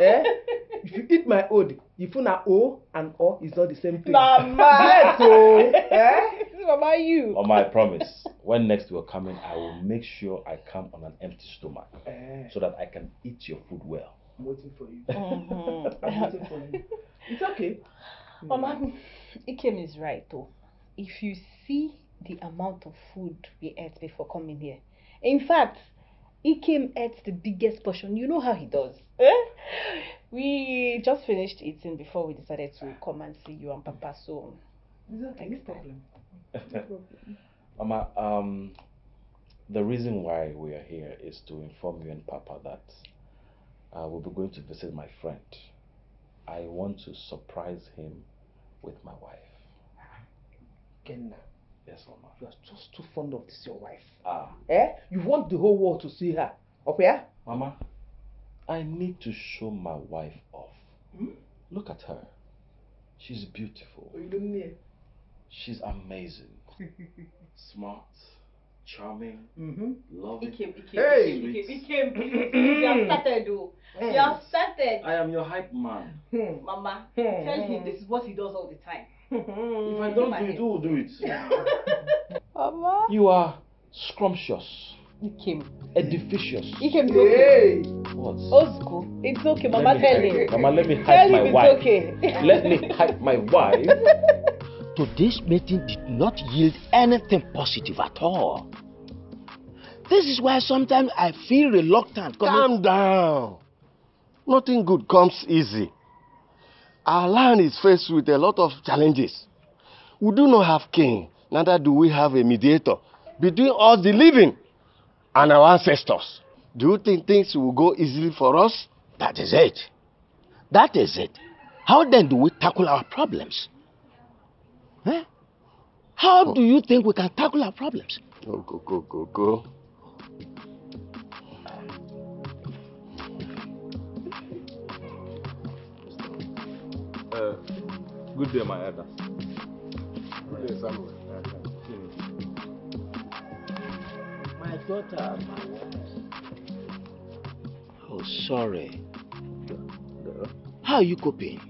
eh? if you eat my old you feel na o and o is not the same thing. Mama. yes o. Eh? Mama, you. Mama, I promise. When next you're coming, I will make sure I come on an empty stomach Eh, so that I can eat your food well. I'm waiting for you. Mhm. I'm waiting for you. It's okay. Mama, Ikem is right though. If you see the amount of food we ate before coming here, in fact, Ikem at the biggest portion. You know how he does. Eh? We just finished eating before we decided to come and see you and Papa. So, It's okay. No problem. Mama, um, the reason why we are here is to inform you and Papa that uh, we'll be going to visit my friend. I want to surprise him with my wife. Kenna, Yes, Mama. you are just too fond of this your wife. Ah, Eh? You want the whole world to see her. Okay? Mama, I need to show my wife off. Hmm? Look at her. She's beautiful. You. She's amazing. Smart, charming, Mm-hmm. loving. Ikem, Ikem, Hey! Ikem, Ikem, Ikem, please, you have started though. You have started. I am your hype man. Hmm. Mama, Hmm. tell him this is what he does all the time. If I don't do it, who will do it? Mama. You are scrumptious, Ikem. edificious. Ikem is okay. Hey! What? Ozuko, it's okay, Mama, Let me tell him. Mama, let me Tell hype him my it's wife. okay. Let me hype my wife. Today's meeting did not yield anything positive at all. This is why sometimes I feel reluctant. Calm down. Nothing good comes easy. Our land is faced with a lot of challenges. We do not have king, neither do we have a mediator between us the living and our ancestors. Do you think things will go easily for us? That is it. That is it. How then do we tackle our problems? Eh? How do you think we can tackle our problems? Go, go, go, go, go. Uh, good day, my elders. Good My daughter, my wife. Oh, sorry. How are you coping?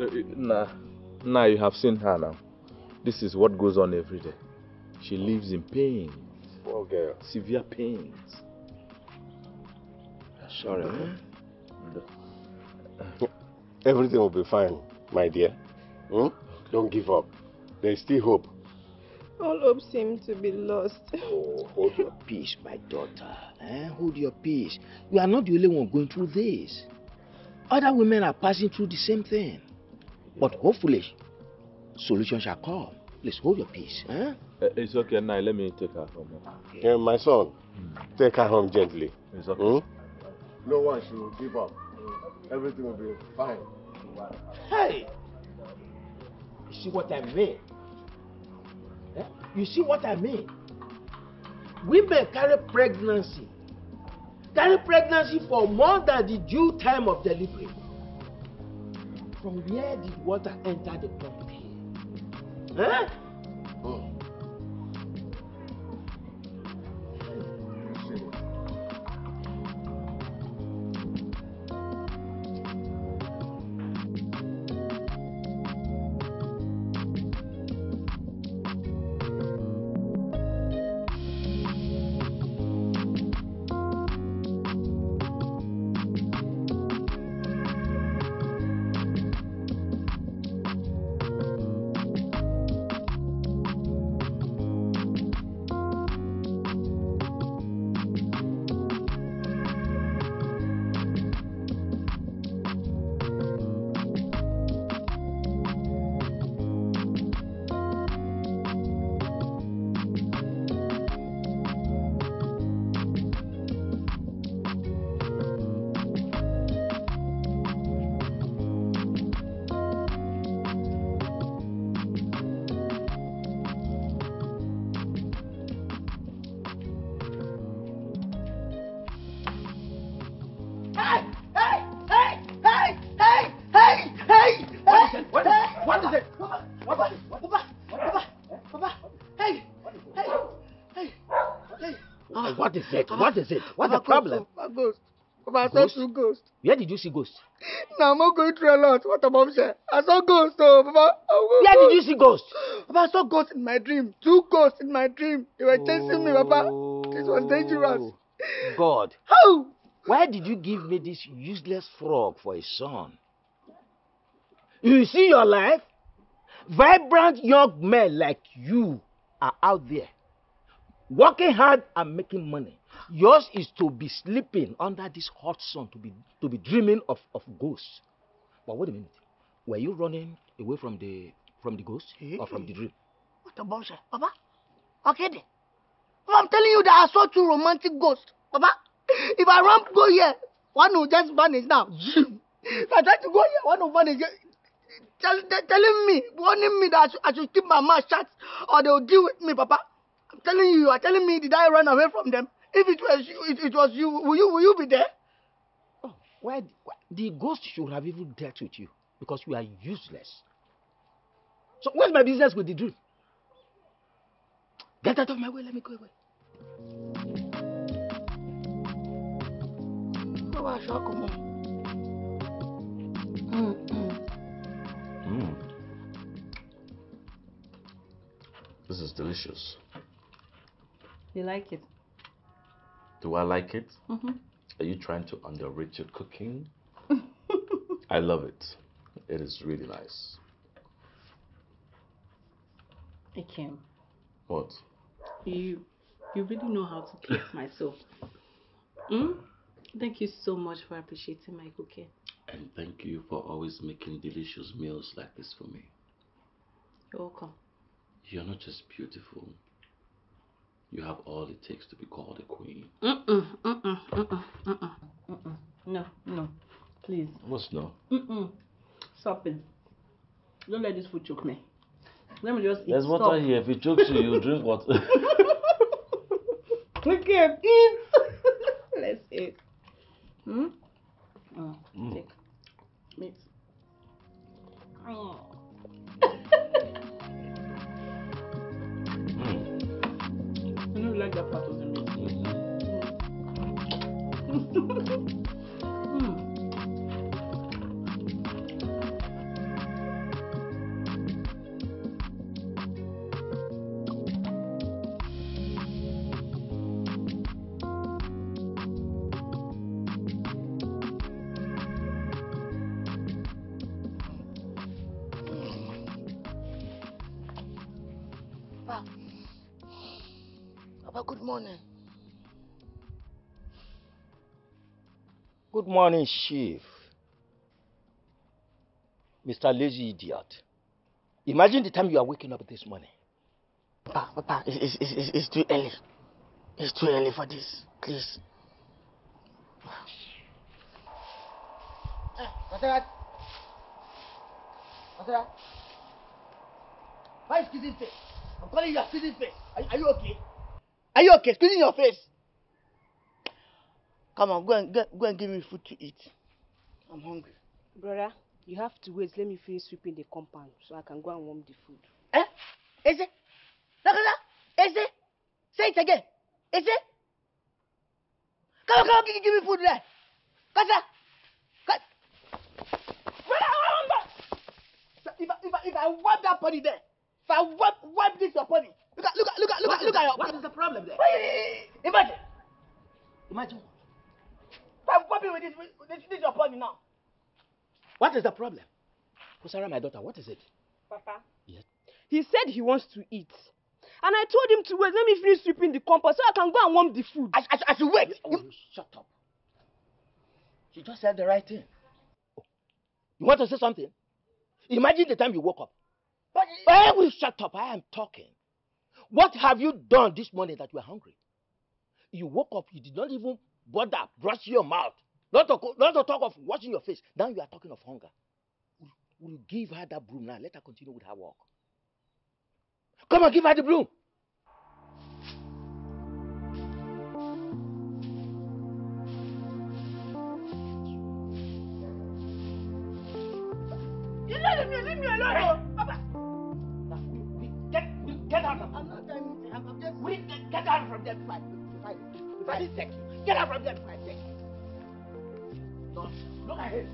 Uh, nah, now you have seen her now. This is what goes on every day. She lives in pain, Poor girl. severe pains. Sorry. eh? Everything will be fine, my dear. Hmm? Don't give up. There is still hope. All hope seems to be lost. Oh, hold your peace, my daughter. Eh? Hold your peace. You are not the only one going through this. Other women are passing through the same thing. But hopefully, solution shall come. Please hold your peace. Eh? Uh, it's okay now. Let me take her home. Yeah, my son, take her home gently. It's okay. Hmm? No one should give up. Everything will be fine. Hey! You see what I mean? Eh? You see what I mean? Women carry pregnancy. Carry pregnancy for more than the due time of delivery. From where did water enter the pump? Huh? Hey! What is it? What is the problem? Papa Ghost. Papa, I saw two ghosts. Where did you see ghosts? Now I'm not going through a lot. What about say? I saw ghosts, oh, Papa. Where did you see ghosts? Papa, I saw ghosts in my dream. Two ghosts in my dream. They were chasing me, Papa. This was dangerous. Oh, God. How? Why did you give me this useless frog for a son? You see your life? Vibrant young men like you are out there working hard and making money. Yours is to be sleeping under this hot sun, to be to be dreaming of, of ghosts. But wait a minute. Were you running away from the from the ghost or from the dream? What about say? Papa? Okay then. I'm telling you that I saw two romantic ghosts. Papa, if I run go here, one will just vanish now. if I try to go here, one will vanish. Tell, they telling me, warning me that I should, I should keep my mouth shut or they'll deal with me, Papa. I'm telling you, you are telling me, did I run away from them? If it was you, it, it was you, will you, will you be there? Oh, why, why the ghost should have even dealt with you because you are useless. So what's my business with the dream? Get out of my way, let me go away. Papa, I shall come on. Mm. This is delicious. You like it? Do I like it? Mm-hmm. Are you trying to underrate your cooking? I love it. It is really nice. Ikem, What? you you really know how to keep myself. Mm? Thank you so much for appreciating my cooking. And thank you for always making delicious meals like this for me. You're welcome. You're not just beautiful. You have all it takes to be called a queen. Mm-mm, mm-mm, mm-mm, mm-mm, mm-mm. No, no, please. What's no? Mm-mm. Stop it. Don't let this food choke me. Let me just eat. There's Stop. water here. If it chokes you, you drink water. Okay, eat. Let's eat. Hmm? Oh, Mm. Take. Meat. Oh. Like that part of the meat. Morning. Good morning, Chief. Mr. Lazy Idiot. Imagine the time you are waking up this morning. Papa, Papa, it's, it's, it's, it's too early. It's too early for this. Please. Hey, What's that? Why is squeezing face? I'm calling you a squeezing face. Are, are you okay? Are you okay? Squeezing your face. Come on, go and, get, go and give me food to eat. I'm hungry. Brother, you have to wait. Let me finish sweeping the compound so I can go and warm the food. Eh? Is it? Look at that. Is it? Say it again. Is it? Come on, come on, give, give me food there. Kasa. Ka- Brother, I want that. If I, if I, if I wipe that body there, if I wipe, wipe this your body, look at, look at, look at, look at, look at your. What is the problem there? Imagine. Imagine. I'm wiping with this, with this, this your body now. What is the problem? Kusara, my daughter, what is it? Papa. Yes. He said he wants to eat. And I told him to wait. Let me finish sweeping the compound so I can go and warm the food. I, I, I should wait. Oh, you shut up. She just said the right thing. Oh, You want to say something? Imagine the time you woke up. But, Hey, will shut up? I am talking. What have you done this morning that you are hungry? You woke up, you did not even bother brush your mouth. Not to, not to talk of washing your face. Now you are talking of hunger. Will, you give her that broom now? Let her continue with her work. Come on, give her the broom. you leave me alone. Get, out of I'm not doing anything. I'm, I'm just. we, get, get out from there before I, before I, before I take you. Get out from there before I take you. Look at him.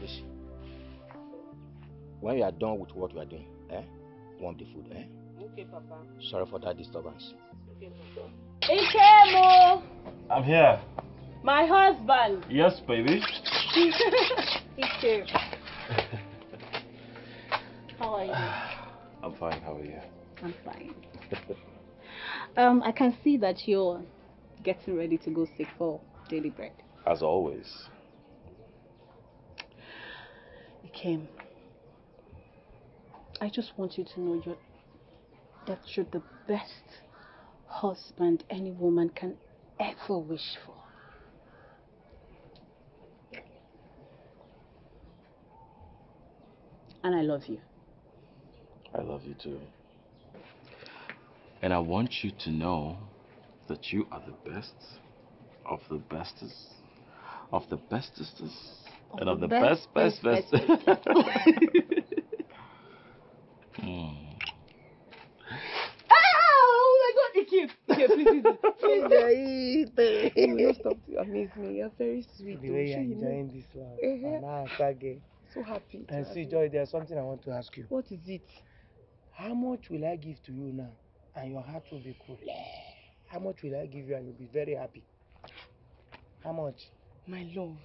Listen. When you are done with what you are doing, eh? Warm the food, eh? Okay, Papa. Sorry for that disturbance. Okay, Papa. Ikemo! I'm here. My husband! Yes, baby. Ikem. How are you? I'm fine. How are you? I'm fine. Um, I can see that you're getting ready to go seek for daily bread. As always. Ikem, I just want you to know you're that you're the best husband any woman can ever wish for. And I love you. I love you too. And I want you to know that you are the best of the bestest of the bestestest and of the best, best, best. Mm. please. You stop to amaze me. You're very sweet. The way you're enjoying this love. Uh-huh. And now I start getting- So happy. And see. Joy, there's something I want to ask you. What is it? How much will I give to you now? And your heart will be cool. How much will I give you and you'll be very happy? How much? My love,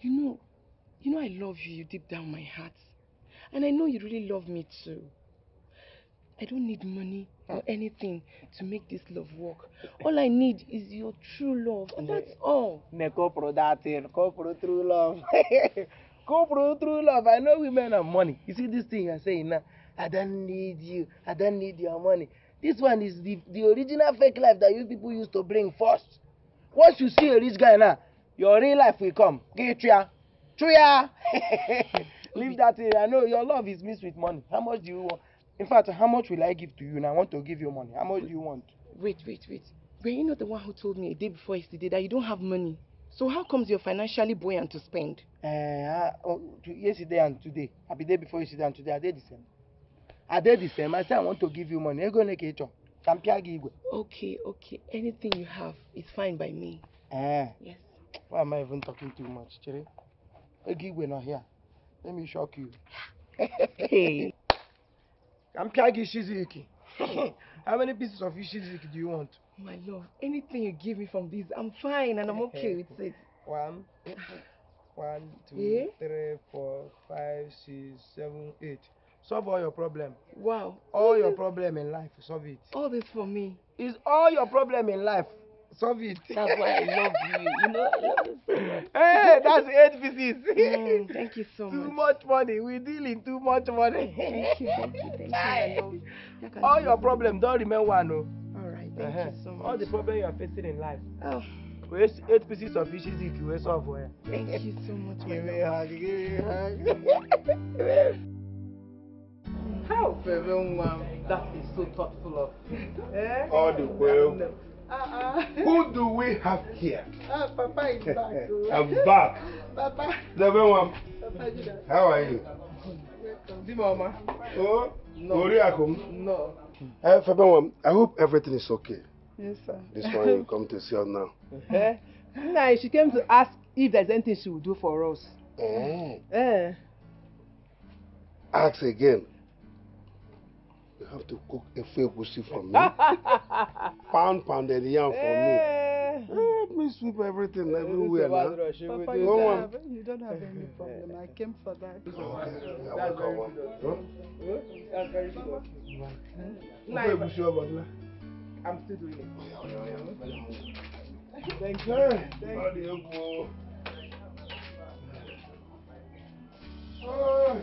you know, you know I love you deep down my heart. And I know you really love me too. I don't need money or anything to make this love work. All I need is your true love. And that's all. Ne corporal that thing, corporal true love. corporal true love. I know women are money. You see this thing you're saying now? I don't need you. I don't need your money. This one is the, the original fake life that you people used to bring first. Once you see a rich guy now, your real life will come. Get ya. Tria. Leave that here. I know your love is mixed with money. How much do you want? In fact, how much will I give to you? And I want to give you money. How much do you want? Wait, wait, wait. Were you not the one who told me a day before yesterday that you don't have money? So how comes you're financially buoyant to spend? Uh, uh, oh, to yesterday and today. I'll be there before yesterday and today. I did the same. I did the same. I said I want to give you money. Ego neke icho. Kampia gi igwe. Okay, okay. Anything you have is fine by me. Eh. Yes. Why am I even talking too much? Ego igwe not here. Let me shock you. Hey. Kampia gi shiziki. How many pieces of shiziki do you want? My love, anything you give me from this, I'm fine and I'm okay with it. One, one, two, Yeah? three, four, five, six, seven, eight. Solve all your problem. Wow. All your problem in life, solve it. All this for me. It's all your problem in life. Solve it. That's why I love you. You know, I love you so much. hey, that's eight pieces. Mm, thank you so too much. much money. We deal in too much money. Thank you, thank you, thank you. I love you. All your it. problem don't remain one. Oh. All right, thank Uh-huh. you so much. All the problem you are facing in life. Oh, We eight pieces of fishes you will solve for thank you so much, Give me a hug, give me a hug. How? That is so thoughtful of. Eh? All the well. Uh-uh. Who do we have here? Ah, Papa is back. oh. I'm back. Papa, Seven Papa, you. How are you? Di mama. Oh, No. Oriakum. No. Uh, Fabian, I hope everything is okay. Yes, sir. This one you come to see us now. Eh? Nah, she came to ask if there's anything she would do for us. Oh. Eh? Ask again. You have to cook a fegusi for me. pound pounded yam for me. Eh. Help me sweep everything everywhere now. Papa, you don't, have, you don't have any problem. I came for that. Okay. Yeah, That's very welcome. good. Huh? Huh? That's very good. of you. Nah, Cook if I- egusi ọbọ ńlá. I'm still doing it. Thank you. Thank ọ dị egwu o. Oh.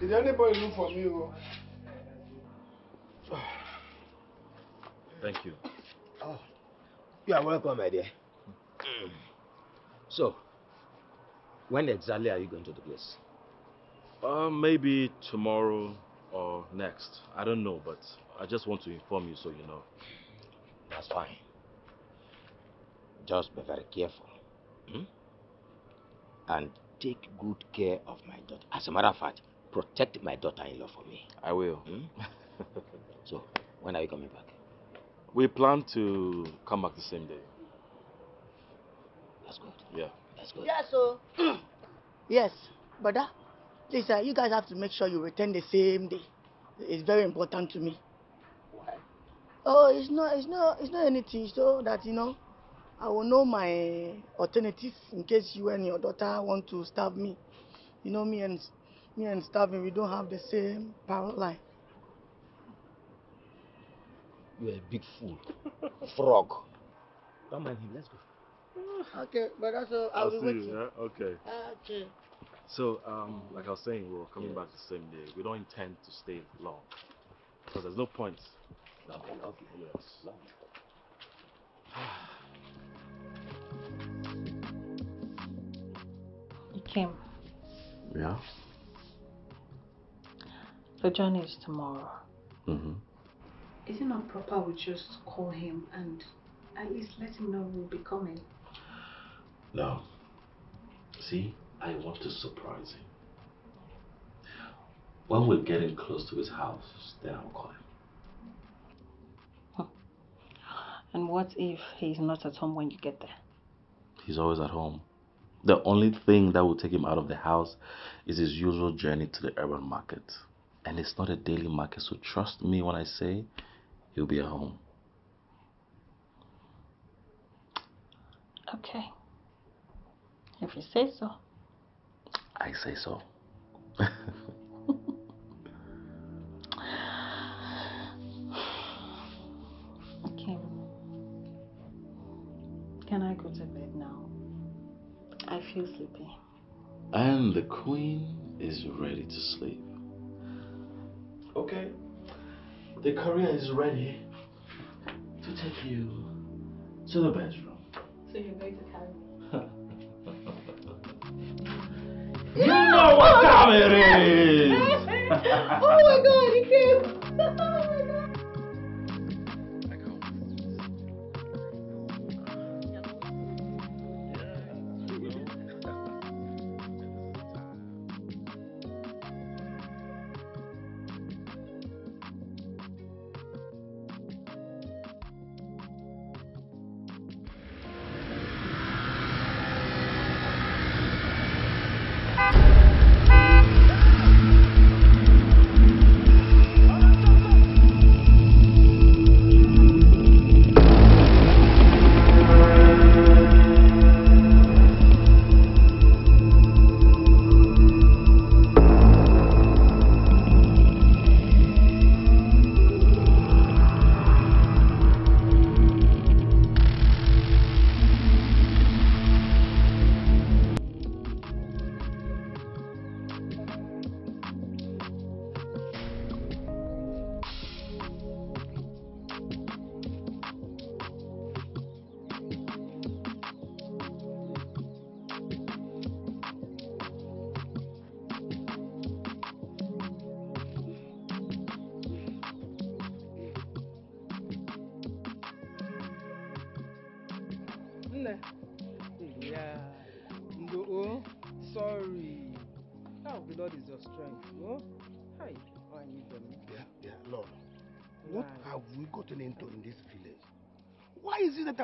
Did anybody look for me? Oh? Thank you. Oh, you are welcome, my dear. So, when exactly are you going to the place? Uh, maybe tomorrow or next. I don't know, but I just want to inform you so you know. That's fine. Just be very careful. Hmm? And take good care of my daughter. As a matter of fact, protect my daughter-in-law for me. I will. Hmm? so, when are you coming back? We plan to come back the same day. That's good. Yeah. That's good. Yes, so. yes, brother. Please, uh, you guys have to make sure you return the same day. It's very important to me. Why? Oh, it's not, it's not, it's not anything. So that you know, I will know my alternatives in case you and your daughter want to starve me. You know, me and me and starving, we don't have the same power line. You're a big fool. Frog. Don't mind him. Let's go. Okay, brother. So I'll, I'll be see waiting. you. Yeah? Okay. Okay. So, um, like I was saying, we're coming back the same day. We don't intend to stay long because there's no point. Lovely, lovely. Yes. Lovely. Kim, Yeah. The journey is tomorrow. Mm-hmm. Is it not proper we just call him and at least let him know we'll be coming? No. See, I want to surprise him. When we're getting close to his house, then I'll call him. And what if he's not at home when you get there? He's always at home. The only thing that will take him out of the house is his usual journey to the urban market. And it's not a daily market, so trust me when I say you'll be at home. Okay. If you say so. I say so. okay. can I go to bed now? I feel sleepy. And the queen is ready to sleep. Okay. The courier is ready to take you to the bedroom. So you're going to carry me? You know what time it is! oh my God, he came.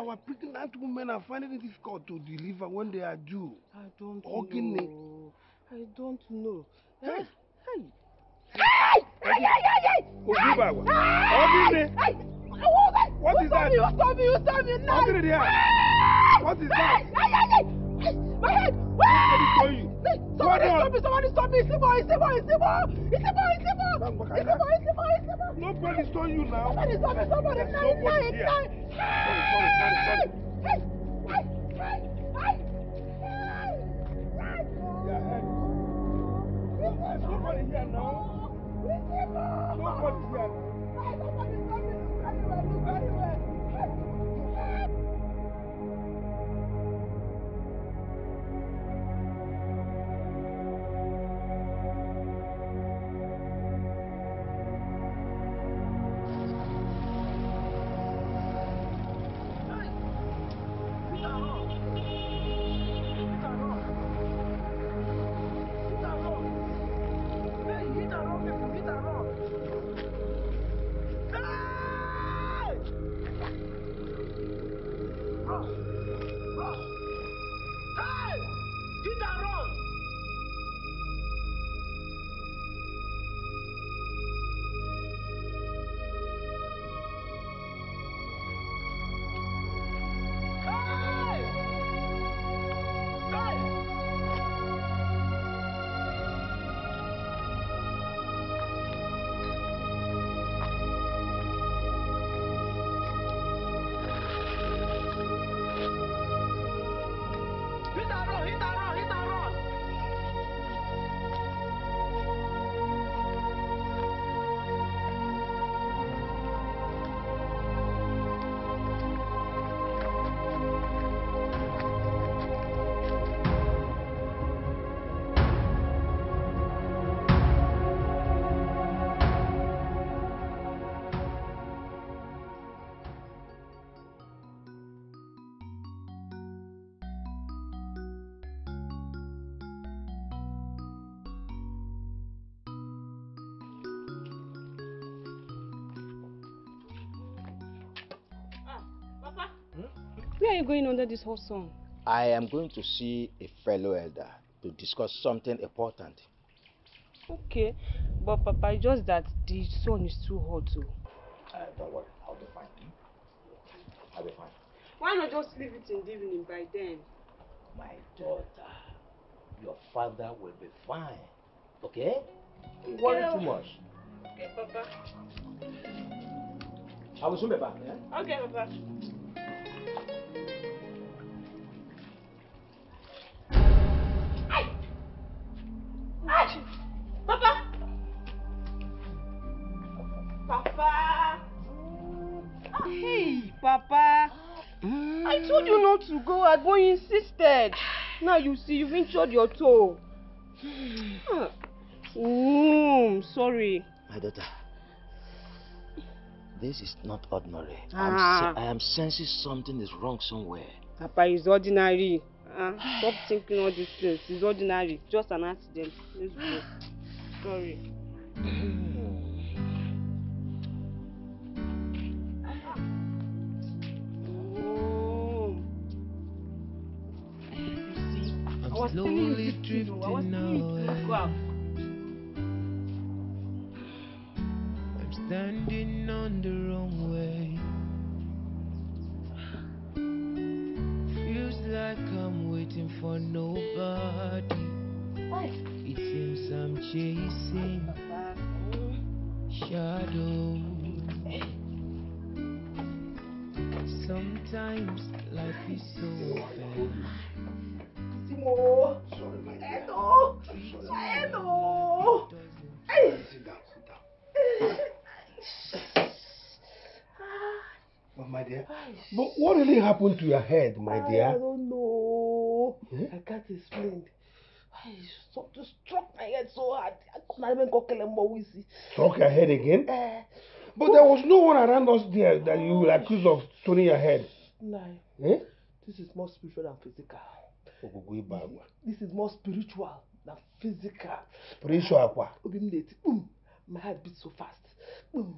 Our pregnant women are finding it difficult to deliver when they are due? I don't Ogini. know. I don't know. Hey. Eh? Hey. Ogibawa. Ogini. What is that? You stop me, you stop me now. Ogini there. What is that? My head! What is going you? Somebody What stop me, somebody stop me! It's a boy, it's a boy, it's a boy! It's a boy, it's a boy! It's a boy, it's a boy, it's a boy! Nobody saw you now. Somebody stop me, somebody! There's Nine, nobody nine, here. nine! Sorry, sorry, sorry, sorry. Hey! Hey! Hey! Hey! Hey! Your head. There's nobody here now. Nobody here now. Where are you going under this hot sun? I am going to see a fellow elder to discuss something important. Okay, but Papa, just that the sun is too hot. Oh. Uh, don't worry, I'll be fine. I'll be fine. Why not just leave it in the evening by then? My daughter, your father will be fine. Okay? Don't worry too much. Okay, Papa. I will soon be back. Yeah? Okay, Papa. Papa! Papa! Hey, Papa! I told you not to go, Agbo insisted. Now you see, you've injured your toe. Mm, sorry. My daughter, this is not ordinary. Ah. I'm I am sensing something is wrong somewhere. Papa is ordinary. Uh, stop thinking all these things. It's ordinary. Just an accident. Let's go. Sorry. Oh. See, I was telling you this thing, oh, I was to. I'm standing on the wrong way. Like I'm waiting for nobody. It seems I'm chasing shadows. Sometimes life is so fair. Simo. Sorry, my dear, but what really happened to your head, my dear? I don't know. I can't explain. I something struck my head so hard. I couldn't even go kill him, see. Struck your head again? Eh, But there was no one around us there that you will accuse of stoning your head. No. Eh? this is more spiritual than physical. This is more spiritual than physical. Spiritual akwa. Obi m na-eti, boom. My heart beats so fast. Boom,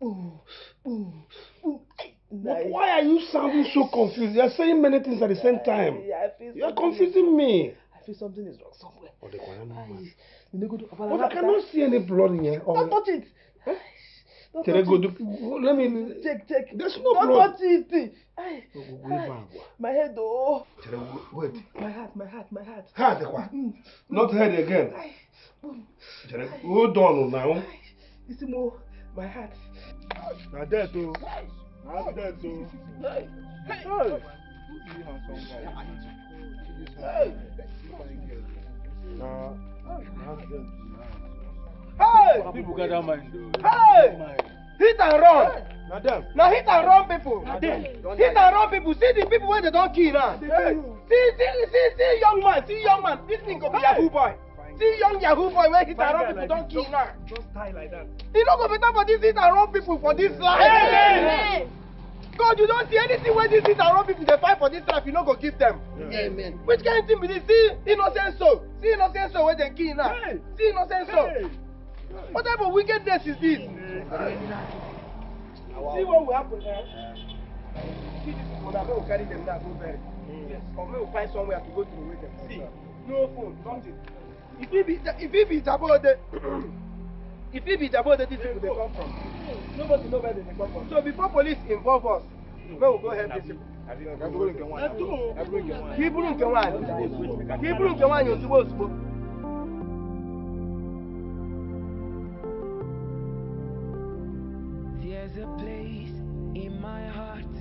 boom, boom, boom. But why are you sounding so confused? You're saying many things at the same time. I feel You're confusing me. I feel something is wrong somewhere. Oh, the Kwana no man. Ay, you know, go to But I cannot see any blood in here. Don't touch it. Don't touch go it. do- let me. Check, check. There's no Don't blood. touch it. Ay, ay, my head, oh. Wait. My heart, my heart, my heart. Heart, Ekwa. Mm. Not head again. Ay. Hold on now. You see more, my heart. Now that too. That too. Hey, Hey. You handsome guy. hey. Hey! People got that mind though. Hey! Hit and run! Them. Now hit and run people! Now them. Hit and run people! See the people where they don't kill now! See, see, see, see young man! See young man! This thing go be Yahoo boy! See young Yahoo boy where run guy people like don't this. kill now! Just tie like that. E no go better for this and run people for this life! Amen. God, you don't see anything where and run people dey fight for this life, you no go give them. Amen. Which kind of thing be this? See innocent soul! See innocent soul wey dem kill now! Hey. See innocent soul! Hey. What type of wickedness is this? See what will happen eh? See this now, make we carry them now go bury. Yes, or we find somewhere to go through with them. See, no phone, nothing. If it be, if it be Jabode, if it be Jabode, these people they come from. Nobody know where they come from. So before police involve us, we go help these people. Hebrew nke nwaanyị Hebrew nke nwaanyị ozugbo ozugbo There's a place in my heart,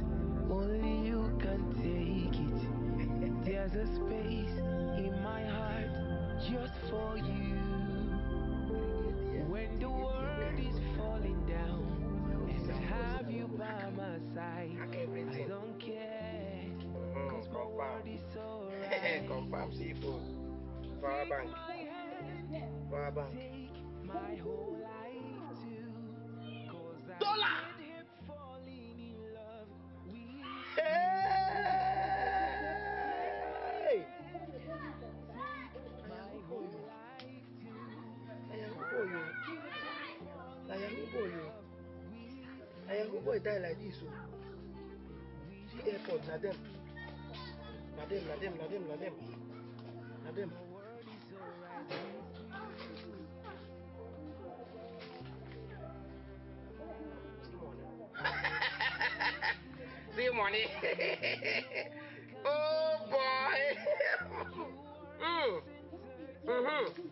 only you can take it. There's a space in my heart just my side, I don't care. Mm-hmm. Cause my world is alright. Confirm seafood. Power bank. Power bank. My whole life too. Cause I Dollar. can't help falling in love with Hey! my whole life too. Na Yahoo boy, oh. Na Yahoo boy, oh. Na Yahoo boy die like this, oh. See airport, na them. na them, na them, na them, na them. Na them. See money. oh boy. mm. Mm-hmm.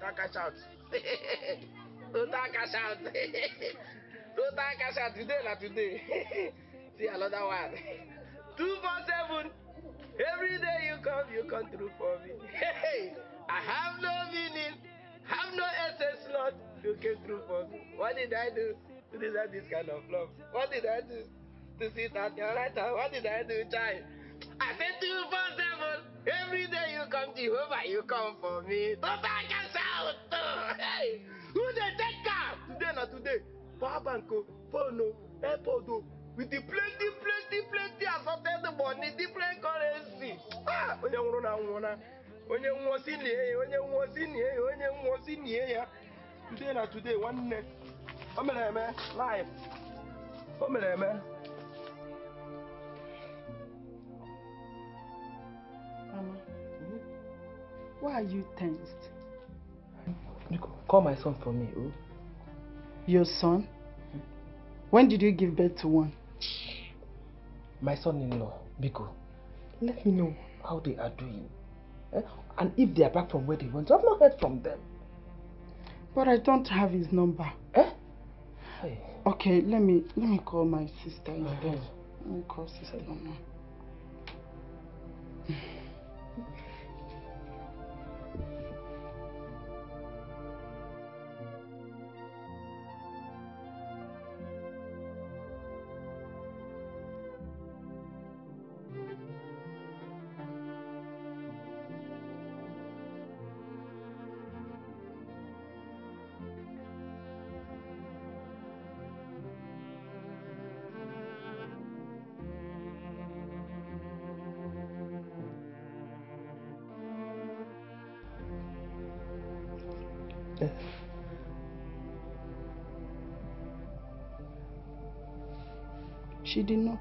Don't cash out. Don't cash out. Don't cash out today, not today. See another one. Two four seven. Every day you come, you come through for me. Hey, I have no meaning, have no essence, Lord. You came through for me. What did I do to deserve this kind of love? What did I do to sit at your right hand? What did I do, child? I said two four seven. Every day you come, Jehovah, you come for me. Don't back us out. Hey, who they take car? Today, not today. Power oh, phone, oh, airport, oh, with the plenty, plenty, plenty assorted money, different currency. Ah, onye nwụrụ na nwụrụ na onye nwụọ si lie ya, onye nwụọ si nie ya, onye nwụọ si ya. Today na today, nwanne. O mere eme live. O mere eme. Mama, why are you tensed? Nico, call my son for me, oh. Your son? When did you give birth to one? My son-in-law, Biko, let me know how they are doing. Eh? And if they are back from where they went, I've not heard from them. But I don't have his number. Eh? Hey. Okay, let me let me call my sister instead. Let me call sister.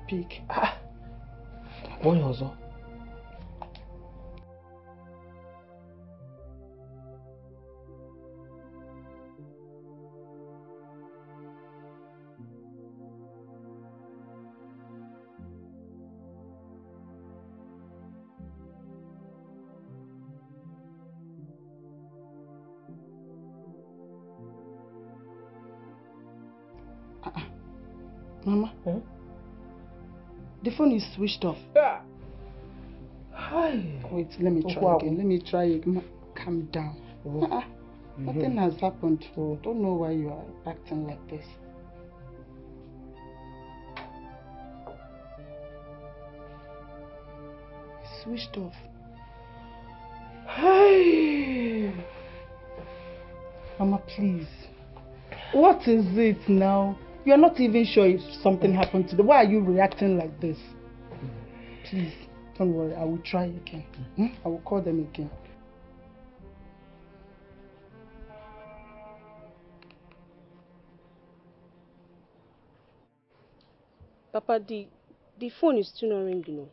Pick. Ah, onye ọzọ. Phone is switched off. Yeah. Hi. Wait, let me try again. Let me try again. Calm down. Uh-uh. Nothing has happened. Don't know why you are acting like this. It's switched off. Hi. Mama, please. What is it now? You are not even sure if something happened to them. Why are you reacting like this? Please, don't worry. I will try again. Hmm? I will call them again. Papa, the the phone is still not ringing.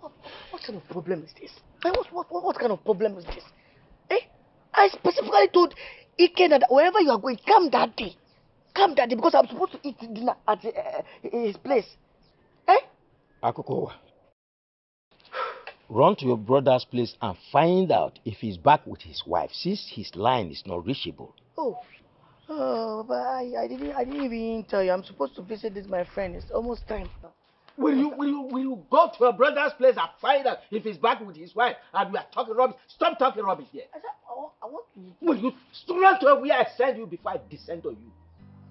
What, what kind of problem is this? Eh, What, what, what, what kind of problem is this? Eh? I specifically told Ike that wherever you are going, come that day. Come daddy, because I'm supposed to eat dinner at uh, his place. Akokowa. Run to your brother's place and find out if he's back with his wife, since his line is not reachable. Oh, oh, but I, I didn't, I didn't even tell you. I'm supposed to visit this my friend. It's almost time now. Will you, will you, will you go to your brother's place and find out if he's back with his wife and we are talking rubbish? Stop talking rubbish here. I, said, I, want, I want to. Will you run to where I send you before I descend on you?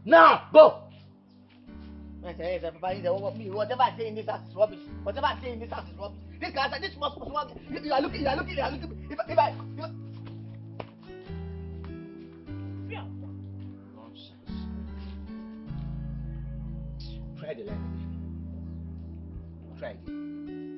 Now, go! I said, Papa, he said, what, me, whatever I say in this house is rubbish. Whatever I say in this house is rubbish. This guy said, this must, must, must you, you are looking, you are looking, you are looking. If, if I, if I, Try the again. Try again.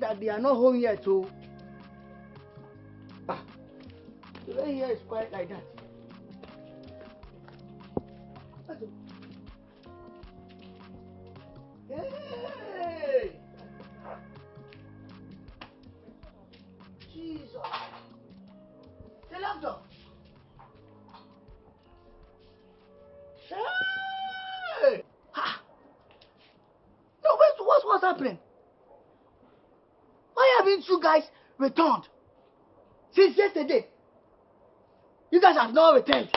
That they are not home yet, too. Ah, the way here is quiet like that. You guys returned? Since yesterday. You guys have not returned.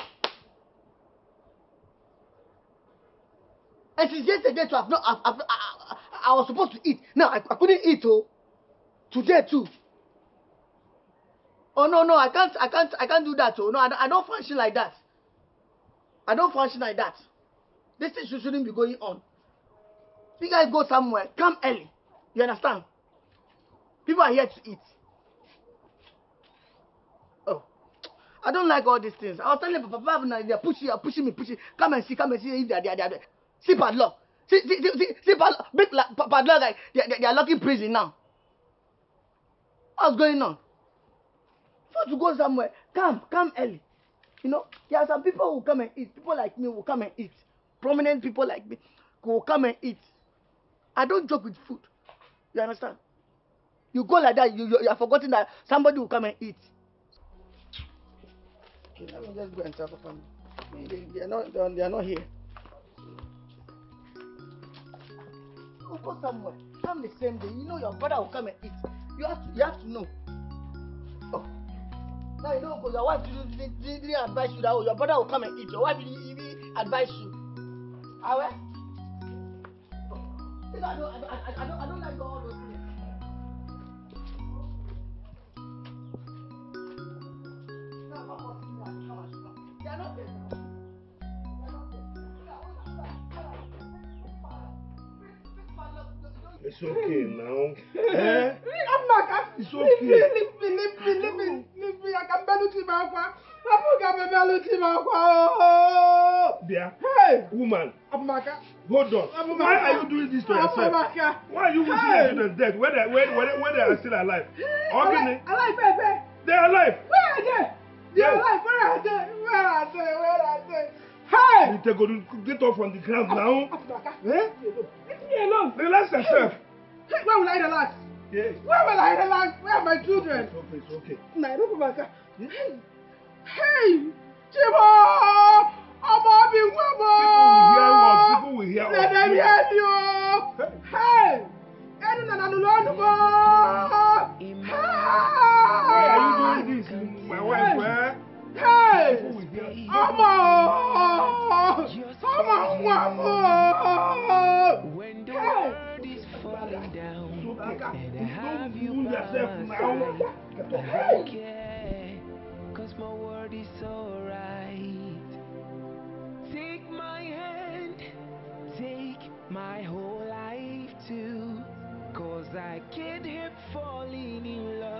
And since yesterday, too, I've not, I've, I've, I, I, I was supposed to eat. Now I, I couldn't eat, oh. Today too. Oh no, no, I can't, I can't, I can't do that, oh. No, I, I don't function like that. I don't function like that. This thing should- shouldn't be going on. You guys go somewhere, come early. You understand? People are here to eat. Oh, I don't like all these things. I was telling Papa, Papa, they're pushing, they're pushing me, pushing. Come and see, come and see if they're, they're, they're. See padlock. See, see, see, see, see padlock. Big pa- padlock, like, they're, they're, they're locking prison now. What's going on? For to go somewhere, come, come early. You know, there are some people who come and eat. People like me will come and eat. Prominent people like me will come and eat. I don't joke with food. You understand? You go like that, you, you, you are forgetting that somebody will come and eat. Let me just go and tell Papa. They, they, are not, they, are, not here. Go, go somewhere. Come the same day. You know your brother will come and eat. You have to, you have to know. Oh. Now you know, because your wife didn't, didn't, didn't advise you that oh, your brother will come and eat. Your wife didn't even advise you. Awe? Oh. You I don't, I, don't- I, don't, I don't like all those things. It's okay now. Eh? Amaka, It's leave me, okay. leave me, leave me, leave me, leave me. I can barely see my akwa. I can barely see my akwa. Bia, Hey, woman, Amaka. hold on. Amaka. Why are you doing this to yourself? Amaka. Why are you wishing Hey. children dead when they, when, when, when they are still alive? Organic, I like baby. they are alive. Where are they? They are alive. Where are they? Where are they? Where are they? Hey! You take go get off on the ground now. Amaka, Eh? Me alone. Relax yourself. Hey, where will I relax? Yes. Where will I relax? Where are my children? It's okay, it's okay. Nairobi Amaka. Hey! Hey! Chibo! Ọmọ mi wá! People will hear us. People will hear us. Let them hear o! Hey! Ẹnu nànà nù lọ́nu bọ̀! Why are you doing this, my wife? Eh? Hey! Ọmọ! Ọmọ ń wá world is falling down and have you by my side, I don't care, cause my word is alright. Take my hand, take my whole life too, cause I can't help falling in love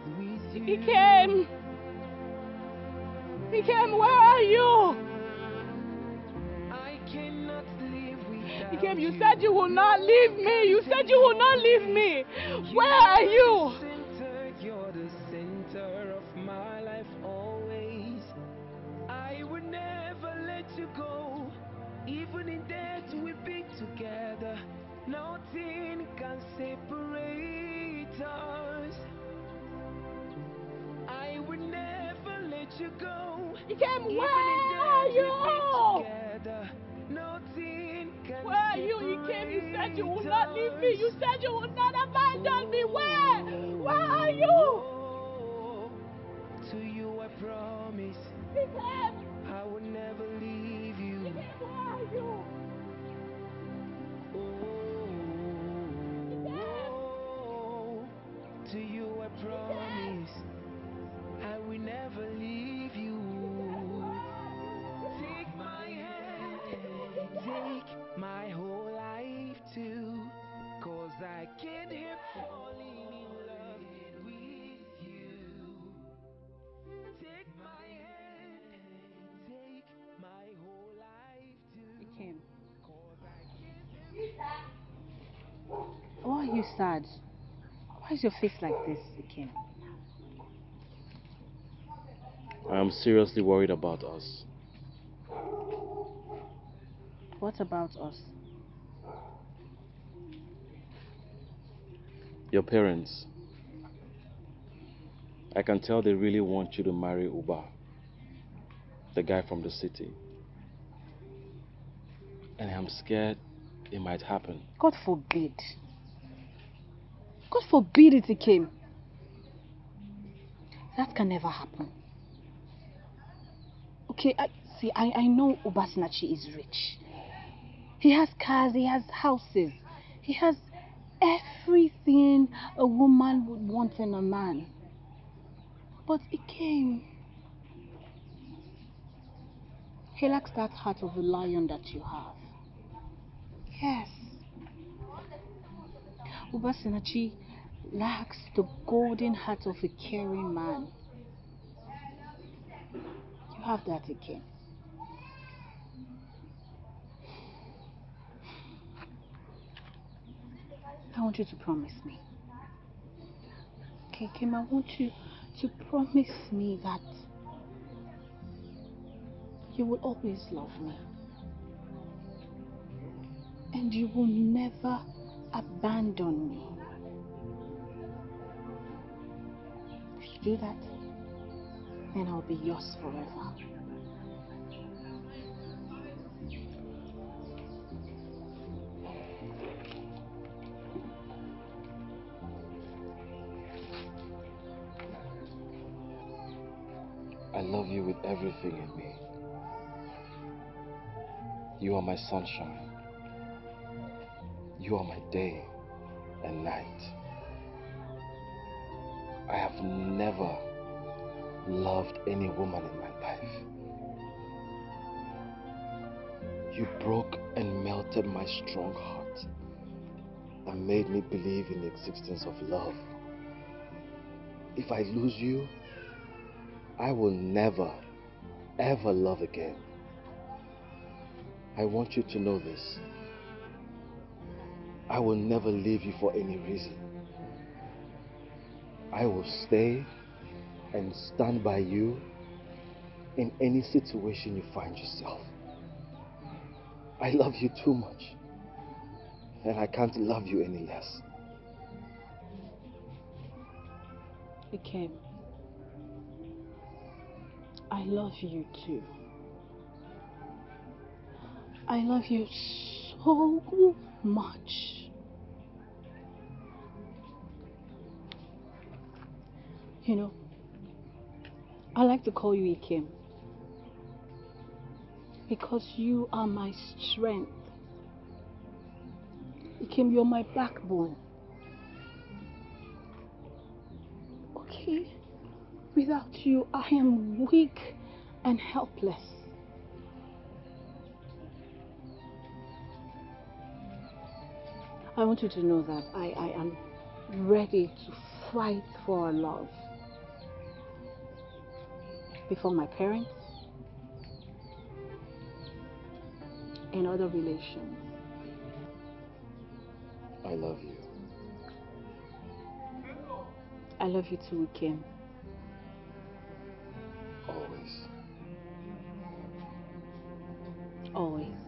Ikem. He came. Where are you? I cannot live without Ikem. You said you will not leave me. You said you will not leave me. Where are you? You're the center of my life always. I would never let you go. Even in death we'll be together. Nothing can separate us. You go. Ikem. Where are you? together. Where are you? You came. You said you will not leave me. You said you will not abandon me. Where? Where are you? To you I promise came. I will never leave you. Came. Where are you? Oh, to you I promise I will never leave you. Take my hand, take my whole life too, cause I can't help falling in love with you. Take my hand, take my whole life too. It came. Why are you sad? Why is your face like this, Ikem? I am seriously worried about us. What about us? Your parents. I can tell they really want you to marry Uba, the guy from the city. And I'm scared it might happen. God forbid. God forbid it came. That can never happen. Okay, I, see, I, I know Obasinachi is rich. He has cars, he has houses, he has everything a woman would want in a man. But came. He lacks that heart of a lion that you have. Yes. Ubasinachi lacks the golden heart of a caring man. Have that again. I want you to promise me. Okay, Kim, I want you to promise me that you will always love me. And you will never abandon me. Do that, then I'll be yours forever. I love you with everything in me. You are my sunshine. You are my day and night. I have never loved any woman in my life. You broke and melted my strong heart and made me believe in the existence of love. If I lose you, I will never, ever love again. I want you to know this. I will never leave you for any reason. I will stay and stand by you in any situation you find yourself. I love you too much, and I can't love you any less. Came. I love you too. I love you so much. You know, I like to call you Ikem because you are my strength. Ikem, you're my backbone. Okay? Without you, I am weak and helpless. I want you to know that I, I am ready to fight for our love. Before my parents and other relations. I love you. I love you too, Kim. Always. Always.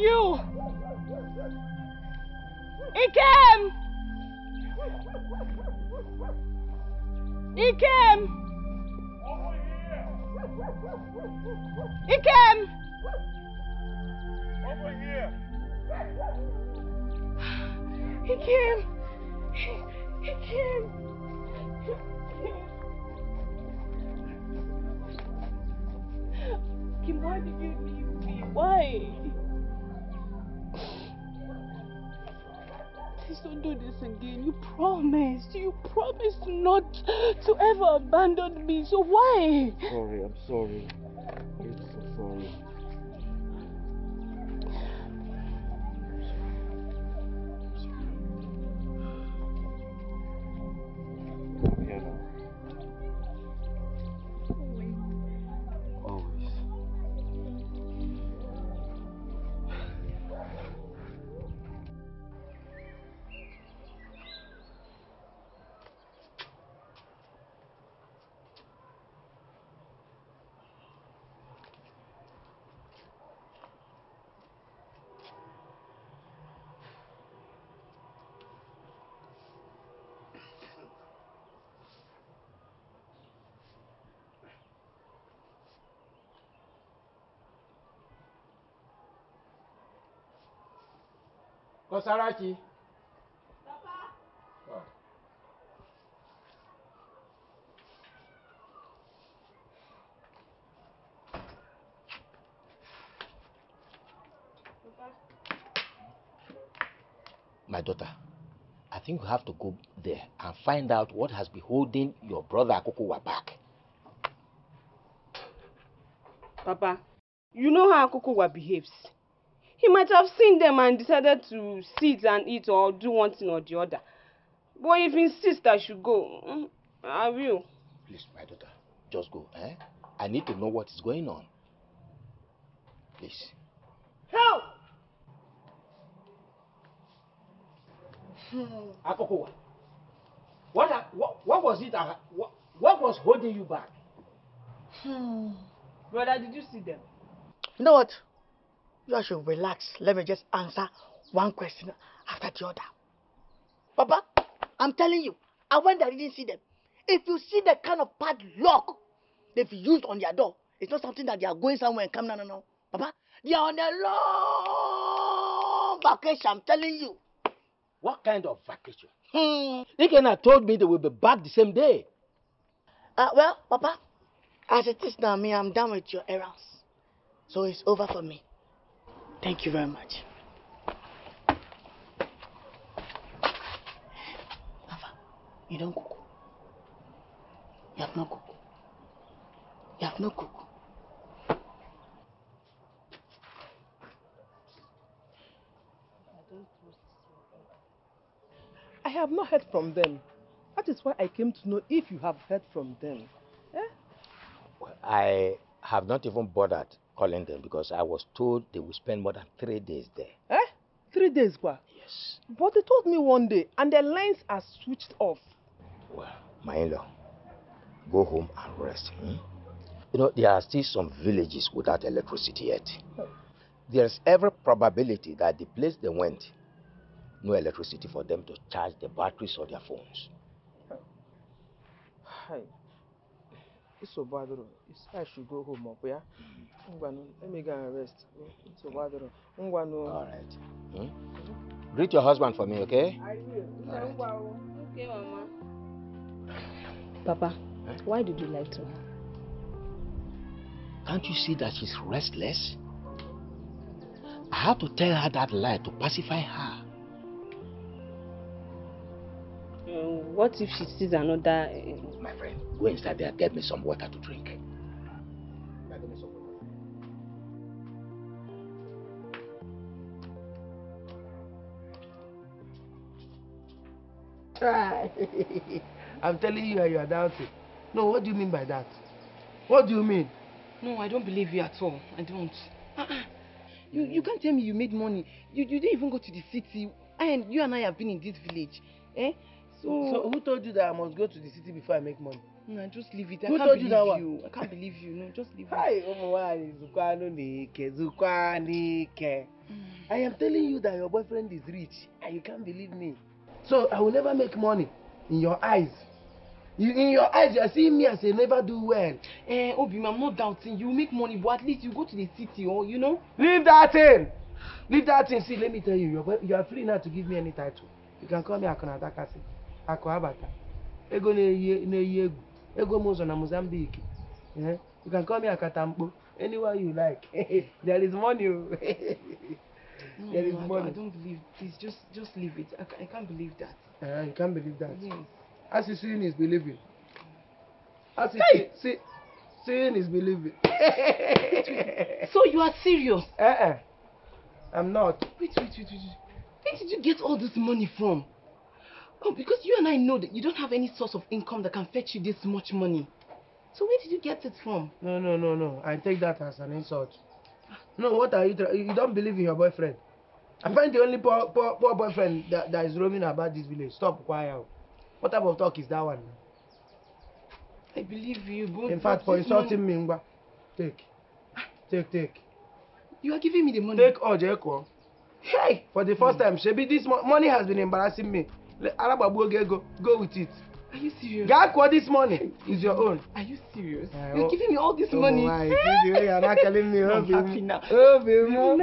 You? Again. You promised. You promised not to ever abandon me. So why? Sorry, I'm sorry. I'm so sorry. Always. Kosarachi. My daughter, I think you have to go there and find out what has been holding your brother Akukuwa back. Papa, you know how Kukuwa behaves. He might have seen them and decided to sit and eat or do one thing or the other. But if he insists I should go, mm, I will. Please, my daughter, just go. Eh? I need to know what is going on. Please. Help! Akukuwa. What, what, what was it? What, what was holding you back? Hmm. Brother, did you see them? You know what? You all should relax. Let me just answer one question after the other. Papa, I'm telling you, I went there, I didn't see them. If you see the kind of padlock they've used on their door, it's not something that they are going somewhere and come. No, no, no. Papa, they are on a long vacation. I'm telling you. What kind of vacation? Hmm. Ikena told me they will be back the same day. Uh, well, Papa, as it is now, me, I'm done with your errands. So it's over for me. Thank you very much. Papa, you don't cook. You have not cooked. You have not cooked. I have not heard from them. That is why I came to know if you have heard from them. Eh? Well, I have not even bothered calling them because I was told they will spend more than three days there. Eh? Three days, kwa? Yes. But they told me one day, and their lines are switched off. Well, my in-law, go home and rest. hmm? You know, there are still some villages without electricity yet. There's every probability that the place they went, no electricity for them to charge the batteries of their phones. Hi. Nsogbu adịrọ. It's I should go home, oh, ọkwa ya? Mm-hmm. Ngwanụ, let me go and rest. Nsogbu adịrọ. Ngwanụ. All right. Hmm? Mm-hmm. Greet your husband for me, okay? I will. Okay, Mama. Papa, eh? why did you lie to her? Can't you see that she's restless? I have to tell her that lie to pacify her. What if she sees another? My friend, go inside there, get me some water to drink. Try. I'm telling you, and you are doubting. No, what do you mean by that? What do you mean? No, I don't believe you at all. I don't. Uh-uh. You you can't tell me you made money. You you didn't even go to the city. And you and I have been in this village. Eh? So, So who told you that I must go to the city before I make money? no, just leave it. I Who can't believe you. I can't believe you. No, just leave Hi, it. ụmụ nwaanyị zukwanụ n'ike zukwa n'ike. I am telling you that your boyfriend is rich and you can't believe me. So I will never make money in your eyes. You, in your eyes, you are seeing me as a never do well. Eh, Obi, I'm not doubting. You make money, but at least you go to the city or, you know. Leave that thing. Leave that thing. See, let me tell you, you are free now to give me any title. You can call me Akuna Dakasi. Akụ Abata. Ego na-eyi egwu. Ego m ụzọ na Mozambique. Eh? You can call me Akatamkpo. Anywhere you like. there is money. oh. No, there is no, money. I don't believe. Please, just just leave it. I, I can't believe that. Uh, you can't believe that. Yes. As you seeing is believing. As you see, see, seeing is believing. So you are serious? Uh-uh. I'm not. Wait, wait, wait, wait. wait. Where did you get all this money from? Oh, because you and I know that you don't have any source of income that can fetch you this much money. So where did you get it from? No, no, no, no. I take that as an insult. No, what are you? You don't believe in your boyfriend. I find the only poor, poor, poor boyfriend that, that is roaming about this village. Stop quiet. What type of talk is that one? I believe you, but In fact, for insulting money- me, take, take, take. You are giving me the money. Take all, Jeko. Hey, for the first time, Shebi, this mo- money has been embarrassing me. Arabagbu oge, go, go with it. Are you serious? Gakwa, this money is your own. Are you serious? Uh, You're oh- giving me all this money. Oh, money. my, baby, you are not telling me. I'm happy now. Obi m.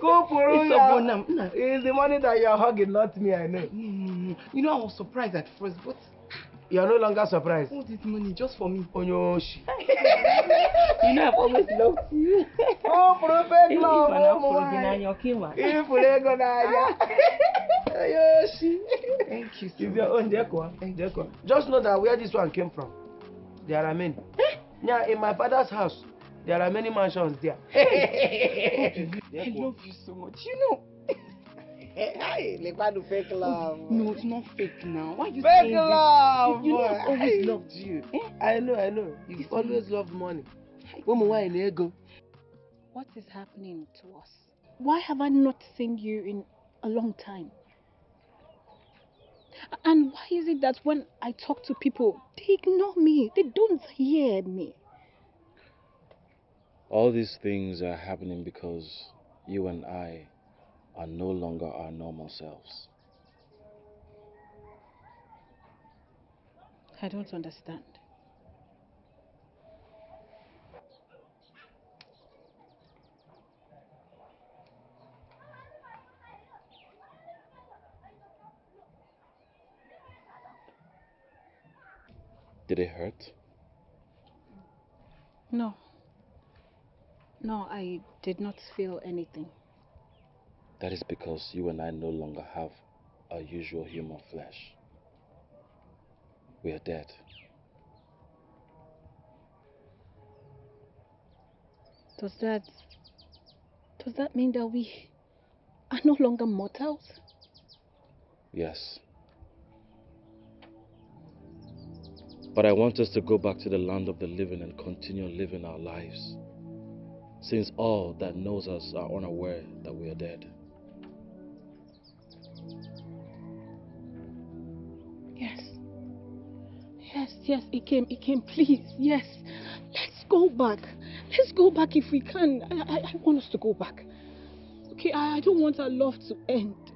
Go for It's it. Nah. It's the money that you are hugging, not me, I know. No, no, no. You know, I was surprised at first, but You are no longer surprised. all this money just for me. Onyoshi. You know I've always loved you. Oh, If love. I now Oh, follow my. Dinanya Okinwa. Ifuru ego n'anya. Onyoshi. Thank you so It's your own, Jekwa. Jekwa. Just know that where this one came from, there are many. Yeah, in my father's house, there are many mansions there. I love you so much. You know. Hey, Lekwadu fake love. No, it's not fake now. Why are you Fake saying love. You, you know I've boy. always loved you. Eh? I know, I know. You've always loved money. Ụmụ nwaanyị na-ego. What is happening to us? Why have I not seen you in a long time? And why is it that when I talk to people, they ignore me? They don't hear me. All these things are happening because you and I are no longer our normal selves. I don't understand. Did it hurt? No. No, I did not feel anything. That is because you and I no longer have our usual human flesh. We are dead. Does that does that mean that we are no longer mortals? Yes. But I want us to go back to the land of the living and continue living our lives, since all that knows us are unaware that we are dead. Yes. Yes, yes, it came, it came. please, yes. Let's go back. Let's go back if we can. I, I, I want us to go back. Okay, I, I don't want our love to end.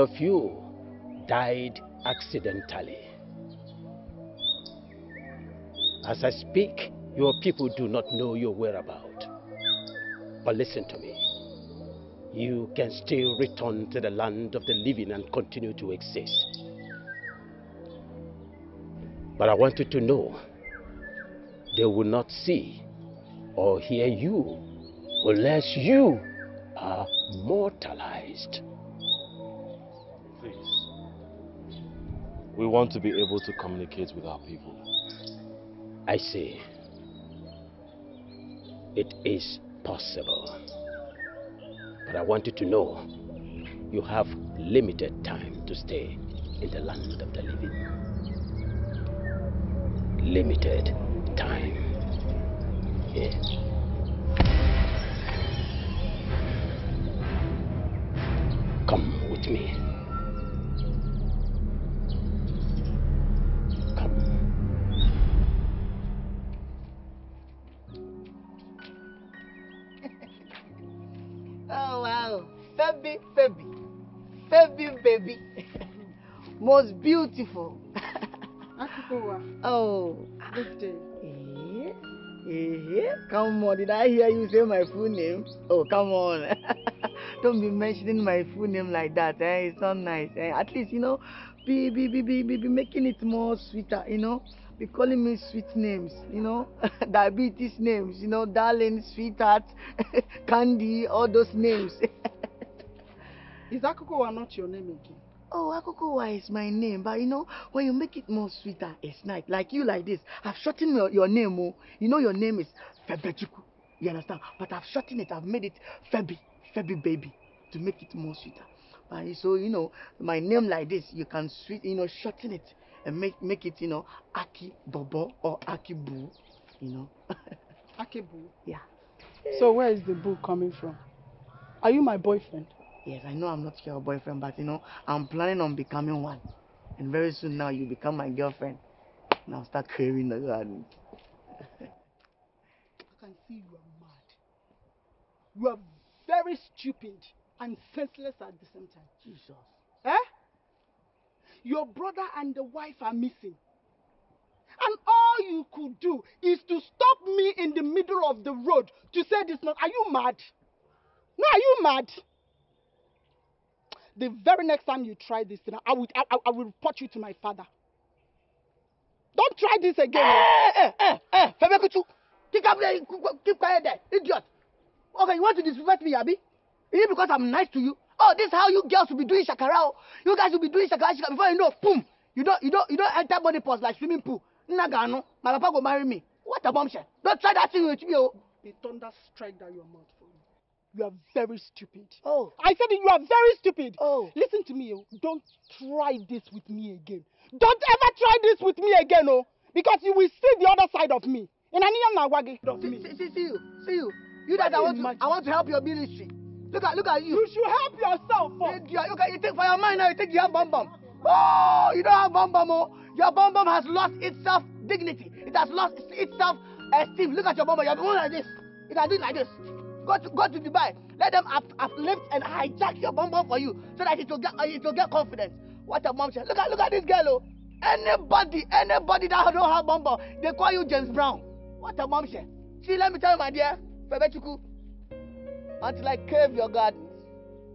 Of you died accidentally. As I speak, your people do not know your whereabout. But listen to me. You can still return to the land of the living and continue to exist. But I want you to know they will not see or hear you unless you are mortalized. We want to be able to communicate with our people. I see. It is possible. But I want you to know you have limited time to stay in the land of the living. Limited time. Yes. Come with me. Most beautiful. oh, Good day. eh, eh, come on, did I hear you say my full name? Oh, come on. Don't be mentioning my full name like that, eh? It's not nice. Eh? At least, you know, be, be, be, be, be, be making it more sweeter, you know? Be calling me sweet names, you know? Diabetes names, you know? Darling, sweetheart, candy, all those names. Is Akukowa not your name again? Oh, Akokowa is my name, but you know, when you make it more sweeter, it's nice. Like you like this. I've shortened your, your name, oh. You know your name is Febechuku. You understand? But I've shortened it. I've made it Febby, Febby baby, to make it more sweeter. But so, you know, my name like this, you can sweet, you know, shorten it and make make it, you know, Aki Bobo or Aki Boo, you know. Akibu. Yeah. So where is the boo coming from? Are you my boyfriend? Yes, I know I'm not your boyfriend, but you know, I'm planning on becoming one. And very soon now you become my girlfriend. Now start craving the garden. I can see you are mad. You are very stupid and senseless at the same time. Jesus. Eh? Your brother and the wife are missing. And all you could do is to stop me in the middle of the road to say this. Not, are you mad? No, are you mad? The very next time you try this thing, I will, I, I- will report you to my father. Don't try this again. Eh, eh, eh, eh, Febekuchu, keep, up there, keep quiet there, idiot. Okay, you want to disrespect me, Abi? Is it because I'm nice to you? Oh, this is how you girls will be doing shakara. oh. You guys will be doing shakara, shakara before you know, boom. You don't, you don't, you don't enter body parts like swimming pool. Nagano, my papa go marry me. What a bombshell. Don't try that thing with me, oh. The thunder strike that your mouth you. Are very stupid. Oh. I said it, you are very stupid. Oh. Listen to me, oh. Don't try this with me again. Don't ever try this with me again, oh. Because you will see the other side of me. In Aniyam Nawagi. Of me. See, see, see you, see you. You that I want to, I want to help your ministry. Look at, look at you. You should help yourself. Oh. You, look at, you think for your mind now, you think you have bum bum. Oh, you don't have bum bum, oh. Your bum bum has lost its self dignity. It has lost its self esteem. Look at your bum bum. You're going like this. You can do it like this. Go to go to Dubai. Let them up, uplift and hijack your bum for you, so that it will get it will get confidence. What a bombshell! Look at look at this girl. Oh. Anybody anybody that don't have bum, they call you James Brown. What a bombshell! See, let me tell you, my dear, Febechuku, until I cave your gardens.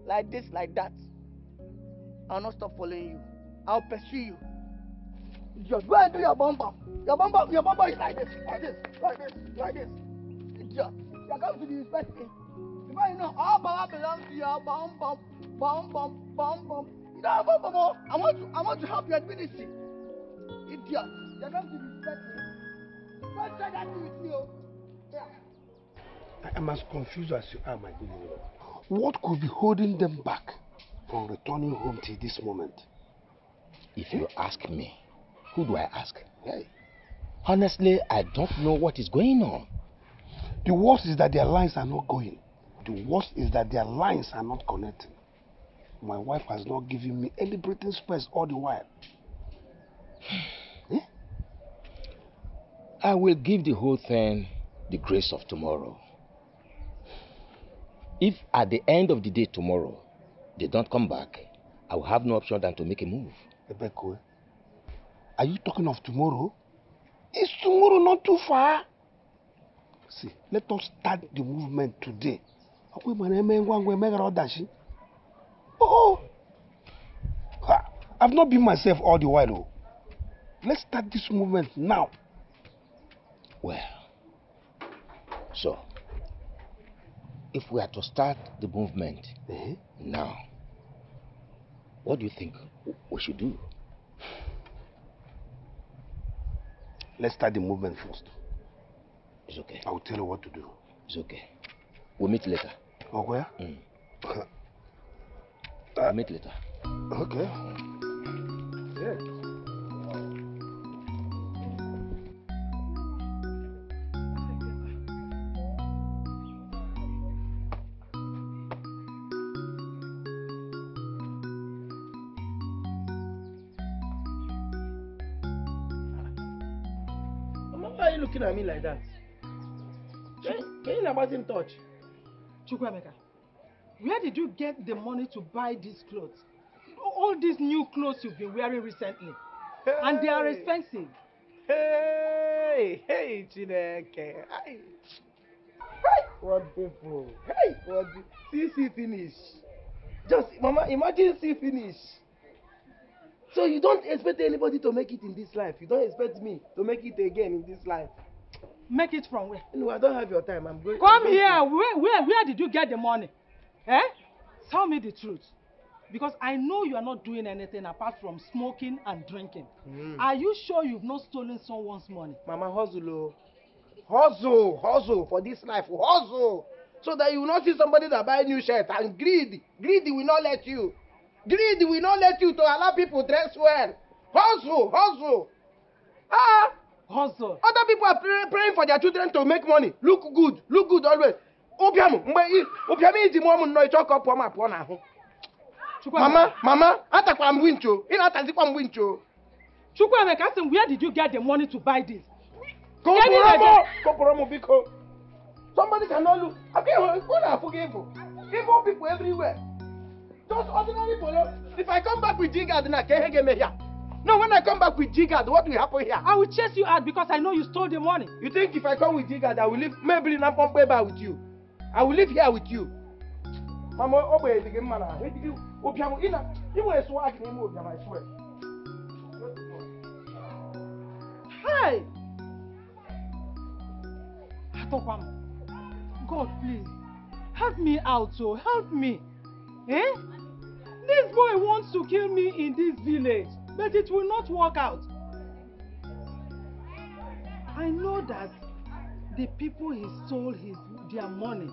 Like this, like that. I'll not stop following you. I'll pursue you. Just go and do your bum. Your bum, your bum is like this, like this, like this, like this. Idiot. You're going to disrespect me. Before you know, all power belongs to your bum bum, bum bum, bum bum. You know, bum bum, oh, I want to, I want to help your ministry. Idiot. You're coming to disrespect me. Don't try that thing with me, oh. Yeah. I am as confused as you are, my good lord. What could be holding them back from returning home till this moment? If you ask me, who do I ask? Hey. Honestly, I don't know what is going on. The worst is that their lines are not going. The worst is that their lines are not connecting. My wife has not given me any breathing space all the while. I will give the whole thing the grace of tomorrow. If at the end of the day tomorrow they don't come back, I will have no option than to make a move. Ebeko, are you talking of tomorrow? Is tomorrow not too far? See, let us start the movement today. Ọkwa ịma na eme ngwa ngwa emeghara ọdachi. Oh, ha, I've not been myself all the while. Oh. Let's start this movement now. Well, so if we are to start the movement now, what do you think we should do? Let's start the movement first. It's okay. I will tell you what to do. It's okay. We'll meet later. Oh, where? Mm. we'll meet later. Okay. Mama, why are you looking at me like that? Not in touch? Chukwemeka, where did you get the money to buy these clothes? All these new clothes you've been wearing recently. And they are expensive. Hey, hey, Chineke. Hey. What people? Hey, what? See, see, finish. Just, Mama, imagine see finish. So you don't expect anybody to make it in this life. You don't expect me to make it again in this life. Make it from where? No, I don't have your time. I'm going. Come I'm going here. to- Where, where, where did you get the money? Eh? Tell me the truth. Because I know you are not doing anything apart from smoking and drinking. Mm. Are you sure you've not stolen someone's money? Mama, hustle, oh. hustle, hustle for this life, hustle. So that you will not see somebody that buy new shirt and greed, greed will not let you. Greed will not let you to allow people dress well. Hustle, hustle. Ah, hustle. Other people are pray, praying for their children to make money. Look good, look good always. Obiamu, mgbe obiamu iji mụọ m nnọọ ịchọ ka ọ pụọ ma pụọ n'ahụ. Mama, mama, atakwara m wincho. Ị na-atazikwa m wincho. Chukwuemeka, I said, where did you get the money to buy this? Kọpụrụ m, kọpụrụ m biko. Somebody cannot look. Okay, who na afụ gị evil? Evil people everywhere. Just ordinary polo. If I come back with Jigad na ka ihe ga-eme here. No, when I come back with Jigad, what will happen here? I will chase you out because I know you stole the money. You think if I come with Jigad, I will leave maybe na mpọmpe ebe a with you? I will live here with you. Mama, ahụ. Ezighi ụbịam, ị na ị nwere swag n'ime ụbịam, I swear. Hey! Atokwam, God, please, help me out, oh, help me. Eh? This boy wants to kill me in this village, but it will not work out. I know that the people he stole his their money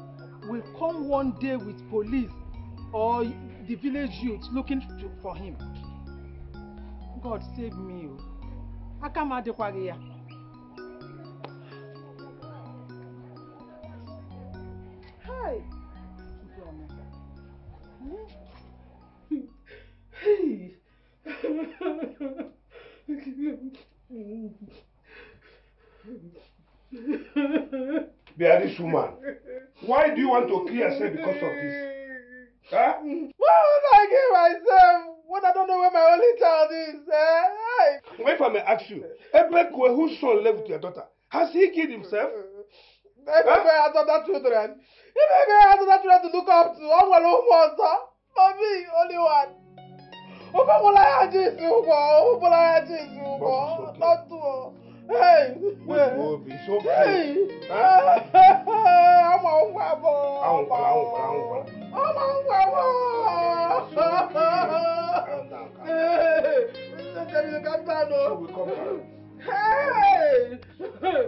will come one day with police or the village youth looking to, for him. God save me. Aka m. Hi. Hey. Beatrice woman, why do you want to kill yourself because of this? Huh? Why would I kill myself when I don't know where my only child is? Eh? Hey. If I may ask you, Ebekwe, whose son left with your daughter, has he killed himself? If I had other children, I had other children to look up to, I will almost, for me, only one. Ofe bola ya Jesu ụgwọ, ofe bola ya Jesu ụgwọ, lọtụ ọ. Ama ngwa bọ̀. Anwụkwala, anwụkwala, anwụkwala. Ama ngwa bọ̀. Nsogbu calm down o. Nsogbu calm down. Hey! Okay.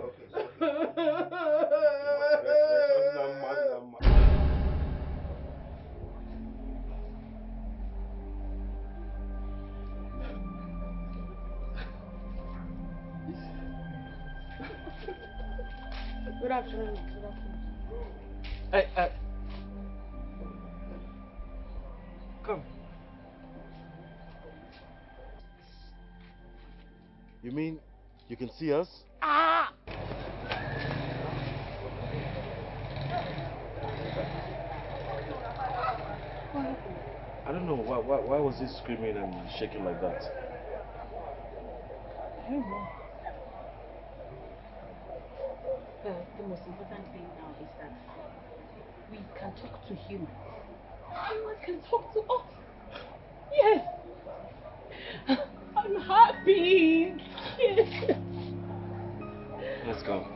Good afternoon. Good afternoon. Hey, hey. Come. You mean you can see us? Ah! I don't know why, why why was he screaming and shaking like that? I don't know. Well, the most important thing now is that we can talk to him. Anyone can talk to us. Yes. I'm happy. Yes. Let's go.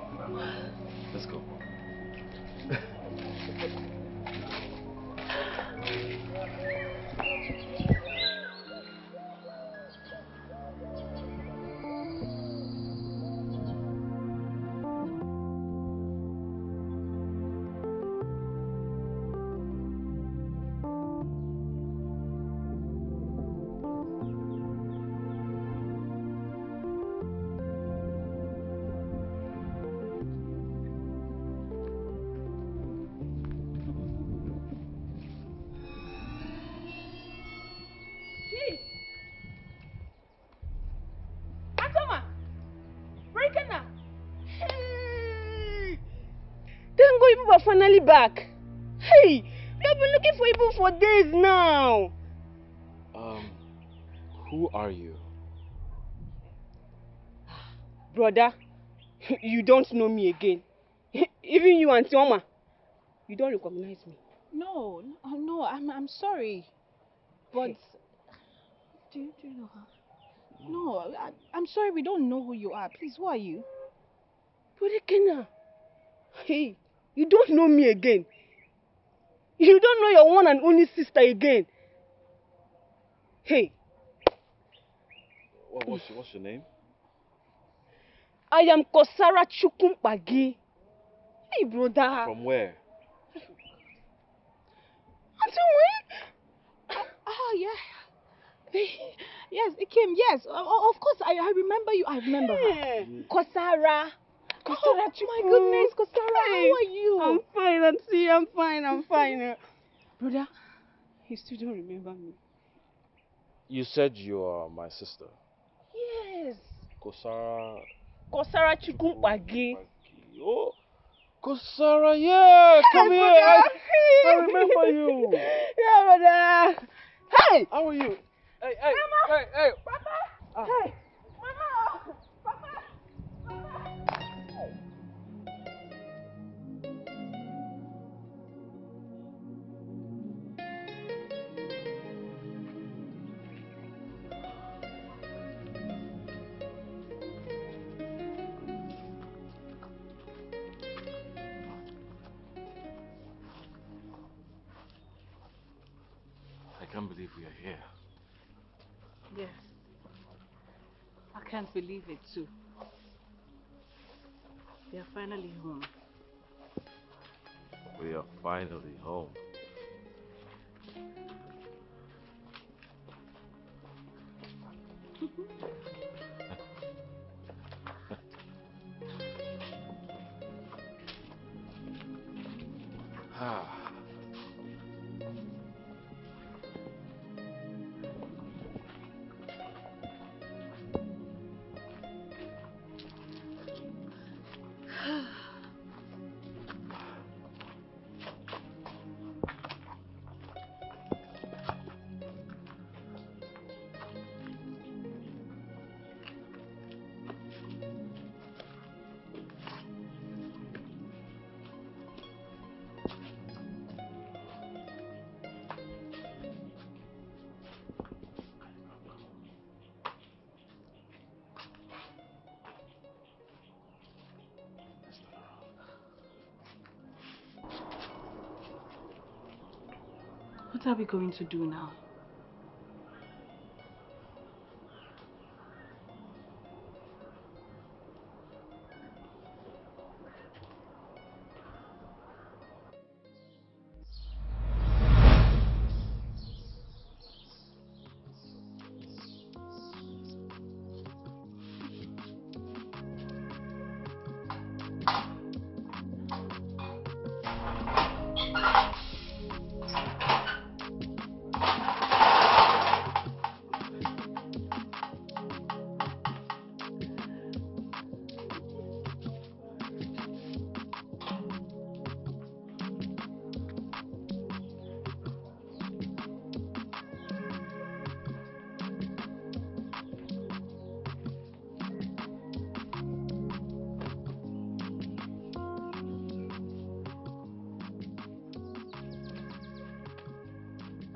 Let's go. Finally back. Hey! We have been looking for you for days now. Um, who are you? Brother, you don't know me again. Even you and Tioma, you don't recognize me. No, no, no, I'm, I'm sorry. But. Do you, do you know her? No, I, I'm sorry, we don't know who you are. Please, who are you? Brother Kena, hey, you don't know me again. You don't know your one and only sister again. Hey, What, what's, your, what's your name? I am Kosara Chukumpagi. Hey, brother. From where? Auntie Wayne? Oh, ah, yeah. yes, it came. Yes, o- o- of course. I, I remember you. I remember her. Mm. Kosara. Kosara Oh, my goodness, Kosara, Hey, how are you? I'm fine, Auntie. I'm fine. I'm fine. Brother, you still don't remember me. You said you are my sister. Yes. Kosara. Kosara Chukumpagi. Oh, Kosara, yeah, come here. I. I remember you. Yeah, brother. Hey! How are you? Hey, hey, hey, hey. Papa! Ah. Hey! Believe it too. We are finally home. We are finally home. Ah. What are we going to do now?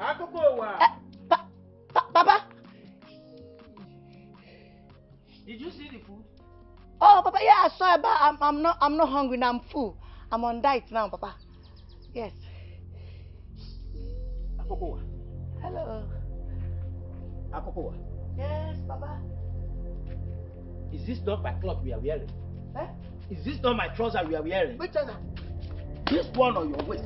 Akụkọ ụwa. Papa. Did you see the food? Oh, Papa, yeah, I saw it, but I'm, I'm not I'm not hungry now. I'm full. I'm on diet now, Papa. Yes. Akụkọ ụwa. Hello. Akụkọ ụwa. Yes, Papa. Is this not my cloth we are wearing? Eh? Is this not my trouser we are wearing? Which other? This one on your waist.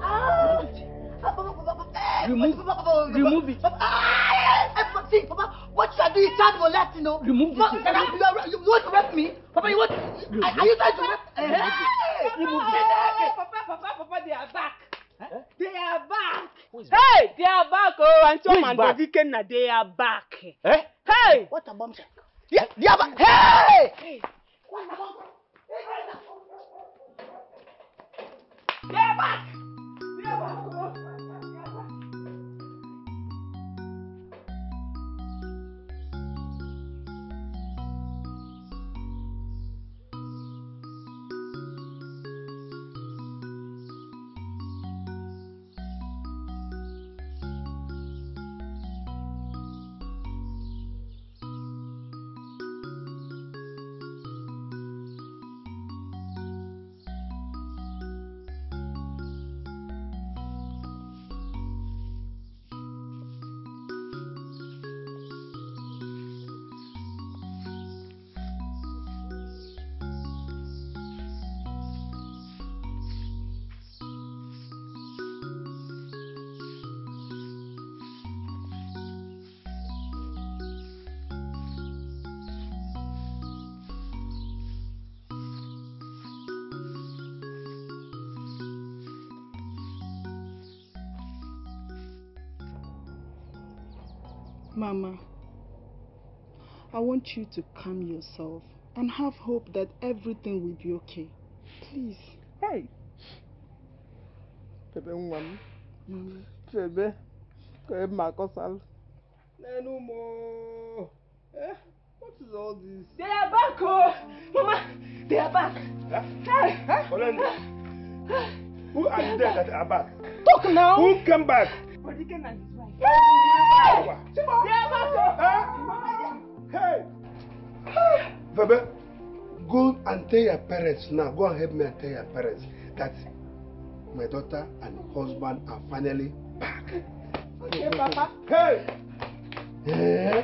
Ah. Remove it. Papa, Papa, Papa, eh, Remove- Papa, Papa, Papa, remove it. Papa, ah, see, Papa, what you are doing is child molesting, you know. Remove Papa, it. you, are, you want to rape me? Papa, you want? Are, are you trying to rape? Eh, eh, Remove eh, Papa, Papa, Papa, they are back. They are back. Who is Hey, they are back. Oh, and Tom and back? Kenna, they are back. Eh? Hey. What a bombshell. Yeah, yeah, but hey! They are back. They are back. Want you to calm yourself and have hope that everything will be okay. Please. Hey. Chebe nwa m. Mama. Chebe. Ka ebe m akọsalụ. Nenu mo. Eh? What is all this? They are back. Oh, Mama, they are back. Eh? Hey. Eh? Eh. Who are you there that are back? Talk now. Who came back? Bobby Kenna and his wife. Hey! They are back. Oh. Hey! Baba, go and tell your parents now. Go and help me and tell your parents that my daughter and husband are finally back. Okay, Papa. Hey! Eh?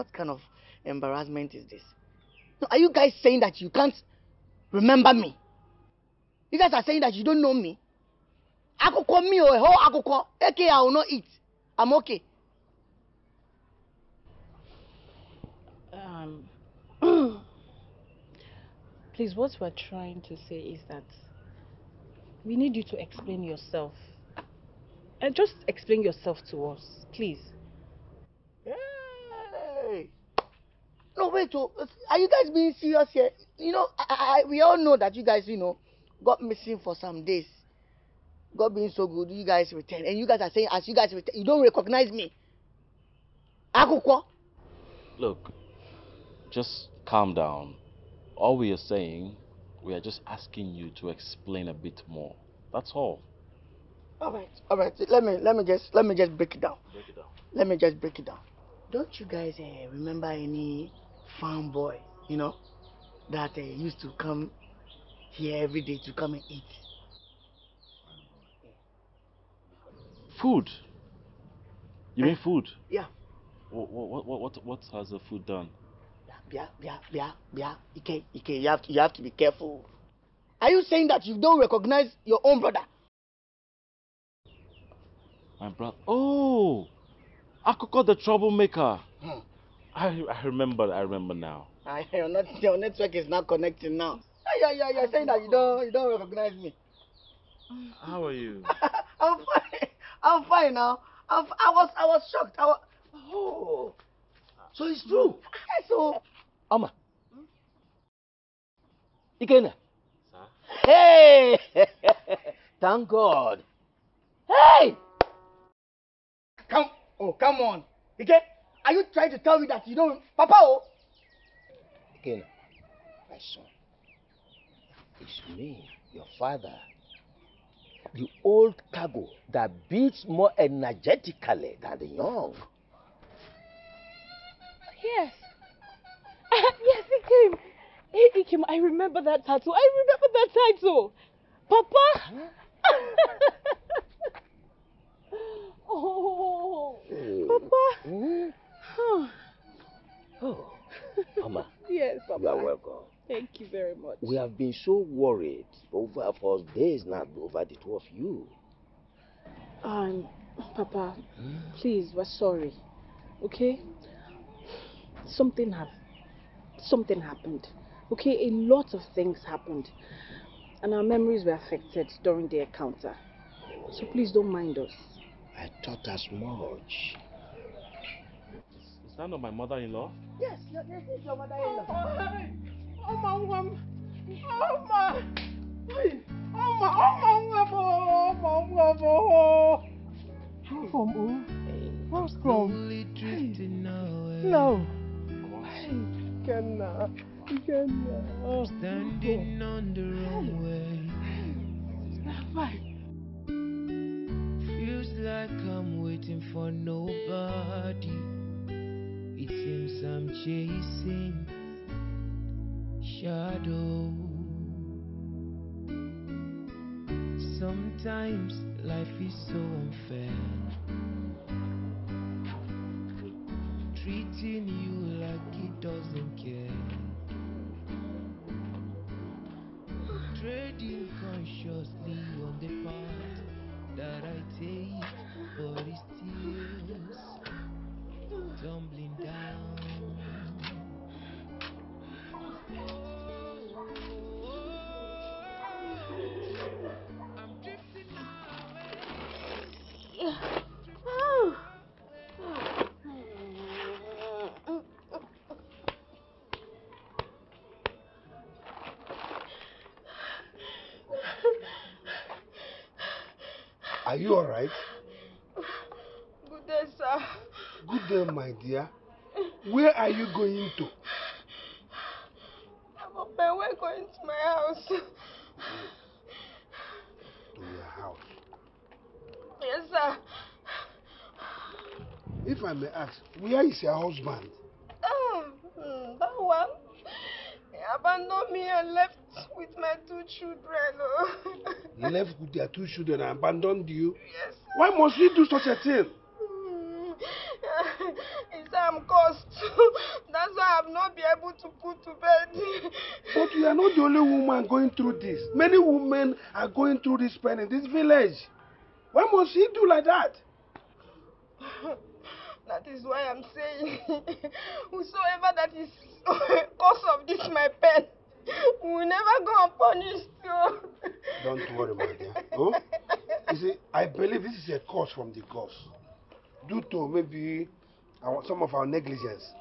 What kind of embarrassment is this? No, are you guys saying that you can't remember me? You guys are saying that you don't know me? Akoko me or a whole akoko. Okay, I will not eat. I'm okay. Um, please, what we're trying to say is that we need you to explain yourself. Uh, just explain yourself to us, please. Hey. No, wait, oh, are you guys being serious here? You know, I, I, we all know that you guys, you know, got missing for some days. God being so good, you guys return. And you guys are saying, as you guys return, you don't recognize me. Akukwo. Look, just calm down. All we are saying, we are just asking you to explain a bit more. That's all. All right, all right. Let me let me just let me just break it down. Break it down. Let me just break it down. Don't you guys uh, remember any farm boy, you know, that uh, used to come here every day to come and eat? Food. You mean food? Yeah. What, what, what, what, what has the food done? Bia, bia, bia, bia. Ike, Ike, you have to, you have to be careful. Are you saying that you don't recognize your own brother? My brother. Oh! Akoko the troublemaker. Hmm. I, I remember, I remember now. Your, net, your network is not connecting now. Yeah, yeah, yeah. You're saying that you don't, you don't recognize me. How are you? I'm fine. I'm fine now. I'm, f- I was, I was shocked. I was, oh, So it's true. so. Ama. Ikenna. Hey! Thank God. Hey! Come, oh, come on. Okay? Are you trying to tell me that you don't, Papa? Oh, Ikenna, my son. It's me, your father. The old cargo that beats more energetically than the young. Yes. yes, it came. It, it came. I remember that tattoo. I remember that title. Papa. oh, mm. Papa. Mm. Oh, Mama, yes, Papa. you are welcome. Thank you very much. We have been so worried over for days now over the two of you. Um, Papa, please, we're sorry. Okay? Something have something happened. Okay, a lot of things happened. And our memories were affected during the encounter. So please don't mind us. I thought as much. Is that not my mother-in-law? yes, yes, this is your mother-in-law. Ọma nwa m. Ọma. Hey, Ọma, ọma nwa m. oh, Ọma nwa m. oh. my, How come, oh? What's come? drifting away. No. Hey, Ikenna. Ikenna. Oh, Standing on the wrong way. Fine. Feels like I'm waiting for nobody. It seems I'm chasing shadow. Sometimes life is so unfair. Treating you like it doesn't care. Trading consciously on the path that I take, but it still tumbling down. Are you alright? Good day, my dear. Where are you going to? Papa, we're going to my house. To your house. Yes, sir. If I may ask, where is your husband? Mm, that one. He abandoned me and left with my two children. Oh. Left with their two children and abandoned you. yes. Why must he do such a thing? Cursed. That's why I've not been able to put to bed. But you are not the only woman going through this. Many women are going through this pain in this village. Why must he do like that? That is why I'm saying, whosoever that is cause of this my pen, will never go unpunished. Don't worry, my dear. Oh? You see, I believe this is a curse from the gods. Due to maybe our, some of our negligence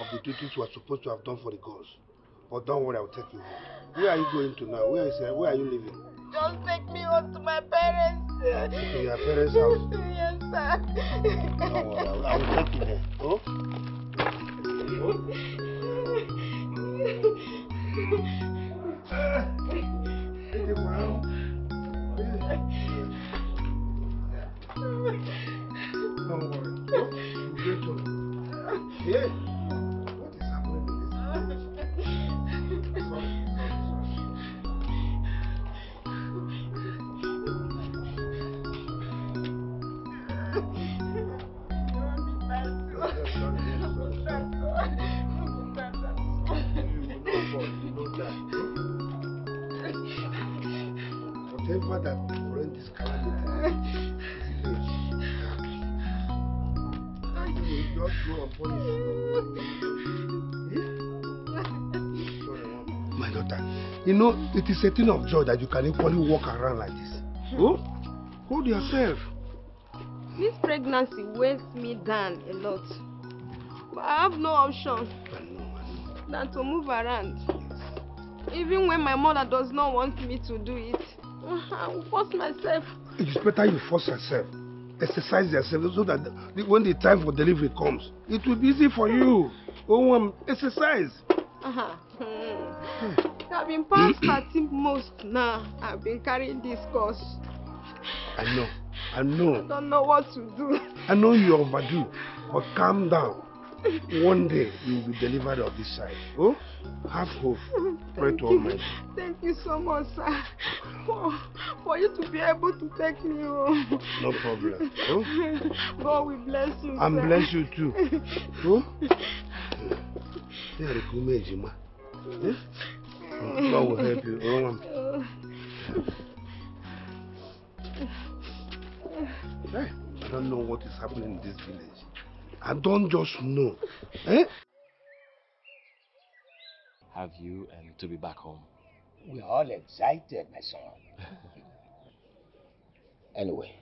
of the duties we are supposed to have done for the gods. But don't worry, I will take you home. Where are you going to now? Where is uh, where are you living? Just take me home to my parents. To your parents' house. yes, sir. Don't worry, I will, I will take you there. Oh? Don't know, it is a thing of joy that you can equally walk around like this. Oh, hold yourself. This pregnancy weighs me down a lot. But I have no option than to move around. Even when my mother does not want me to do it, I will force myself. It is better you force yourself. Exercise yourself so that the, when the time for delivery comes, it will be easy for you. Oh, um, exercise. Uh-huh. I've been past 13 most now. I've been carrying this course. I know, I I know, don't know what to do. I know you're overdue, but calm down. One day you will be delivered of this side. Oh, have hope. Pray Thank to. Almighty. Thank you so much, sir. For, for you to be able to take me home. No problem. Oh, God will bless you. and sir. bless you too. Oh, there. God will help you. Um, Hey, I don't know what is happening in this village. I don't just know. Eh? Have you and to be back home? We're all excited, my son. anyway,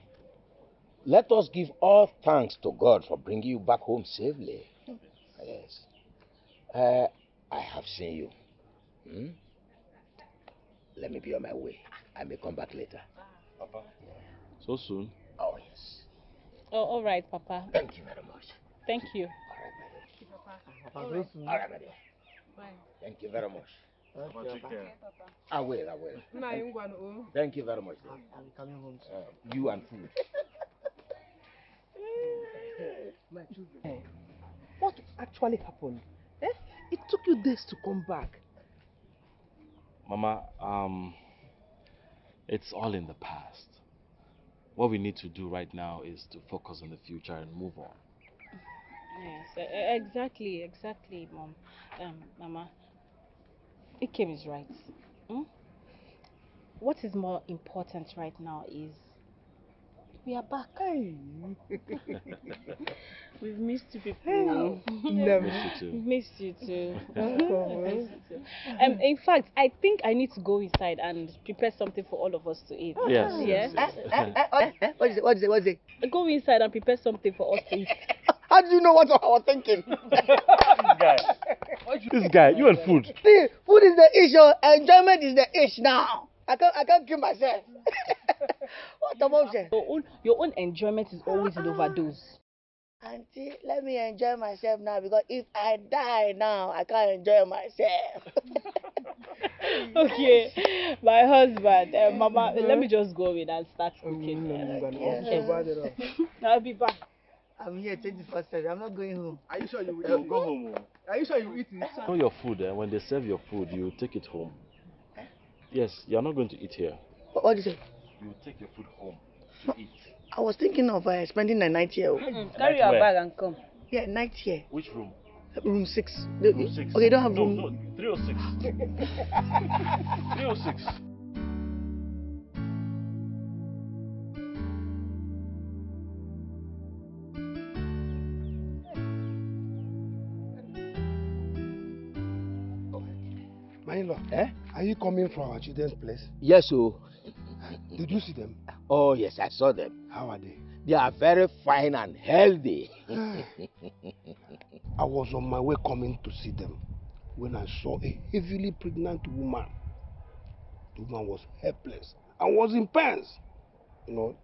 let us give all thanks to God for bringing you back home safely. Yes. Uh, I have seen you. Hmm? Let me be on my way. I may come back later. Papa. So soon? Oh, yes. Oh, all right, Papa. Thank you very much. Thank you. All right, my dear. Thank you very much. I will, I will. Nah, you want to- Thank you very much. dear. I'm coming home soon. Uh, you and food. My children. What actually happened? It took you days to come back. Mama, um, it's all in the past. What we need to do right now is to focus on the future and move on. Yes, exactly, exactly, Mom. Um, Mama, Ikem is right. Hmm? What is more important right now is we are back. We've missed you people. Hey. Never. Missed you too. Missed you too. Oh, Missed you too. Um, in fact, I think I need to go inside and prepare something for all of us to eat. Yes, Yeah. yes, yes. Eh, What is it? What is it? What is it? Go inside and prepare something for us to eat. How do you know what I was thinking? this guy. This guy, you and food. See, food is the issue. Enjoyment is the issue now. I can't, I can't kill myself. what about you? Your own, your own enjoyment is always an overdose. Auntie, let me enjoy myself now because if I die now, I can't enjoy myself. okay, my husband, uh, Mama, let me just go in and start cooking. I'll be back. I'm here 24 7. I'm not going home. Are you sure you will eat? Go home. Are you sure you eat it? Know your food, eh? when they serve your food, you take it home. Yes, you're not going to eat here. What, what did you say? You take your food home to eat. I was thinking of uh, spending the night here. Mm, Carry your where? bag and come. Yeah, night here. Which room? Room 6. Room six. Okay, don't have no, room. No, 306. 306. My in-law, eh? Are you coming from our children's place? Yes, so. Did you see them? Oh, yes, I saw them. How are they? They are very fine and healthy. I was on my way coming to see them when I saw a heavily pregnant woman. The woman was helpless and was in pains. You know,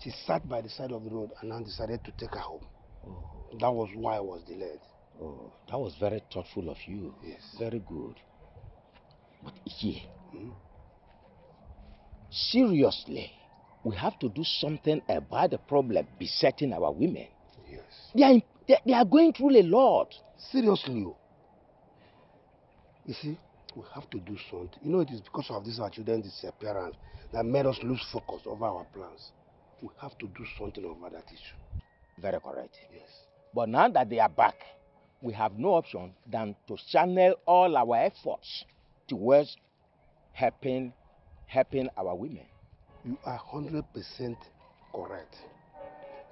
she sat by the side of the road and I decided to take her home. Oh. That was why I was delayed. Oh, that was very thoughtful of you. Yes. Very good. But here, seriously, we have to do something about the problem besetting our women. Yes. They are, they, they are going through a lot. Seriously. oh. You see, we have to do something. You know, it is because of this our children's disappearance that made us lose focus over our plans. We have to do something over that issue. Very correct. Yes. But now that they are back, we have no option than to channel all our efforts towards helping, helping our women. You are hundred percent correct.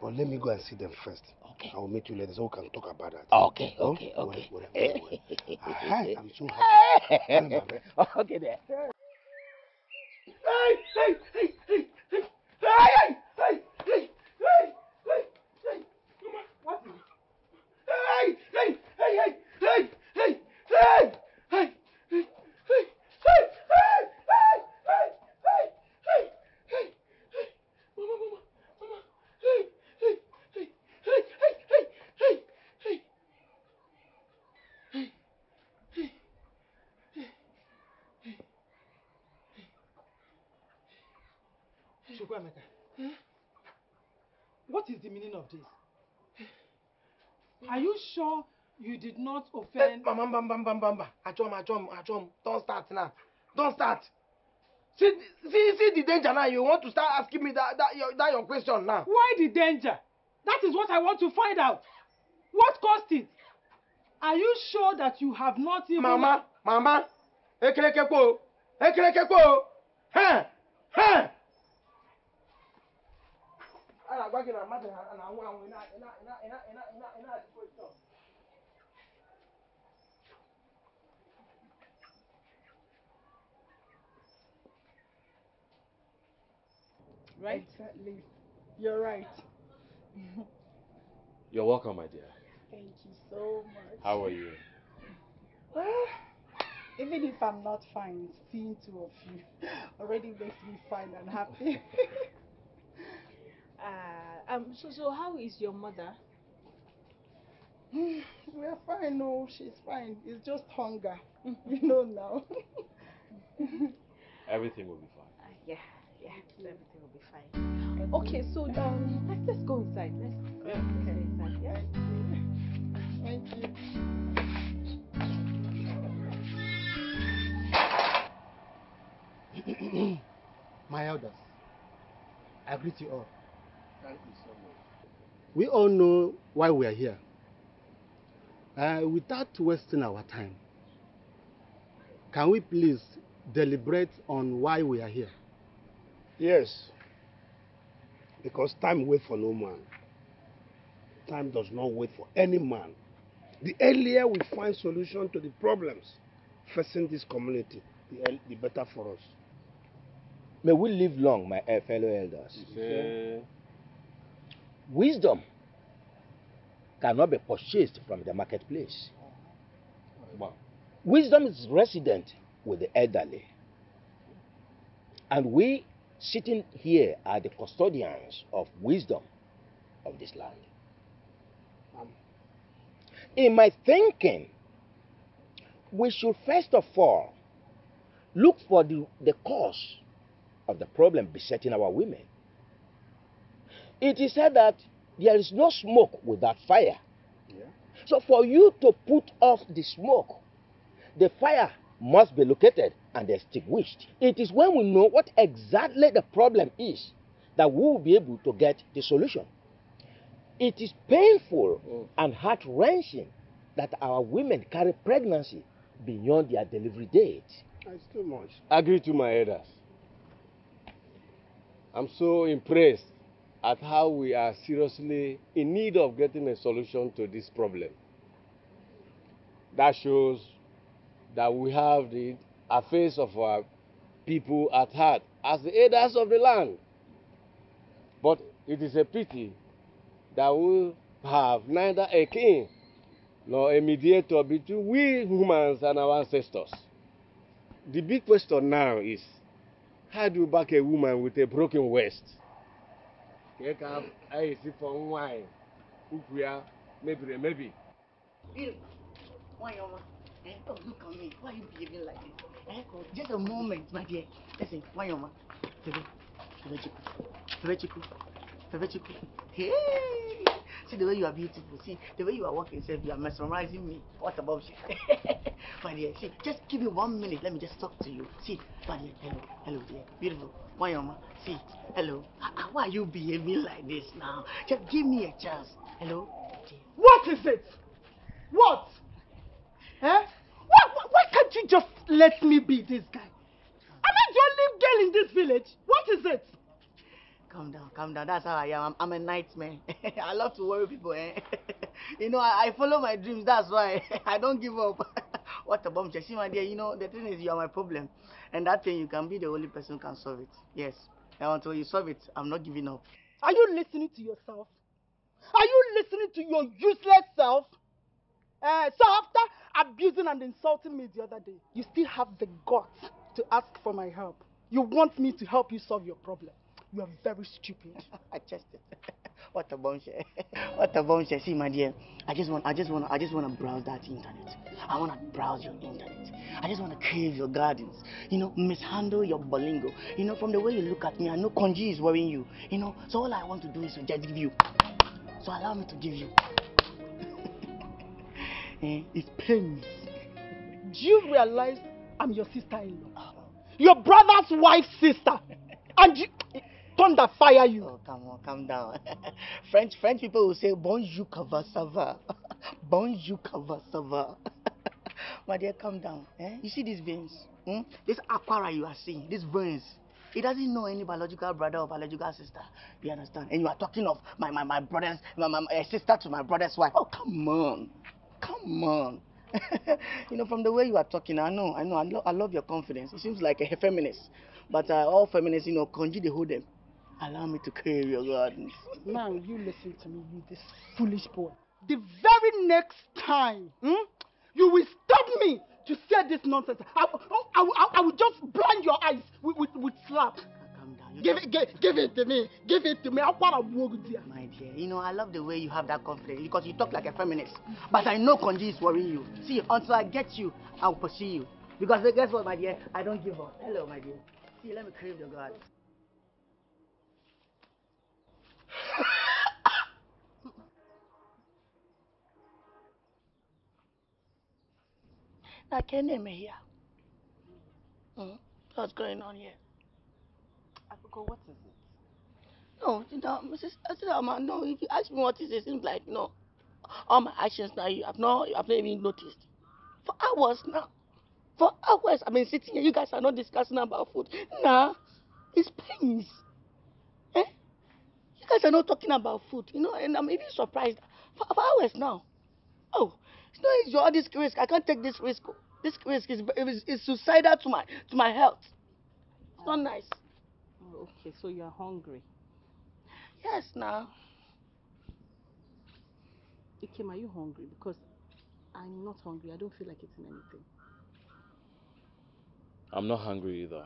But let me go and see them first. Okay. I will meet you later so we can talk about that. Okay, Oh, okay, okay. well, well, well. Hi, I'm so happy. Hi, my friend. okay, there. Hey, hey, hey, hey, hey, hey, Hey, hey, hey, hey, hey, hey, hey, hey, hey, hey, did not offend? Bam, bam, bam, bam, bam, bam. Achom, achom, achom. Don't start now. Don't start. See, see, see the danger now. You want to start asking me that, that, your, that your question now. Why the danger? That is what I want to find out. What caused it? Are you sure that you have not even... Mama, mama, ekelekekpo, ekelekekpo, huh, huh. A na-agwa gị na mmadụ na-anwụ anwụ ị na- ị na- Right? Exactly. You're right. You're welcome, my dear. Thank you so much. How are you? Well, even if I'm not fine, seeing two of you already makes me fine and happy. Uh, um, so, so how is your mother? We're fine, no, she's fine. It's just hunger. you know now. Everything will be fine. yeah, yeah, be fine. Okay, so um, let's let's go inside. Let's, let's go inside. Yeah. Thank you. My elders, I greet you all. Thank you so much. We all know why we are here. Uh, without wasting our time, can we please deliberate on why we are here? Yes. Because time waits for no man. Time does not wait for any man. The earlier we find solution to the problems facing this community, the, el- the better for us. May we live long, my eh, fellow elders. Wisdom cannot be purchased from the marketplace. Wisdom is resident with the elderly. And we sitting here are the custodians of wisdom of this land. In my thinking, we should first of all look for the, the cause of the problem besetting our women. It is said that there is no smoke without fire. So, for you to put off the smoke, the fire must be located and extinguished. It is when we know what exactly the problem is that we will be able to get the solution. It is painful mm. and heart wrenching that our women carry pregnancy beyond their delivery date. Ah, it's too much. agree to my elders. I'm so impressed at how we are seriously in need of getting a solution to this problem. That shows that we have the affairs of our people at heart as the elders of the land. But it is a pity that we have neither a king nor a mediator between we humans and our ancestors. The big question now is how do you back a woman with a broken waist? Nke ka anyị esi fọ nwaanyị ukwu ya mebiri emebi. Bill, why you. Why you behaving like this? Just a moment, my dear. Listen, why you want? Febe, Febe Chiku, Febe Chiku, Febe Chiku. Hey! See the way you are beautiful. See the way you are walking, self, you are mesmerizing me. What about you? my dear, see, just give me one minute. Let me just talk to you. See, my dear, hello, hello, dear, beautiful. Why, Oma? See, hello. Ah, ah, Why are you behaving like this now? Just give me a chance. Hello, dear. What is it? What? Eh? Can't you just let me be this guy? Am I the only girl in this village? What is it? Calm down, calm down. That's how I am. I'm, I'm a nightmare. I love to worry people. Eh? you know, I, I follow my dreams. That's why I don't give up. what a bombshell. See, my dear, you know, the thing is, you are my problem. And that thing, you can be the only person who can solve it. Yes. And until you solve it, I'm not giving up. Are you listening to yourself? Are you listening to your useless self? Uh, so after abusing and insulting me the other day, you still have the guts to ask for my help. You want me to help you solve your problem. You are very stupid. I just what a bombshell. what a bombshell. See, my dear, I just want, I just want, I just want to browse that internet. I want to browse your internet. I just want to crave your gardens. You know, mishandle your bolingo. You know, from the way you look at me, I know Konji is worrying you. You know, so all I want to do is to just give you. So allow me to give you. Eh, it's pains. Do you realize I'm your sister-in-law? Your brother's wife's sister. And you, thunder fire you. Oh, come on, calm down. French French people will say bonjour comment ça va. bonjour ça va. My dear, calm down. Eh? You see these veins? Hmm? This aquara you are seeing, these veins. He doesn't know any biological brother or biological sister. You understand? And you are talking of my my, my brother's my, my, my sister to my brother's wife. Oh come on. Come on. you know, from the way you are talking, I know, I know, I, lo- I love your confidence. It seems like a feminist. But uh, all feminists, you know, conjure they hold them. Allow me to carry your gardens. Man, you listen to me, you this foolish boy. The very next time hmm, you will stop me to say this nonsense, I, I, I, will- I, will just blind your eyes with, with, with slap. Give it, give, give it to me. Give it to me. I want to walk with you. My dear, you know, I love the way you have that confidence because you talk like a feminist. But I know Konji is worrying you. See, until I get you, I'll pursue you. Because guess what, my dear? I don't give up. Hello, my dear. See, let me crave your gardens. Now, can name here? Hmm? What's going on here? Forgot what is it? No, you know, Mrs. Asilama, no, if you ask me what is it, it seems like, no. All my actions now, you have not, you have not even noticed. For hours now. For hours, I've been sitting here, you guys are not discussing about food. Nah, it's pains. Eh? You guys are not talking about food, you know, and I'm even surprised. For, for hours now. Oh, it's not easy, all this risk. I can't take this risk. This risk is, is, is suicidal to my, to my health. It's not nice. Okay, so you're hungry. Yes, now. Ikem, are you hungry? Because I'm not hungry. I don't feel like eating anything. I'm not hungry either.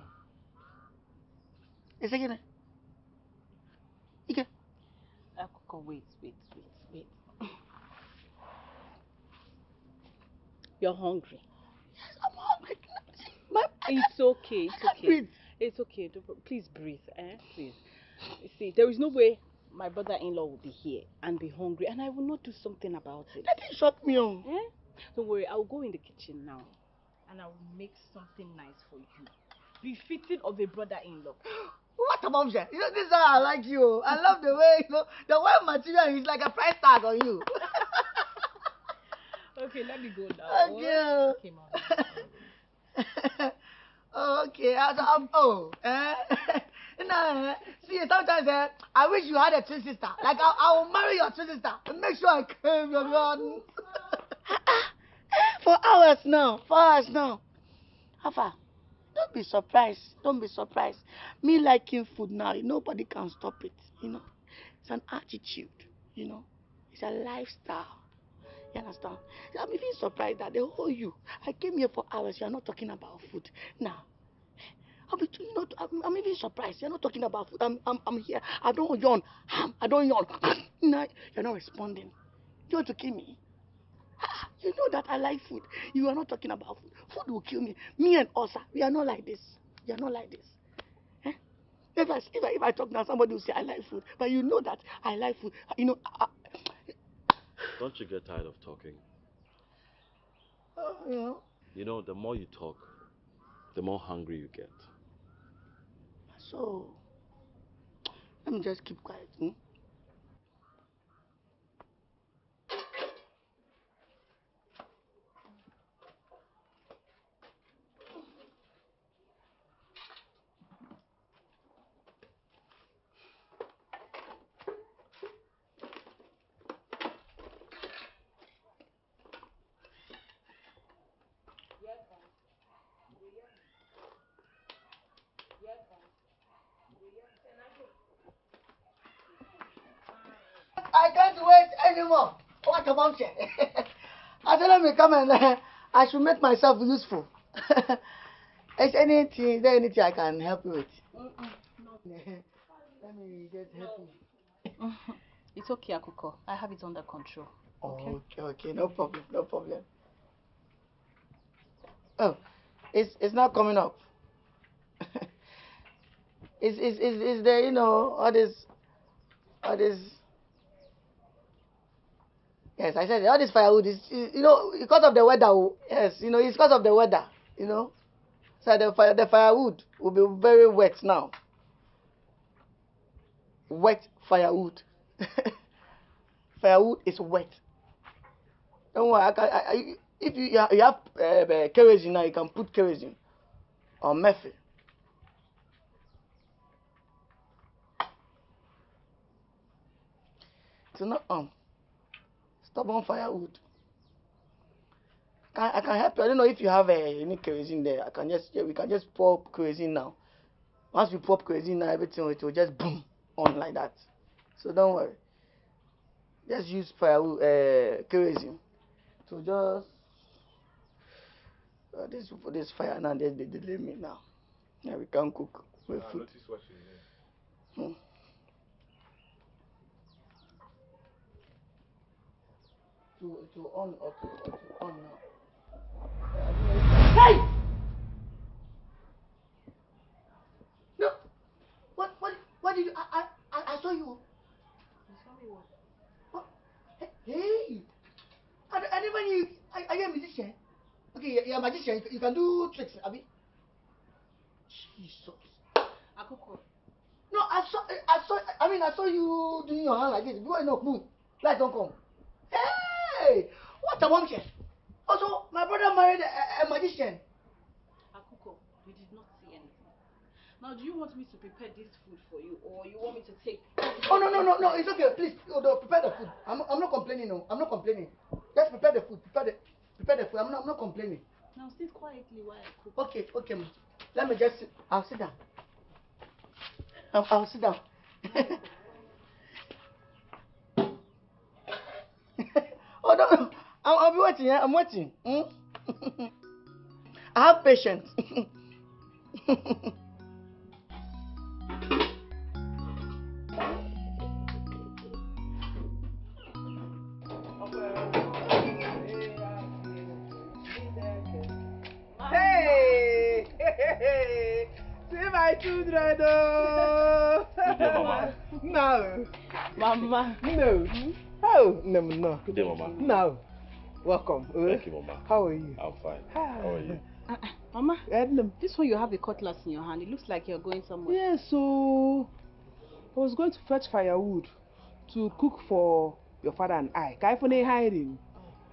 Is it Ike. Uh, Akoko, wait, wait, wait, wait. You're hungry. Yes, I'm hungry. It's okay. It's can't okay. It's okay. Please breathe, eh? Please. You see, there is no way my brother-in-law will be here and be hungry, and I will not do something about it. That didn't shock me, oh. Eh? Don't worry. I'll go in the kitchen now, and I will make something nice for you, befitting of a brother-in-law. What a bombshell. You know, this is how I like you. I love the way, you know, the way material is like a price tag on you. Okay, let me go now. Okay. Okay, mom. okay. I, I'm, oh, eh? no, eh? see, sometimes eh, I wish you had a twin sister. Like, I, I will marry your twin sister and make sure I claim your garden. For hours now. For hours now. Don't, Don't be surprised. Don't be surprised. Me liking food now, nobody can stop it. You know, it's an attitude. You know, it's a lifestyle. You understand? I'm even surprised that they hold you. I came here for hours. You are not talking about food. Now, be you know, I'm, I'm even surprised. You're not talking about food. I'm, I'm, I'm here. I don't yawn. I don't yawn. no, you're not responding. You want to kill me? Ah, You know that I like food. You are not talking about food. Food will kill me. Me and Osa, we are not like this. We are not like this. Eh? If I, if, I, if I talk now, somebody will say I like food. But you know that I like food. You know, I, Don't you get tired of talking? uh, you know. You know, the more you talk, the more hungry you get. So, let me just keep quiet. Hmm? I can't wait anymore. What a bombshell. I said, let me come and uh, I should make myself useful. Is anything, is there anything I can help you with? let me just help you. It's okay, Akuko. I have it under control. Okay, okay, no problem, no problem. Oh, it's it's not coming up. is is is is there you know all this all this Yes, I said all this firewood is you know because of the weather. oh, Yes, you know it's because of the weather. You know, so the fire the firewood will be very wet now. Wet firewood. firewood is wet. Don't worry, I can, I, I, if you, you have, have uh, kerosene now, you can put kerosene or methyl. It's not um stubborn firewood. Can, I can help you. I don't know if you have uh, any kerosene there. I can just yeah, we can just pour kerosene now. Once we pour kerosene now, everything it will just boom on like that. So don't worry. Just use firewood uh, kerosene to just uh, this for this fire now. They they delay me now. Yeah, we can cook with food. Hmm. To to on or to, or to on now. Hey! No. What what what did you? I I I, saw you. What? Hey! I, I never knew. Are, are you a musician? Okay, you're, a magician. You, can- do tricks, Abi. Jesus. No, I saw. I saw. I mean, I saw you doing your hand like this. Before you know, boom, light don't come. What! Also, my brother married a, magician. a magician. Akuko, we did not see anything. Now, do you want me to prepare this food for you, or you want me to take? Oh no no no no! It's okay. Please, prepare the food. I'm I'm not complaining. No, I'm not complaining. Just prepare the food. Prepare the prepare the food. I'm not I'm not complaining. Now sit quietly while I cook. Okay, okay, ma. Let me just sit. I'll sit down. I'll, I'll sit down. I'll, I'll be waiting. Yeah? I'm waiting. Hmm? I have patience. Hey! hey, See my children, oh! Mama. No. Mama. No. Oh, no, no. Good day, Mama. No. Welcome. uh. Thank you, Mama. How are you? I'm fine. How are you? Uh, uh, Mama, this one you have a cutlass in your hand. It looks like you're going somewhere. Yes, so I was going to fetch firewood to cook for your father and I. Guy for hiding.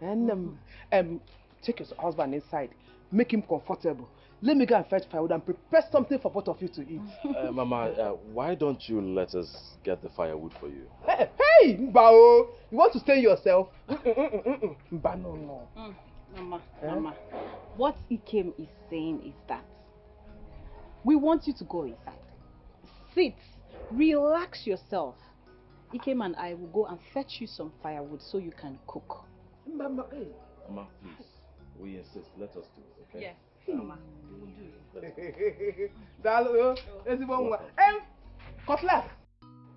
And um, um, take your husband inside. Make him comfortable. Let me go and fetch firewood and prepare something for both of you to eat. Uh, Mama, uh, why don't you let us get the firewood for you? Hey, hey, Mbao, you want to stay yourself? Mba, no, no. Mm, Mama, Eh? Mama, what Ikem is saying is that We want you to go inside. Sit, relax yourself. Ikem and I will go and fetch you some firewood so you can cook. Mama, please. We insist. Let us do it, okay? Yes, Mama. Daalụ, ezigbo nwa. Em, cutlass.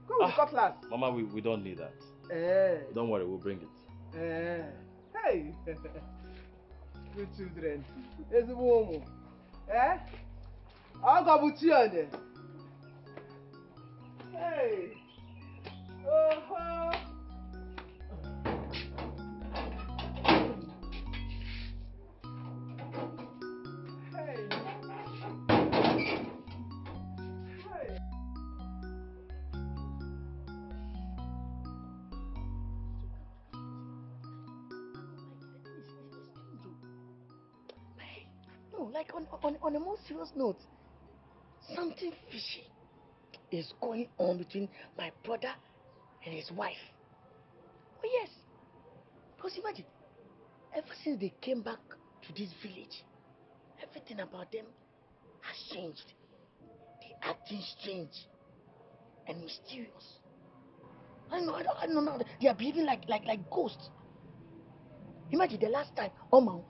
Come with cutlass. Mama, we, we don't need that. Eh, Don't worry, we'll bring it. eh. Hey. Good children. Ezigbo ụmụ. Eh? Ọgọ bụ Chiode. Hey. Oho. Hey. On, a more serious note, something fishy is going on between my brother and his wife. Oh, yes. Because imagine, ever since they came back to this village, everything about them has changed. They acting strange and mysterious. I know, I I don't know. They are behaving like like like ghosts. Imagine the last time Oma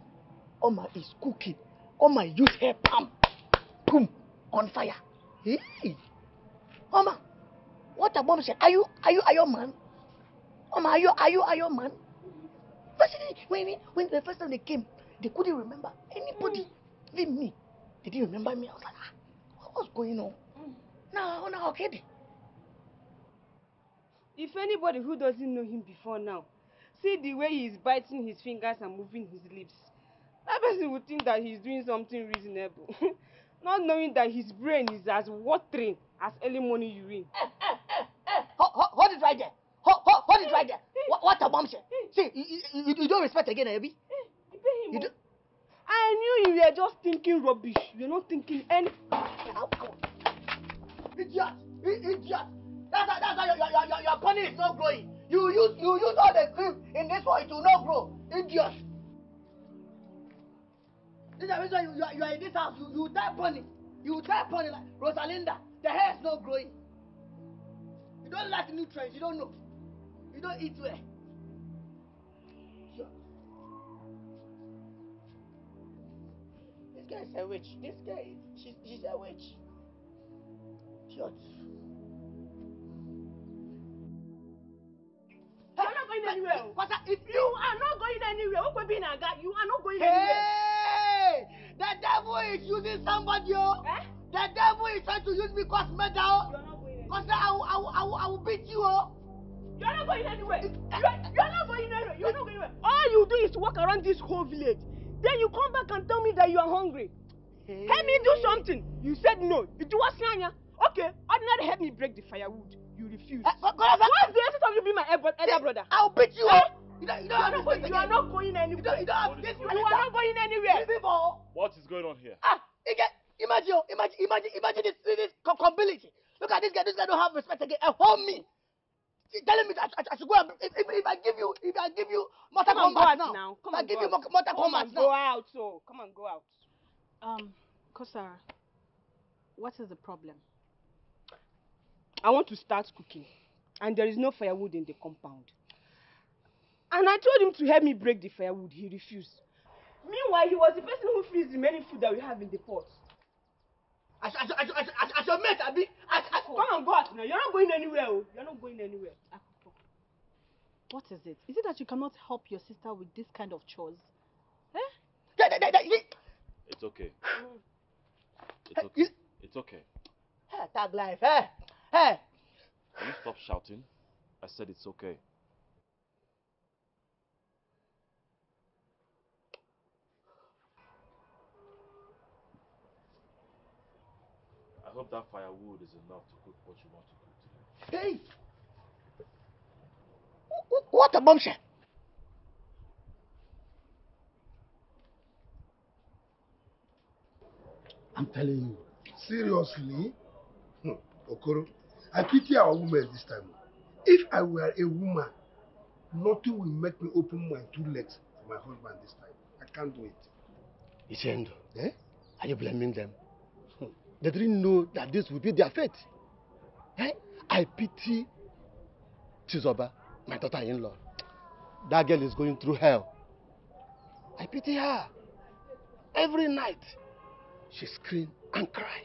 Oma is cooking. Oma use her palm, boom, on fire. Hey, Oma, what a bombshell! Are you are you Iron Man? Oma, are you are you Iron Man? First, when, when the first time they came, they couldn't remember anybody, even me. They didn't remember me. I was like, ah, what was going on? Now, now, okay. If anybody who doesn't know him before now, see the way he is biting his fingers and moving his lips, that person would think that he's doing something reasonable. Not knowing that his brain is as watering as early morning urine. Hold, hold, hold it right there. Hold, hold, hold it right there. What, what a bombshell. See, you, you, you don't respect again, Abby. You do... I knew you were just thinking rubbish. You're not thinking any. Idiot! I- Idiot! That's why, that's why your, your, your, your pony is not growing. You use, you use all the cream in this one, it will not grow. Idiot! This is the reason you, you, are, you are in this house. You, you tie pony. You tie pony like Rosalinda. The hair is not growing. You don't like nutrients. You don't know. You don't eat well. This guy is a witch. This guy, she's, she's a witch. You're not going anywhere. If You are not going anywhere. Open being a guy. You are not going anywhere. Hey! The devil is using somebody, oh. Eh? The devil is trying to use me cause murder, oh. Cause I will, I will, I will, I will beat you, oh. You're not going anywhere. You're, you're not going anywhere. You're not going anywhere. All you do is walk around this whole village. Then you come back and tell me that you are hungry. Help me do something. You said no. It was Sanya. Okay, ordinary help me break the firewood. You refuse. What's the essence of you being my elder elder brother? I'll beat you. Eh? You don't, you You don't are have not going, you are not going anywhere. You don't, you don't have this You are not going anywhere. What is going on here? Ah, you imagine, imagine, imagine, imagine this, this co- compatibility. Look at this guy. This guy don't have respect again. And hold me. He's telling me that I, I should go if, if, if I give you, if I give you Mortal Come and go Kombat out now, now. Come if I give go you out. Mo- Mortal Come Kombat and now. go out. So come and go out. Um, Kosara, what is the problem? I want to start cooking, and there is no firewood in the compound. And I told him to help me break the firewood. He refused. Meanwhile, he was the person who frees the remaining food that we have in the pot. I should, I should, I should, I should, I should, I should admit, Abi. I, I, Come and go out now. You're not going anywhere. Oh. You're not going anywhere. What is it? Is it that you cannot help your sister with this kind of chores? Yeah. It's okay. It's okay. It's okay. Hey, tag life, hey, hey. Can you stop shouting? I said it's okay. I hope that firewood is enough to cook what you want to cook today. Hey! Wh- wh- What a bombshell! I'm telling you. Seriously? Hmm. Okoro, I pity our women this time. If I were a woman, nothing will make me open my two legs for my husband this time. I can't do it. Ishendo, Eh? are you blaming them? They didn't know that this would be their fate. Eh? I pity Chizoba, my daughter-in-law. That girl is going through hell. I pity her. Every night, she scream and cry.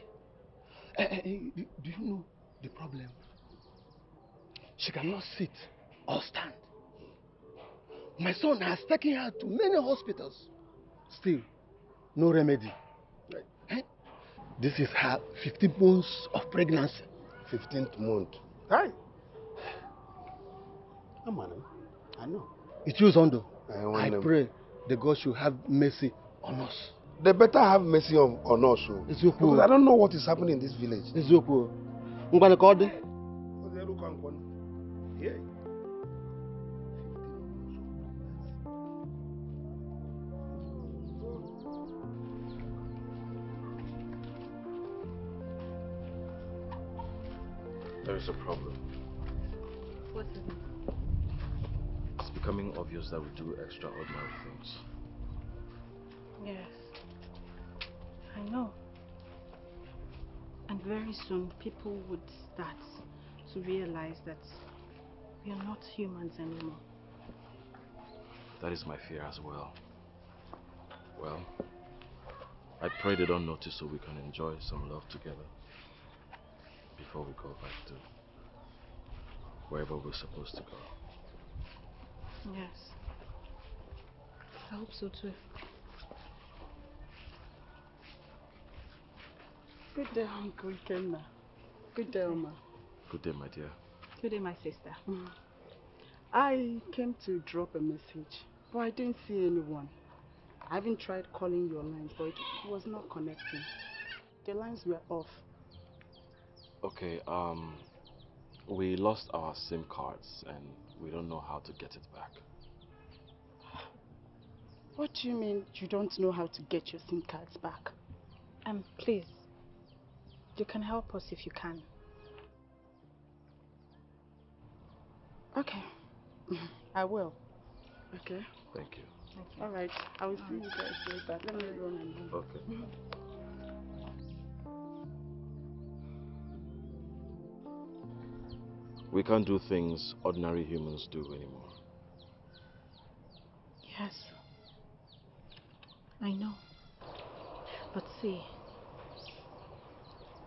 Eh, eh, do, do you know the problem? She cannot sit or stand. My son has taken her to many hospitals. Still, no remedy. This is her 15 months of pregnancy. 15th month. Hi. Come on, I know. It is Ondo. I I them- pray the God should have mercy on us. They better have mercy on, on us. oh. Because I don't know what is happening in this village. Eziokwu. Ngwanụ ka ọ dị. Is a problem. What is it? It's becoming obvious that we do extraordinary things. Yes. I know. And very soon people would start to realize that we are not humans anymore. That is my fear as well. Well, I pray they don't notice so we can enjoy some love together before we go back to wherever we're supposed to go. Yes. I hope so too. Good day, Uncle Kenna. Good day, Oma. Good day, my dear. Good day, my sister. Mm. I came to drop a message, but I didn't see anyone. I even tried calling your lines, but it was not connecting. The lines were off. Okay, um, we lost our SIM cards and we don't know how to get it back. What do you mean you don't know how to get your SIM cards back? Um, please, you can help us if you can. Okay. I will. Okay. Thank you. Thank you. All right. I will see you guys later. Let me run and go. Okay. We can't do things ordinary humans do anymore. Yes. I know. But see,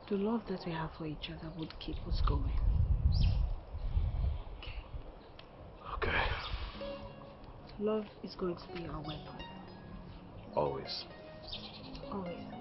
the love that we have for each other would keep us going. Okay. Okay. Love is going to be our weapon. Always. Always.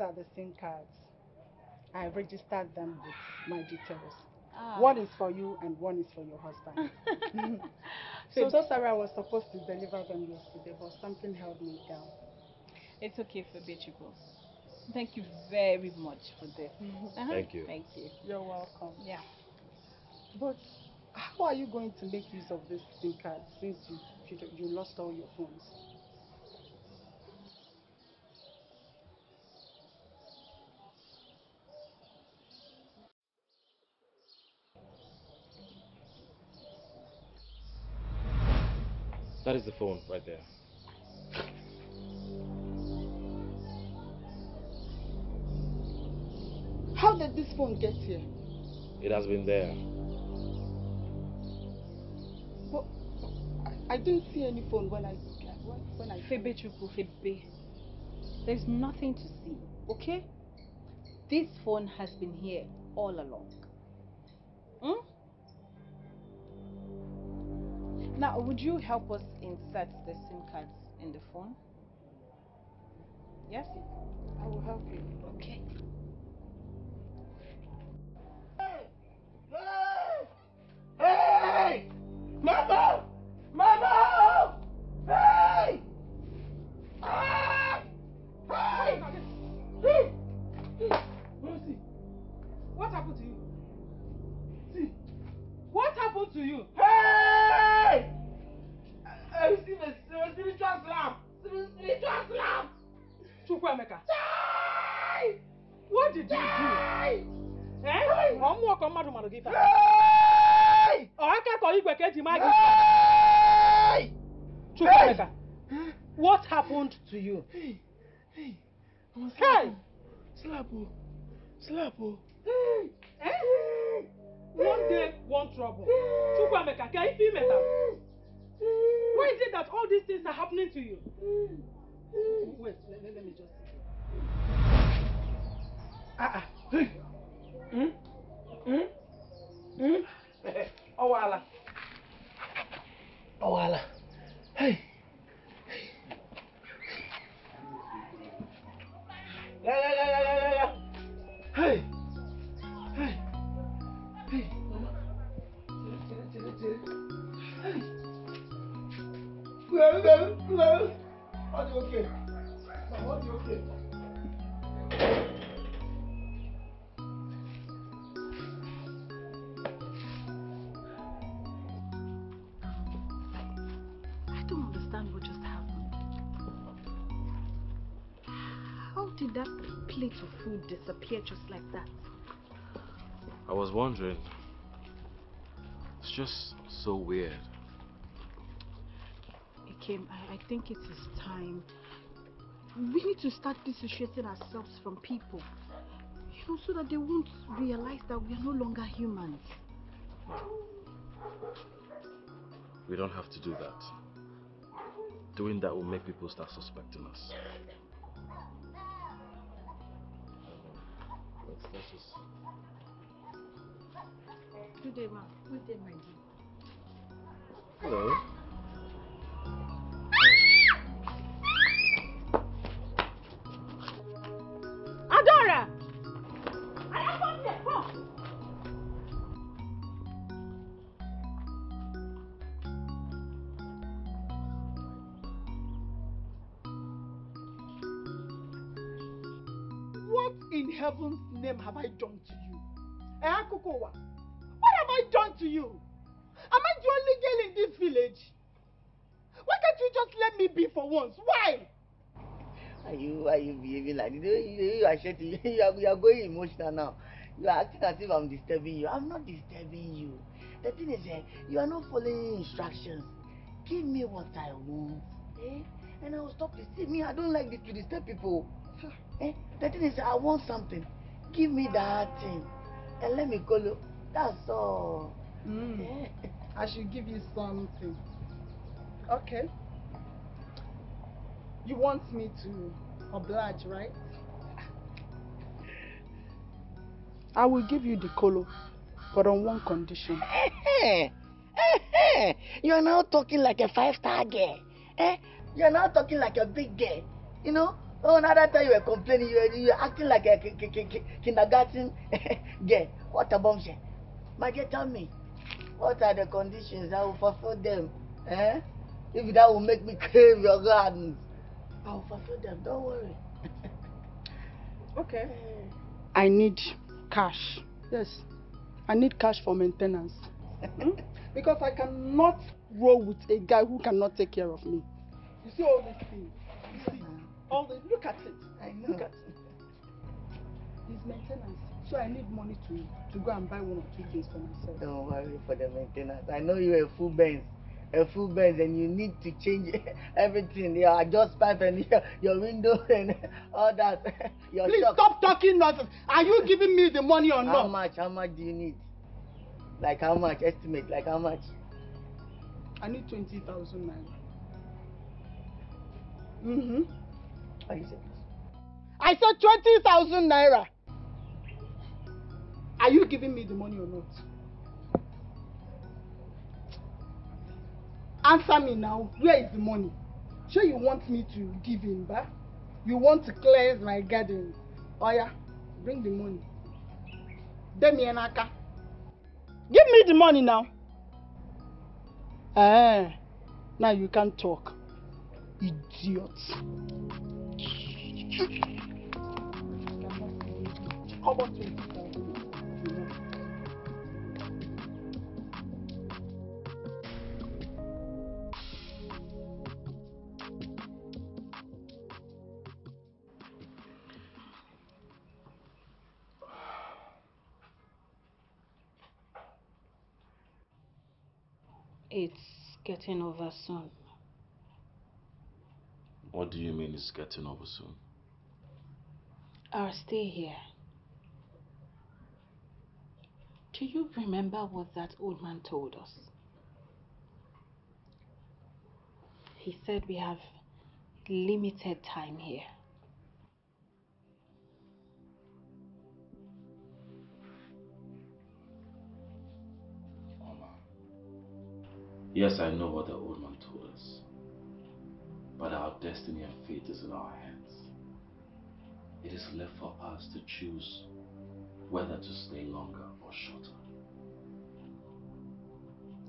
These are the SIM cards. I registered them with my details. Ah. One is for you and one is for your husband. so So- Sarah was supposed to deliver them yesterday, but something held me down. It's okay for Bechico. Thank you very much for this. Uh-huh. Thank you. Thank you. You're welcome. Yeah. But how are you going to make use of this SIM card since you, you, you lost all your phones? That is the phone right there. How did this phone get here? It has been there. But I, I didn't see any phone when I when, when I Febe Chukwu, Febe. There's nothing to see, okay? This phone has been here all along. Hmm? Now, would you help us insert the SIM cards in the phone? Yes? I will help you. Okay. Hey! Hey! Mama! Mama! Hey! Ah! Hey! Hey! Mercy, what happened to you? See? What happened to you? Chukwuemeka. What did you do? Eh? Ọmụ ọkọ mmadụ mmadụ gị taa. Ọ aka kọ igwe ka eji maa gị. Chukwuemeka. What happened to you? Hey! Slap o. Slap o. Eh? One day, one trouble. Chukwuemeka, ka ife metal. Why is it that all these things are happening to you? Wait, let, let, me just. Ah ah. Hey. Hmm? Hmm? Hmm? Ọwala. Ọwala. Hey. Ya ya ya ya ya ya ya. Hey. Hey. Hey. Mama. Chere chere chere chere. Hey. Well, well, well. Ọ dị okay. Mama, ọ dị okay. Of food disappear just like that? I was wondering. It's just so weird. Ikem, I, I think it is time. We need to start dissociating ourselves from people. You know, so that they won't realize that we are no longer humans. We don't have to do that. Doing that will make people start suspecting us. Let's, let's. Good day, ma. Good day, my dear. Hello. Heaven's name have I done to you? Eh, Akukowa? What have I done to you? Am I the only girl in this village? Why can't you just let me be for once? Why? Are you are you behaving like this? You, you are shaking. You are, you are going emotional now. You are acting as if I'm disturbing you. I'm not disturbing you. The thing is, eh, you are not following instructions. Give me what I want, eh? And I will stop this. See me, I don't like this to disturb people. Eh? The thing is, I want something. Give me that thing, and let me you. That's all. Mm. I should give you something. Okay. You want me to oblige, right? I will give you the colo, but on one condition. you are now talking like a five-star girl. Eh? You are now talking like a big girl. You know? Oh, another time you were complaining, you were, you were acting like a ki- ki- ki- ki- kindergarten girl. What a bombshell. My dear, tell me, what are the conditions? I will fulfill them. Eh? If that will make me crave your gardens, I will fulfill them. Don't worry. Okay. I need cash. Yes. I need cash for maintenance. Hmm? Because I cannot roll with a guy who cannot take care of me. You see all these things? You see? All the look at it. I know. Look at it. It's maintenance. So I need money to to go and buy one or two things for myself. Don't worry for the maintenance. I know you're a full Benz. A full Benz and you need to change everything. Your adjust pipe and your, your window and all that. Your Please shock. stop talking nonsense. Are you giving me the money or How not? much? How much do you need? Like how much? Estimate. Like how much? I need 20,000 naira. Mm-hmm. I said 20,000 naira. Are you giving me the money or not? Answer me now. Where is the money? Sure you want me to give him back? You want to cleanse my garden? Oh yeah, bring the money. Demi Enaka. Give me the money now. Eh, now you can talk. Idiot. It's getting over soon. What do you mean it's getting over soon? I'll stay here. Do you remember what that old man told us? He said we have limited time here. Yes, I know what the old man told us. But our destiny and fate is in our hands. It is left for us to choose whether to stay longer or shorter.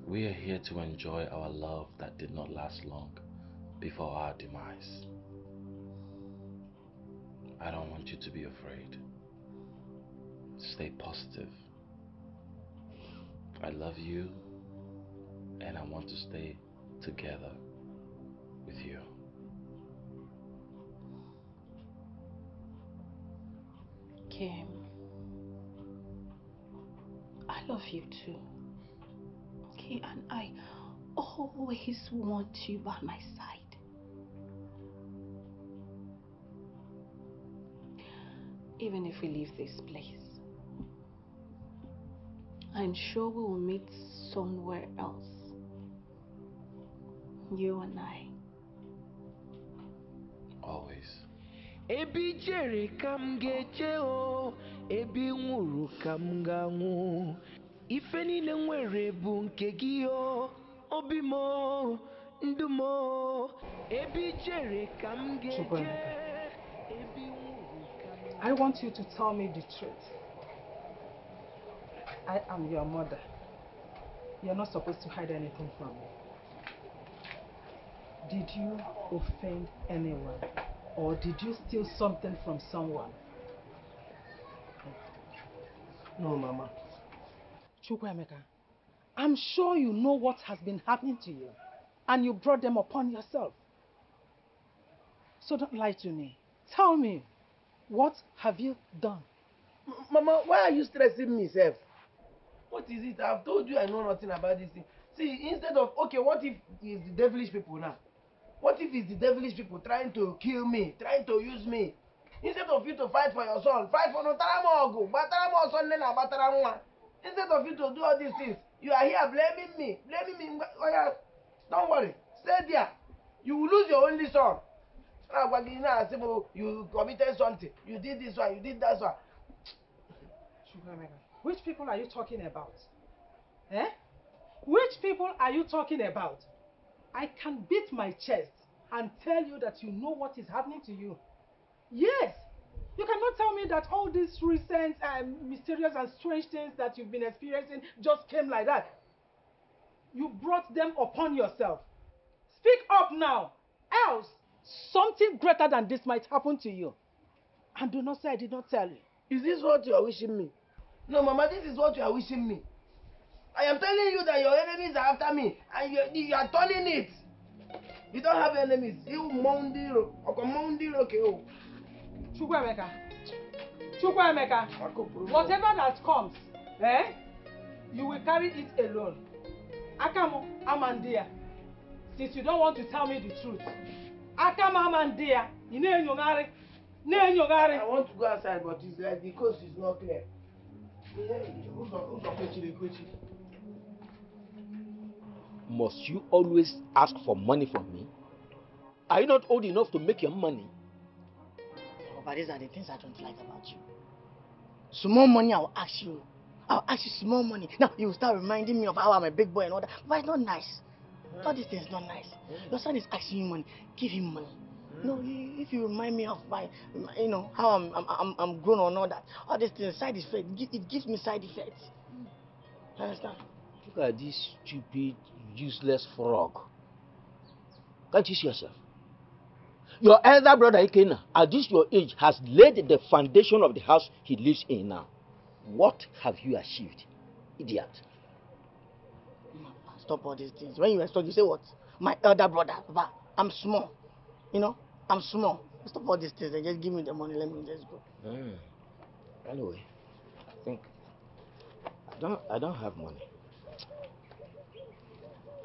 We are here to enjoy our love that did not last long before our demise. I don't want you to be afraid. Stay positive. I love you and I want to stay together with you. Kim, I love you too. Okay, and I always want you by my side. Even if we leave this place, I'm sure we will meet somewhere else. You and I. Always. Ebi chere ka m ga-eche o ebi nwụrụ ka m ga-anwụ ife niile nwere bụ nke gị o obi m ndụ m ebi chere ka m ga-eche ebi nwụrụ ka m I want you to tell me the truth. I am your mother. You're not supposed to hide anything from me. Did you offend anyone? Or did you steal something from someone? No, Mama. Chukwuemeka, I'm sure you know what has been happening to you. And you brought them upon yourself. So don't lie to me. Tell me, what have you done? Mama, why are you stressing me, Seth? What is it? I've told you I know nothing about this thing. See, instead of, okay, what if it's the devilish people now? What if it's the devilish people trying to kill me, trying to use me? Instead of you to fight for your son, fight for no Taramogo, Bataramo son na Bataramwa. Instead of you to do all these things, you are here blaming me, blaming me. Oh yeah, don't worry, stay there. You will lose your only son. You know, say, oh, you committed something, you did this one, you did that one. Which people are you talking about? Eh? Which people are you talking about? I can beat my chest and tell you that you know what is happening to you. Yes! You cannot tell me that all these recent um, mysterious and strange things that you've been experiencing just came like that. You brought them upon yourself. Speak up now, else something greater than this might happen to you. And do not say I did not tell you. Is this what you are wishing me? No, Mama, this is what you are wishing me. I am telling you that your enemies are after me, and you, you are turning it. You don't have enemies. You Mondiro, or Mondiro, okay, oh. Chukwuemeka, Chukwuemeka, whatever that comes, eh, you will carry it alone. Akamo, Amandia, since you don't want to tell me the truth. Akamo, Amandia, know Nyongari, Nyongari. I want to go outside, but it's like the coast is not clear. Ụzọ ụzọ kwechiri ekwechi. Must you always ask for money from me? Are you not old enough to make your money? Oh, but these are the things I don't like about you. Small money, I'll ask you. I'll ask you small money. Now you start reminding me of how I'm a big boy and all that. But it's not nice. All these things not nice. Your son is asking you money. Give him money. No, if you remind me of my, my- you know, how I'm, I'm, I'm, I'm grown and all that. All these things, side effects. It gives me side effects. You understand? Look at this stupid, useless frog. Can't you see yourself? Your elder brother Ikena, at this your age, has laid the foundation of the house he lives in now. What have you achieved? Idiot. Stop all these things. When you expect, you say what? My elder brother, Papa, I'm small. You know, I'm small. Stop all these things and just give me the money. Let me just go. Mm. Anyway, I think I don't I don't have money.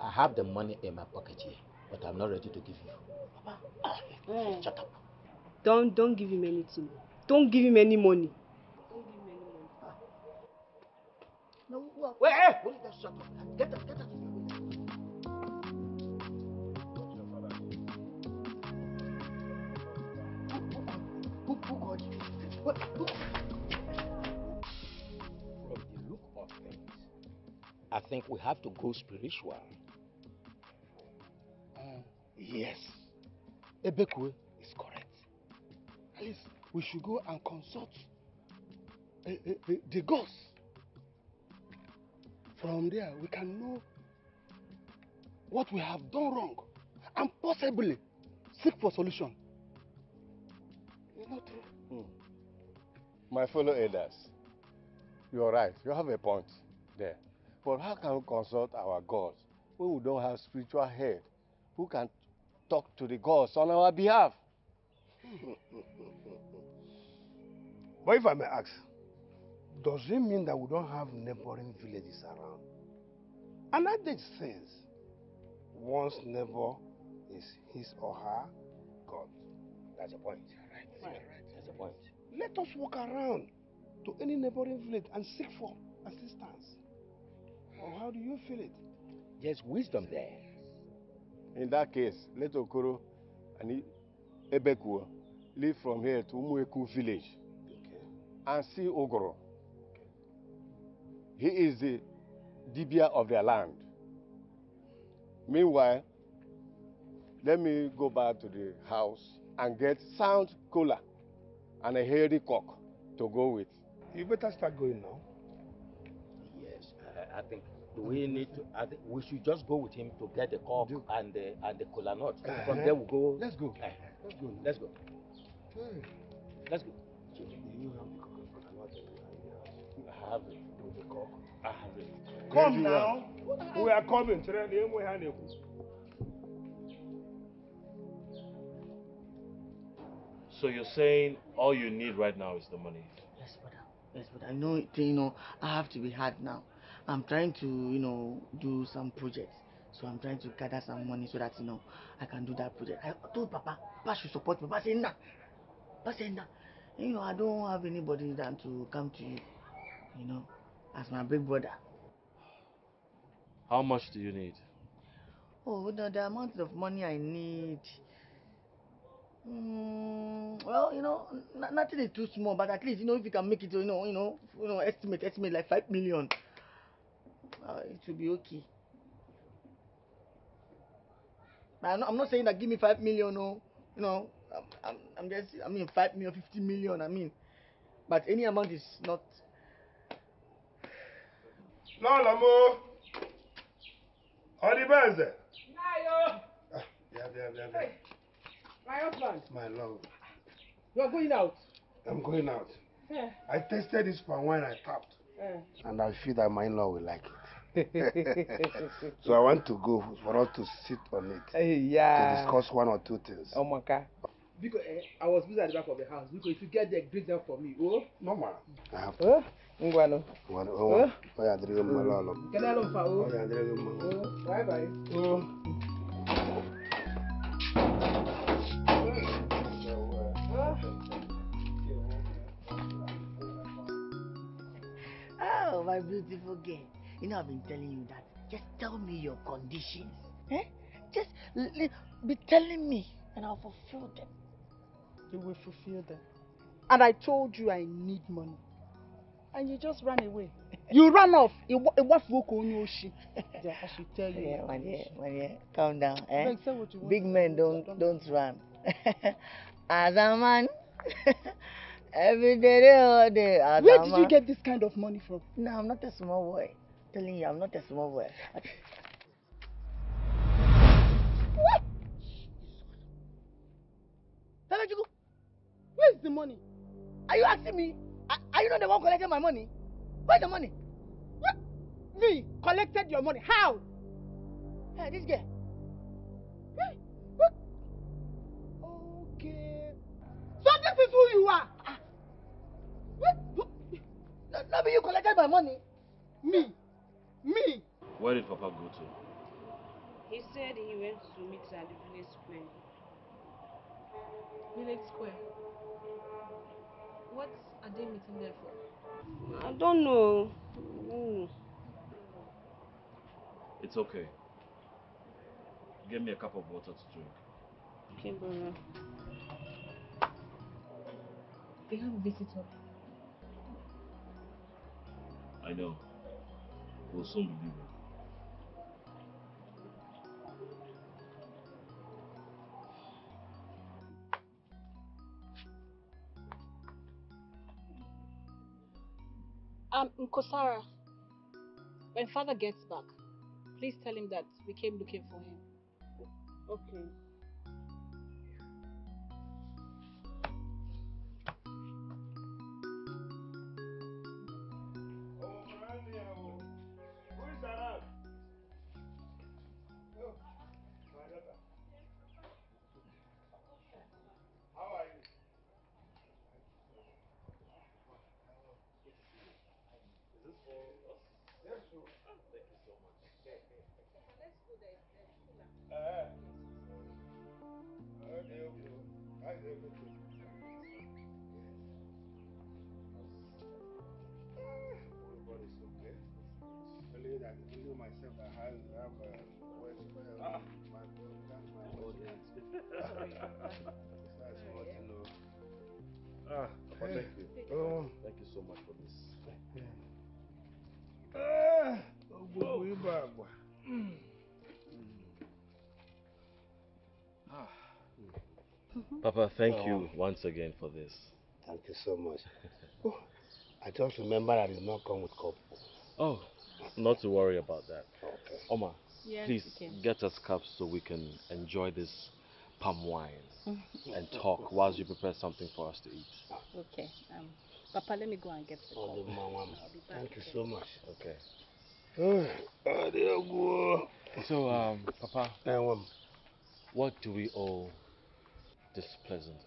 I have the money in my pocket here, but I'm not ready to give you. Papa, mm. Shut up. Don't don't give him anything. Don't give him any money. No, what? Wait, hey! What is that shut up? Get up, get up. Who, who got you? What? Who? From the look of things, I think we have to go spiritual. Yes. Ebekwe is correct. At least we should go and consult uh, uh, uh, the gods. From there, we can know what we have done wrong and possibly seek for solution. Not true. My fellow elders, you are right. You have a point there. But how can we consult our gods when we don't have spiritual head who can talk to the gods on our behalf? But if I may ask, does it mean that we don't have neighboring villages around? And that makes sense. One's neighbor is his or her God. That's the point. Right. That's the point. Let us walk around to any neighboring village and seek for assistance. Or how do you feel it? There's wisdom there. In that case, let Okoro and Ebekwe leave from here to Umueku village and see Ogoro. He is the Dibia of their land. Meanwhile, let me go back to the house and get sound cola and a hairy cock to go with. You better start going now. Yes, I, I think we need to. I think we should just go with him to get the cork and the and the cola nut. From Uh-huh. there we go. Let's go. Uh, Let's go. Let's go. Hey. Let's go. Do you have the coconut for the nut in your house? I have it. With the cock? I have it. Come now. We are coming. Chere na enwe ha. So you're saying all you need right now is the money? Yes, brother. Yes, but I know, it, you know, I have to be hard now. I'm trying to, you know, do some projects. So I'm trying to gather some money so that, you know, I can do that project. I told Papa, Papa should support me. Papa said, nah. Papa said, nah. You know, I don't have anybody than to come to you, you know, as my big brother. How much do you need? Oh, the, the amount of money I need. Mm, well, you know, n- nothing is too small, but at least you know if you can make it, you know, you know, you know, estimate, estimate like five million, uh, it will be okay. But I'm not, I'm not saying that give me five million, no, you know, I'm, I'm, I'm just, I mean, five million, fifty million, I mean, but any amount is not. Lọ́la mo. Ọ dị be nze? Nayo, Ah, Bịa bịa bịa bịa. my husband, My love, you are going out. I'm going out. Eh, I tasted this palm wine I tapped, eh. and I feel that my in-law will like it. so I want to go for us to sit on it Hey, to yeah. discuss one or two things. Oh my God. Because eh, I was busy at the back of the house. Because if you get there, greet them for me. Oh. Normal. I have to. Ngwano. Oh, oh, yeah, Oh, yeah, mma. Oh, bye bye. Oh. Oh, my beautiful girl. You know, I've been telling you that. Just tell me your conditions. Eh? Just be telling me, and I'll fulfill them. You will fulfill them. And I told you I need money. And you just ran away. You ran off. It wa- it was Voko Onyoshi. Yeah, I should tell you. Yeah, my dear, my dear, calm down. Eh? Beg, say what you want Big men say, don't don't run. As a man, every day, all day. Where did you get this kind of money from? No, I'm not a small boy. Telling you, I'm not a small boy. What? Tanajuku, where's the money? Are you asking me? Are, you not the one collecting my money? Where's the money? What? Me collected your money. How? Hey, this girl. Okay. So this is who you are. What? What? No, no, but you collected my money. Me? Me? Where did Papa go to? He said he went to meet at the village square. Village Square. What are they meeting there for? I don't know. Mm. It's okay. Give me a cup of water to drink. Okay, brother. They have a visitor. I know. We'll soon be leaving. Um, Nkosara, when father gets back, please tell him that we came looking for him. Okay. Everybody's okay. Only that only myself that has have a West well, my that's my West That's what you know. Ah, Papa, thank you. Oh. Thank you so much for this. Ah, gbogbo ibà àgbà. Ah. Papa, thank Oh. you once again for this. Thank you so much. Oh, I just remember I did not come with cup. Oh, not to worry about that. Okay. Oma, Yes, please get us cups so we can enjoy this palm wine and talk whilst you prepare something for us to eat. Okay. Um, Papa, let me go and get the Oh, cup. mama. I'll be back. Thank you so much. Okay. Oh, there you go. So, um, Papa, um, what do we owe this pleasant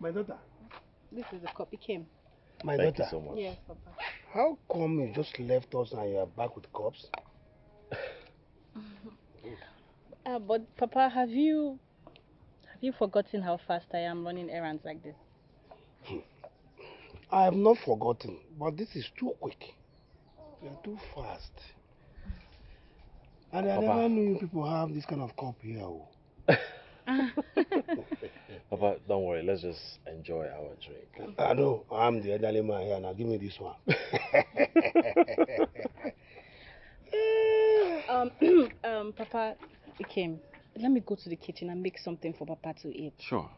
my daughter. this is the copy He came. My Thank you daughter. so much. Yes, Papa. How come you just left us and you are back with cops? Uh, but Papa, have you have you forgotten how fast I am running errands like this? I have not forgotten, but this is too quick. You are too fast. And I Papa. never knew you people have this kind of cup here. oh. Papa, don't worry. Let's just enjoy our drink. I know, I'm the elderly man here. Now give me this one. Um, um, Papa, he came. Let me go to the kitchen and make something for Papa to eat. Sure.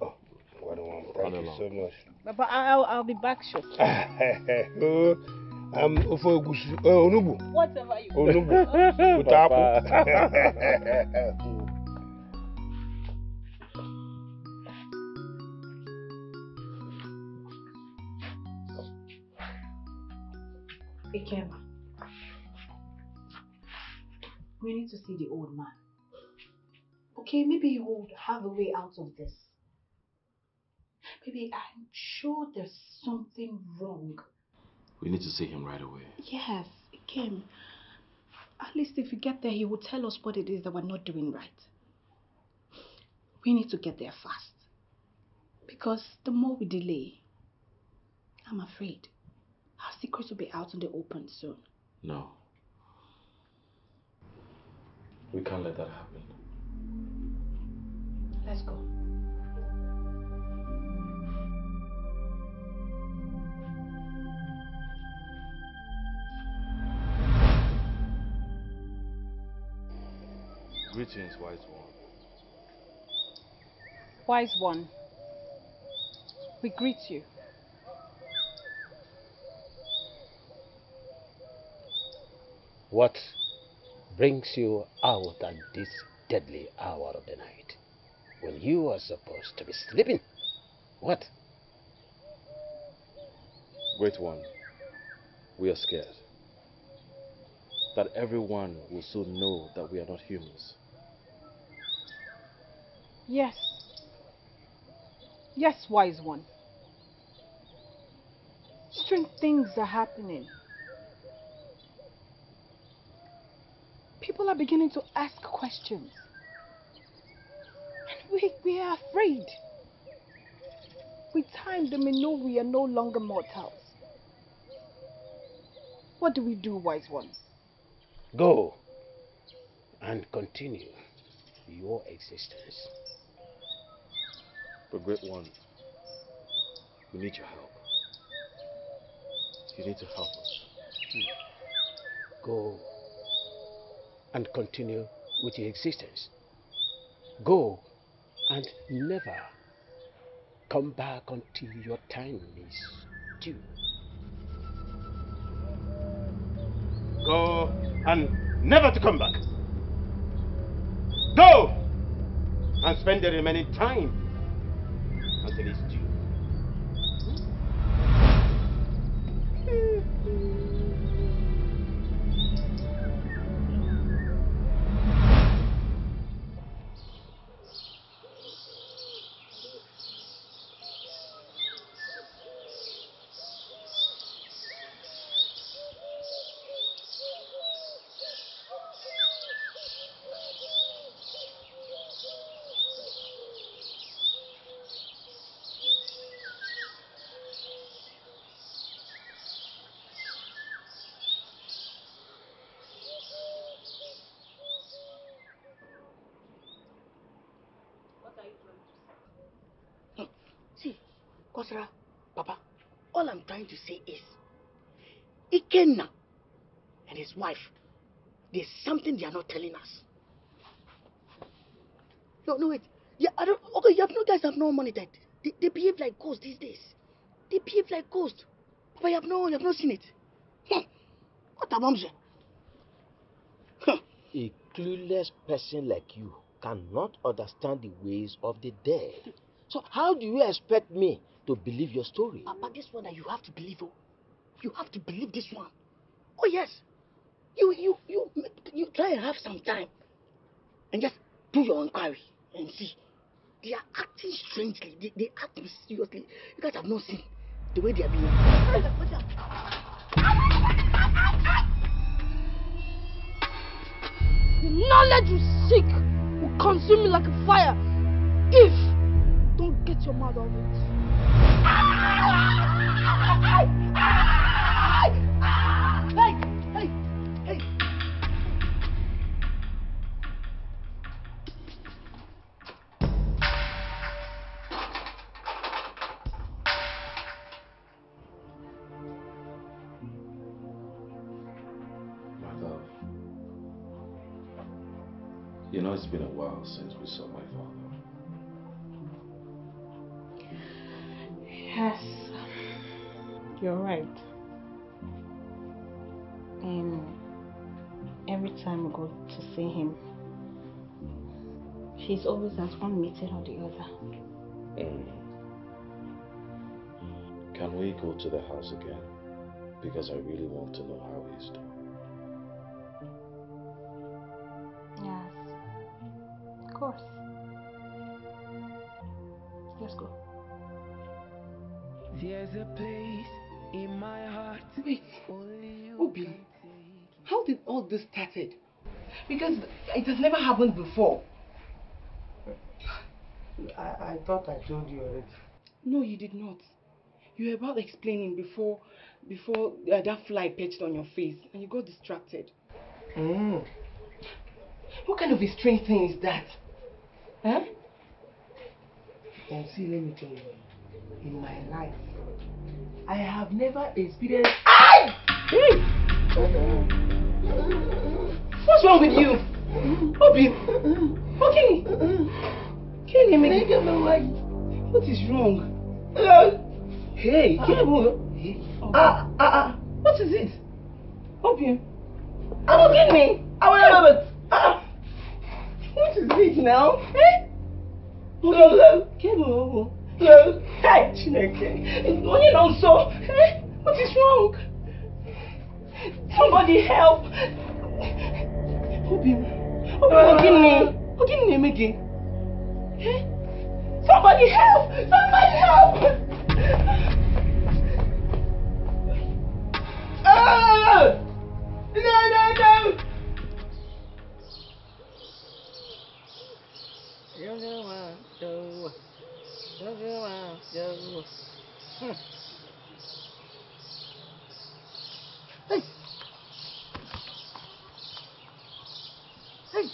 What a one. Run Thank you along. so much. Papa, I'll I'll be back shortly. oh, um, ofe egusi, uh, onugbu. Whatever you Onugbu. With Papa. Ikem, we need to see the old man. Okay, maybe he will have a way out of this. Maybe I'm sure there's something wrong. We need to see him right away. Yes, Ikem. At least if we get there, he will tell us what it is that we're not doing right. We need to get there fast. Because the more we delay, I'm afraid our secrets will be out in the open soon. No. We can't let that happen. Let's go. Greetings, wise one. Wise one, we greet you. What brings you out at this deadly hour of the night when you are supposed to be sleeping? What? Great one, we are scared. That everyone will soon know that we are not humans. Yes. Yes, wise one. Strange things are happening. People are beginning to ask questions. And we, we are afraid. With time, they may know we are no longer mortals. What do we do, wise one? Go and continue your existence. But great one, we need your help. You need to help us. Hmm. Go and continue with your existence. Go and never come back until your time is due. Go and never to come back. Go and spend the remaining time until it's due. No guys have no money that they, they behave like ghosts these days. They behave like ghosts. Papa, you have no, you have not seen it. Hmm. What a bombshell. A clueless person like you cannot understand the ways of the dead. So how do you expect me to believe your story? Papa, this one that you have to believe. Oh, you have to believe this one. Oh yes, you you you you try and have some time, and just do your inquiry and see. They are acting strangely. They, they act mysteriously. You guys have not seen the way they are being. The knowledge you seek will consume me like a fire if don't get your mouth off it. You know it's been a while since we saw my father. Yes, you're right. And every time we go to see him, he's always at one meeting or the other. Mm. Can we go to the house again? Because I really want to know how he's doing. This started? Because it has never happened before. I, I thought I told you already. No, you did not. You were about explaining before, before uh, that fly perched on your face, and you got distracted. Mm. What kind of a strange thing is that? Huh? And see, let me tell you, in my life, I have never experienced. Hey! What's wrong with you? Obi! Okay. Can you make What is wrong? Hey, Kebo. Ah, ah, ah. What is it? Obi. I'm okay. I will have it. Ah. What is this now? Eh? Hello. Hello. Hello. Hey, Chineke. Onye nọ nso. Eh? What is wrong? Somebody help. Obi. Obi m, gịnị? Gịnị na-eme gị? Eh? Somebody help! Somebody help! Ah! No, no, no! Hey! Hey!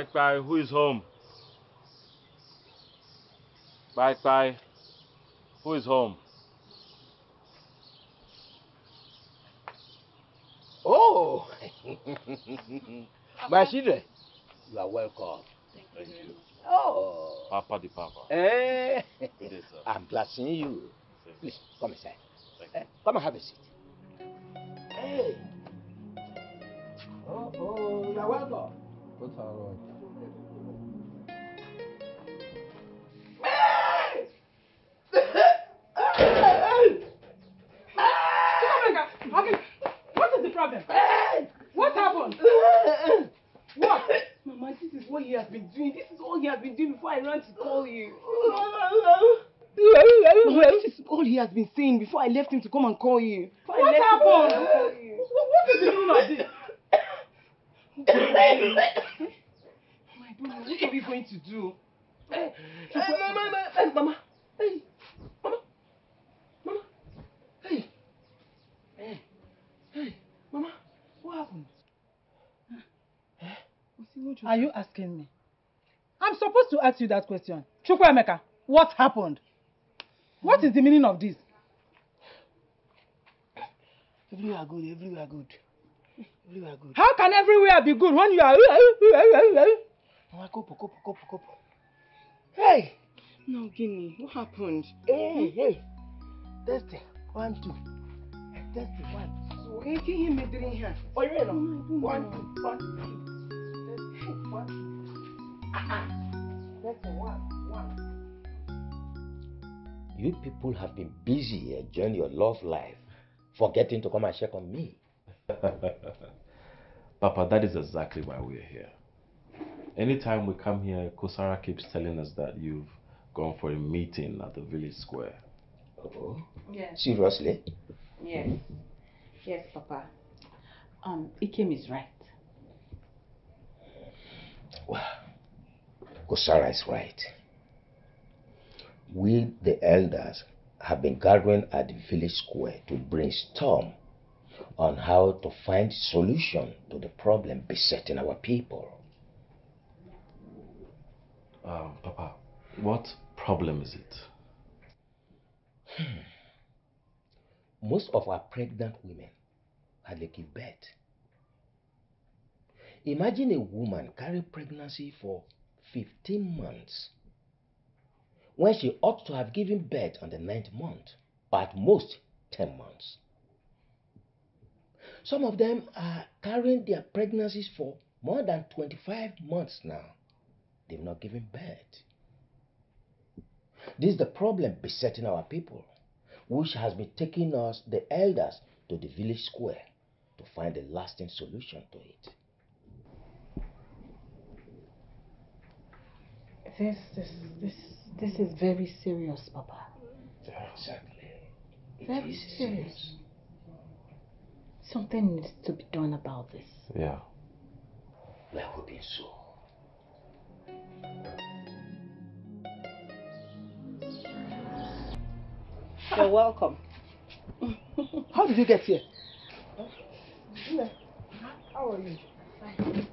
Bye bye, who is home? Bye bye, who is home? Oh, my children, you are welcome. Thank you. Oh, Papa the Papa. eh, Good day. I'm glad seeing you. Please come inside. Eh, come and have a seat. Hey. Oh, oh, you are welcome. What's our Okay, this is what he has been doing. This is all he has been doing before I ran to call you. Mama, this is all he has been saying before I left him to come and call you. Before What happened? What is the meaning of this? I don't know. What are we going to do? Hey, Mama, Mama, Mama. Hey, Mama. Mama. Hey. Hey. Hey. Mama, what happened? Are you asking me? I'm supposed to ask you that question. Chukwuemeka, what happened? What is the meaning of this? Everywhere good, everywhere good. Everywhere good. How can everywhere be good when you are... Kopo, kopo, kopo, kopo. Hey! No, Guinea, what happened? Hey, hey. Testing. One, two. Testing. One. So, can you hear me doing here? Oh, you know. One, two. One, two. Testing. One, two. Ah, ah. Testing. One, one. You people have been busy enjoying your love life, forgetting to come and check on me. Papa, that is exactly why we're here. Anytime we come here, Kosara keeps telling us that you've gone for a meeting at the village square. Oh, Yes. seriously? Yes. Yes, Papa. Um, Ikem is right. Kosara is right. We, the elders, have been gathering at the village square to brainstorm on how to find solution to the problem besetting our people. Um, Papa, what problem is it? Most of our pregnant women hardly give birth. Imagine a woman carrying pregnancy for 15 months when she ought to have given birth on the ninth month, or at most 10 months. Some of them are carrying their pregnancies for more than 25 months now. They've not given birth. This is the problem besetting our people, which has been taking us, the elders, to the village square to find a lasting solution to it. This, this, this, this is very serious, Papa. Exactly. Very serious. Something needs to be done about this. Yeah. We're hoping so. You're welcome. How did you get here? How are you? Thank you?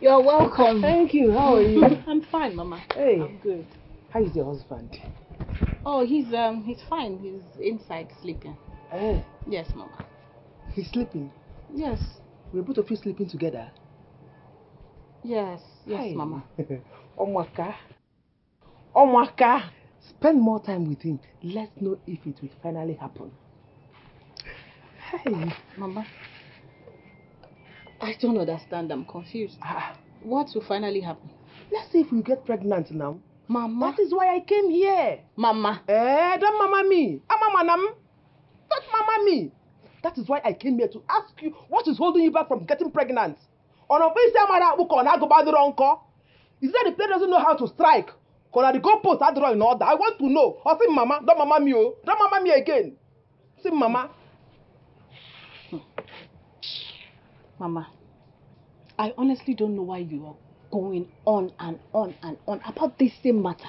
You're welcome. Thank you. How are you? I'm fine, Mama. Hey. I'm good. How is your husband? Oh, he's um he's fine. He's inside sleeping. Eh, Yes, Mama. he's sleeping. Yes. We're both of you sleeping together. Yes. Yes, Hey. Mama. Omwaka. Omwaka. Spend more time with him. Let's know if it will finally happen. Hey. Mama. I don't understand. I'm confused. What will finally happen? Let's see if we get pregnant now. Mama. That is why I came here. Mama. Eh, don't mama me. Ah, mama nam. Don't mama me. That is why I came here to ask you what is holding you back from getting pregnant. On a face mara uko na go bad ronko. Is that the player doesn't know how to strike? Kona the goalpost had draw in order. I want to know. Oh, see mama, don't mama me. Don't mama me again. See mama. Mama, I honestly don't know why you are going on and on and on about this same matter.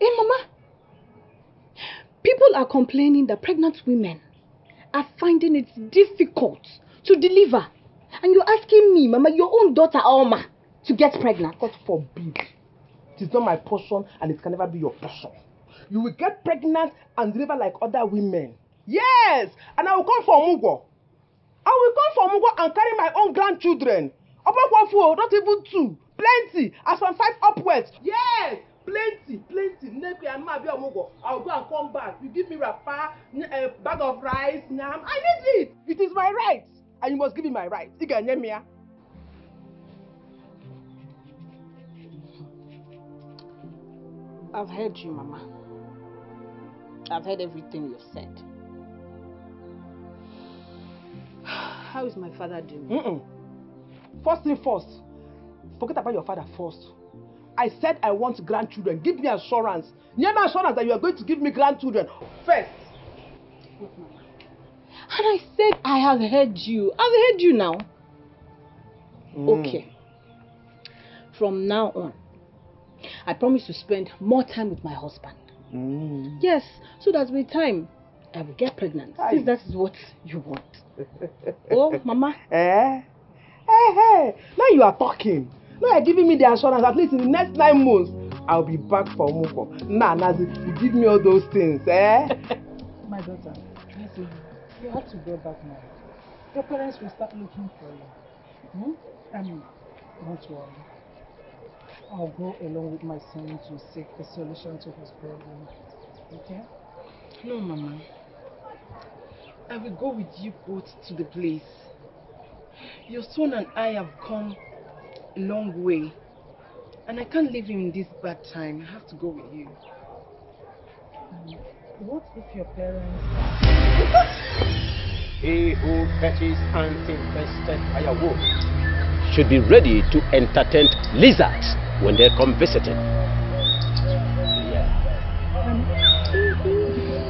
Eh, Mama? People are complaining that pregnant women are finding it difficult to deliver. And you're asking me, Mama, your own daughter, Alma, to get pregnant. God forbid. It is not my portion and it can never be your portion. You will get pregnant and deliver like other women. Yes! And I will come for Mugo. I will come for Mugo and carry my own grandchildren. About one not even two. Plenty. As from five upwards. Yes! Plenty, plenty. Nepi and Mabi Mugo. I will go and come back. You give me wrapper, a bag of rice, yam. I need it. It is my right. And you must give me my right. You can hear me. I've heard you, Mama. I've heard everything you've said. How is my father doing? Mm-mm. First thing first, forget about your father first. I said I want grandchildren. Give me assurance. Give me assurance that you are going to give me grandchildren first. And I said I have heard you. I've heard you now. Mm. Okay. From now on, I promise to spend more time with my husband. Mm. Yes, so that with time I will get pregnant. Since that is what you want. Oh, Mama. Eh? Hey, hey. Now you are talking. Now you're giving me the assurance at least in the next nine months I'll be back for Mugo. Nah, Nazi, you give me all those things, eh? My daughter, listen, you have to go back now. Your parents will start looking for you. Hmm? I mean, don't worry. I'll go along with my son to seek a solution to his problem. Okay? No, Mama. I will go with you both to the place. Your son and I have come a long way. And I can't leave him in this bad time. I have to go with you. What if your parents... He who fetches ants infested by a wolf should be ready to entertain lizards when they come visiting.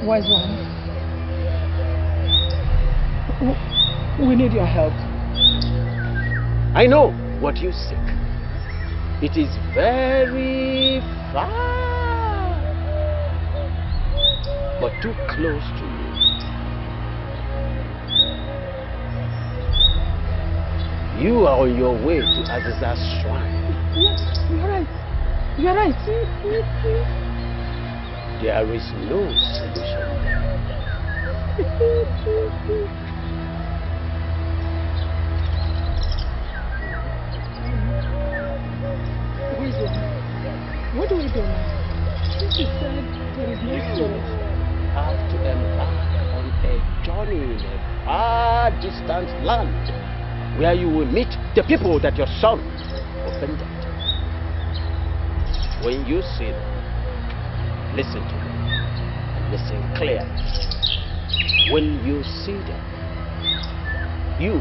Wise one. We need your help. I know what you seek. It is very far, but too close to you. You are on your way to Azazel's shrine. Yes, you're right. You're right. There is no solution. What do we do now? You said there is no You have to embark ah, on a journey in a far distant land where you will meet the people that your son offended. When you see them, listen to them and listen clearly. When you see them, you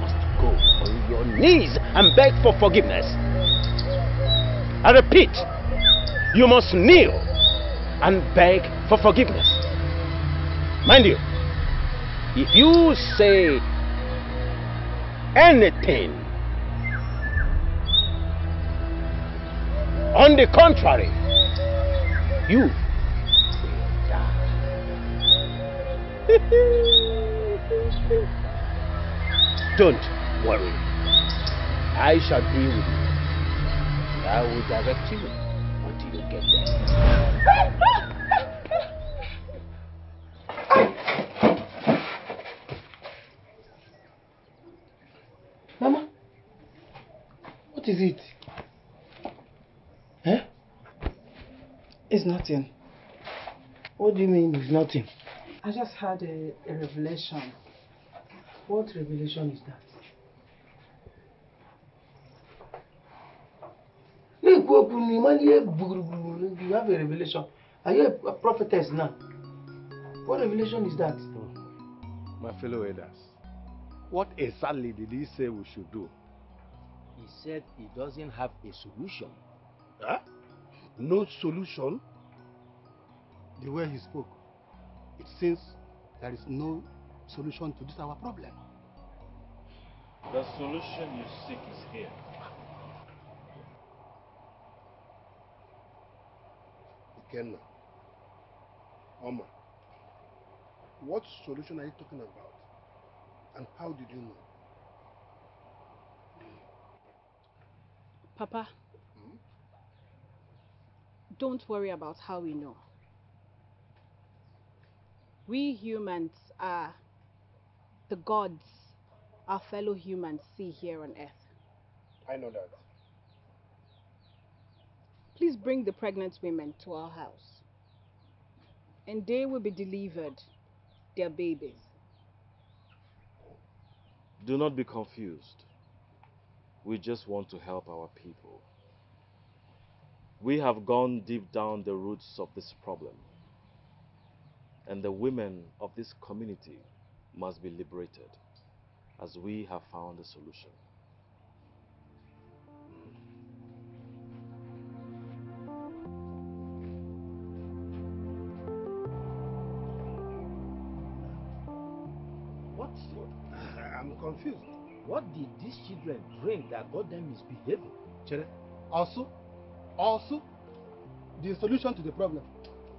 must go on your knees and beg for forgiveness. I repeat, you must kneel and beg for forgiveness. Mind you, if you say anything on the contrary, you will die. Don't worry. I shall be with you. I will direct you until you get there. Mama, what is it? Eh? It's nothing. What do you mean it's nothing? I just had a, a revelation. What revelation is that? Na-ekwu okwu na ịma ihe gburugburu you have a revelation. Are you a, a prophetess now? What revelation is that? Hmm. My fellow elders, what exactly did he say we should do? He said he doesn't have a solution. Huh? No solution? The way he spoke, it seems there is no solution to this our problem. The solution you seek is here. Ikenna, Oma, what solution are you talking about? And how did you know? Papa, hmm? don't worry about how we know. We humans are the gods our fellow humans see here on earth. I know that. Please bring the pregnant women to our house, and they will be delivered their babies. Do not be confused. We just want to help our people. We have gone deep down the roots of this problem, and the women of this community must be liberated as we have found a solution. What did these children drink that got them misbehaving? Chere, also, also, the solution to the problem.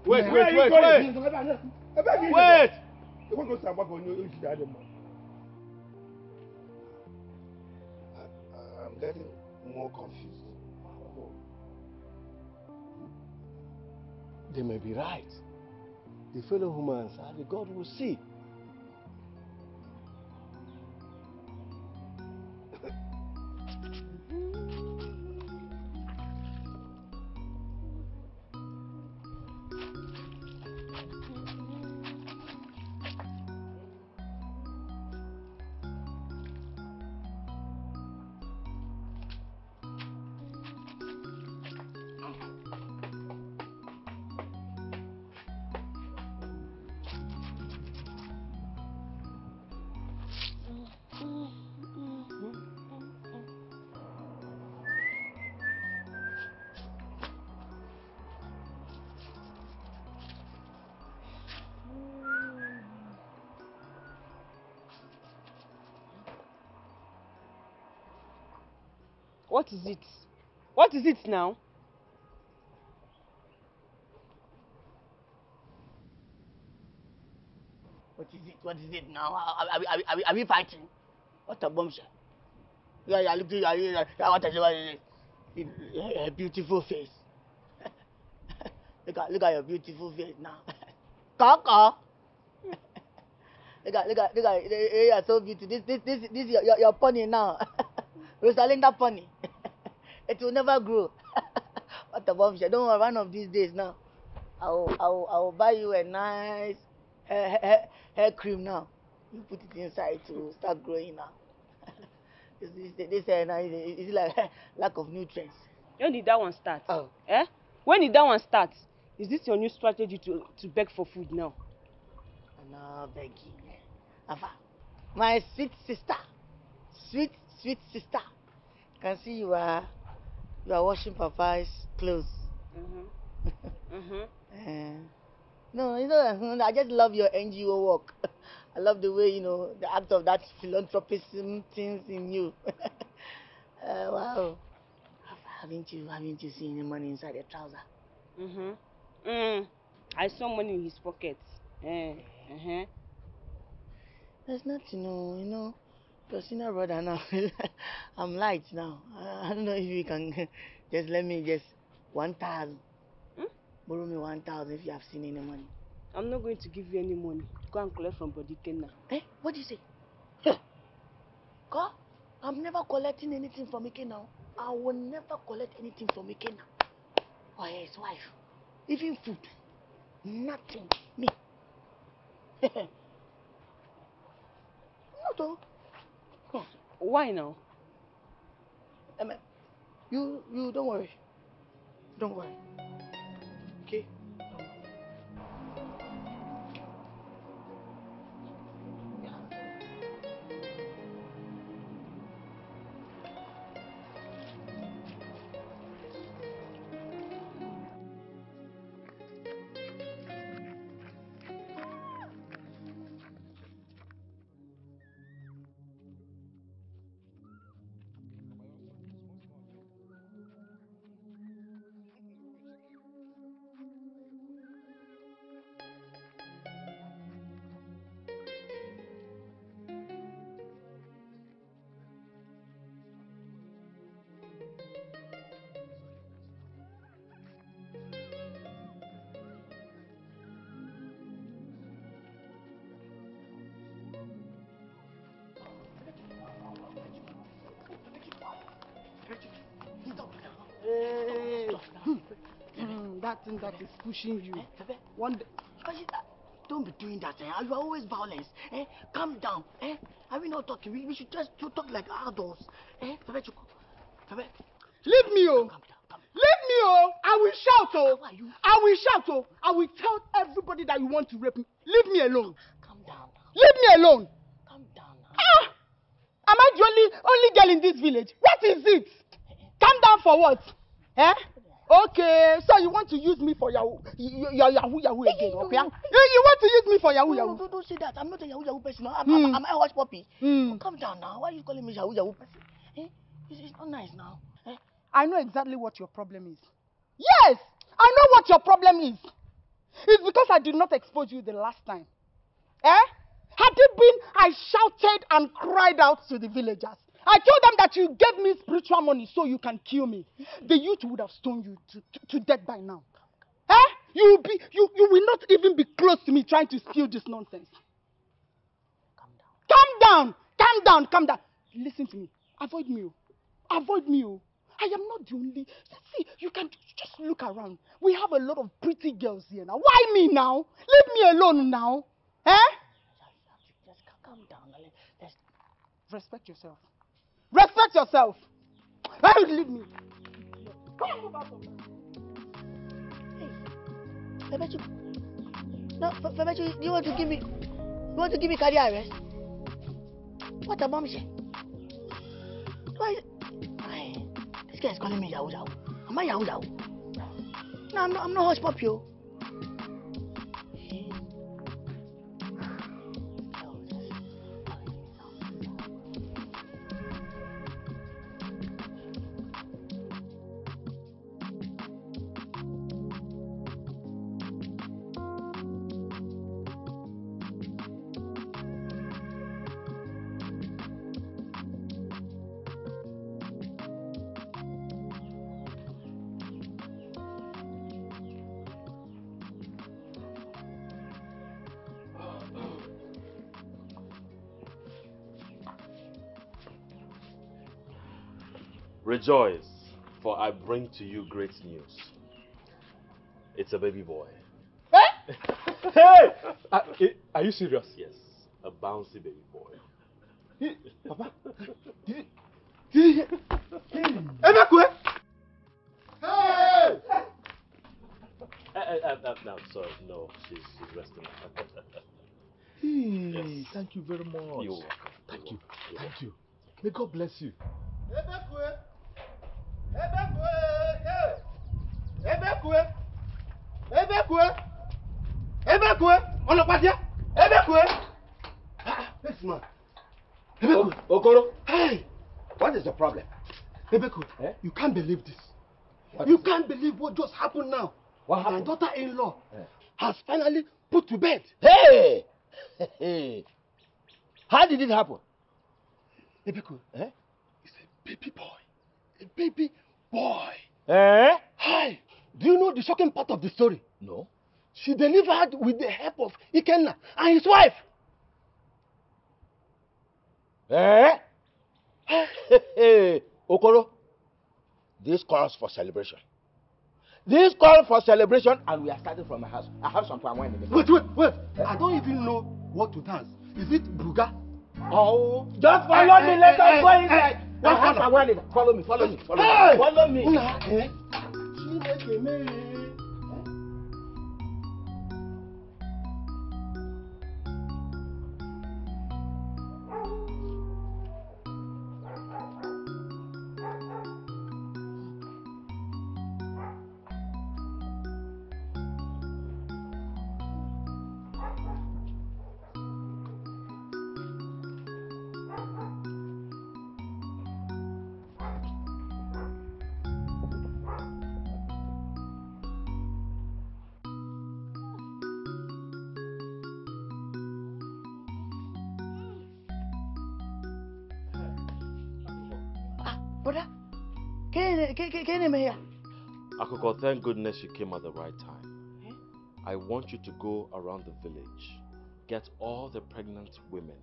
Wait, Yeah. wait, wait, wait. Wait! Wait! Them. I'm getting more confused. They may be right. The fellow humans are the God will see. What is it? What is it now? What is it? What is it now? Are, are, are, are, are we fighting? What a bombshell. Yeah, yeah, look, yeah, yeah, yeah, what is it? A beautiful face. look at, look at your beautiful face now. Kaka. look at, look at, look at, you you are so beautiful. This, this, this, this, your, your, your pony now. Rosalinda pony. It will never grow. what a bombshell. Don't worry, one of these days now, I will, I will, I will buy you a nice hair, hair, hair cream now. You put it inside to start growing now. this, this, this hair now is, is like lack of nutrients. When did that one start? Oh. Eh? When did that one start? Is this your new strategy to, to beg for food now? No begging. Afa, my sweet sister, sweet sweet sister, can see you are you are washing Papa's clothes. Mm-hmm. mm-hmm. Eh, no, you know, I just love your NGO work. I love the way you know the act of that philanthropism things in you. uh, wow, haven't you haven't you seen any money inside your trouser? Mm-hmm. Mm. I saw money in his pockets. Eh. Uh-huh. There's nothing, you know, you know. Senior brother now, I'm light now. I, I don't know if you can just let me just one thousand. Hmm? Borrow me one thousand if you have seen any money. I'm not going to give you any money. Go and collect from Body Kenna. Eh? What do you say? Huh. God, I'm never collecting anything from Ike now. I will never collect anything from Ikenna or his wife. Even food. Nothing. Me. Not all. Why now? Emma, you, you don't worry. Don't worry. Okay? That thing that is pushing you. One day, Don't be doing that. Eh? You are always violence. Eh? Calm down. Eh? Are we not talking? We, we should just talk like adults. Eh? Febe Chukwu. Febe. leave me, oh. Leave me, oh. I will shout, oh. I will shout, oh. I will tell everybody that you want to rape me. Leave me alone. Calm down. Leave me alone. Calm down. Ah! Am I the only only girl in this village? What is it? Calm down for what? Eh? Okay, so you want to use me for Yahoo, y- y- Yahoo, Yahoo again, okay? You, you want to use me for Yahoo, No, Yahoo? don't, don't say that. I'm not a Yahoo Yahoo person. I'm, Hmm. I'm, I'm a hush puppy. Hmm. Oh, calm down now. Why are you calling me Yahoo Yahoo person? Eh? It's, it's not nice now. Eh? I know exactly what your problem is. Yes, I know what your problem is. It's because I did not expose you the last time. Eh? Had it been, I shouted and cried out to the villagers. I told them that you gave me spiritual money so you can kill me. The youth would have stoned you to, to, to death by now. Eh? You will be, you, you will not even be close to me trying to steal this nonsense. Calm down. Calm down. Calm down. Calm down. Listen to me. Avoid me. oh. Avoid me. oh. I am not the only. See, you can just look around. We have a lot of pretty girls here now. Why me now? Leave me alone now. Eh? Just ca- calm down. Let's Respect yourself. Respect yourself. Why you leave me? Come on, move out of my- Febe Chukwu. No, Fe- Febe you want to give me, you want to give me cardiac arrest? What a bombshell. Why? Why? This guy is calling me Yahoo Yahoo. Am I Yahoo Yahoo? No, I'm not. I'm not hush puppy. oh. Rejoice, for I bring to you great news. It's a baby boy. Hey! Are, are you serious? Yes, a bouncy baby boy. Papa, Emekwe! Hey! Uh, uh, uh, uh, no, sorry, no, she's, she's resting. Hey, thank you very much. You're welcome. Thank you. Thank you. May God bless you. Emekwe! Emekwe! Hey! Emekwe! Emekwe! Emekwe! Ọlọ́pàá Emekwe! Ah, This man. Emekwe. Okoro. Hey! What is the problem? Emekwe, you can't believe this. you can't believe what just happened now. What My daughter-in-law has finally put to bed. Hey! Hey! How did it happen? Emekwe, Eh? it's a baby boy. A baby boy. Eh? Hi! Do you know the shocking part of the story? No. She delivered with the help of Ikenna and his wife. Eh? Okoro, This calls for celebration. This calls for celebration, and we are starting from my house. I have some palm wine in the Wait, wait, wait. I don't even know what to dance. Is it Bruga? Oh. Just follow me, let us go inside. I have palm wine in the- Follow me, follow me, follow Hey! me. Follow me. Una, eh? Chineke mee. Akoko, thank goodness you came at the right time. I want you to go around the village, get all the pregnant women,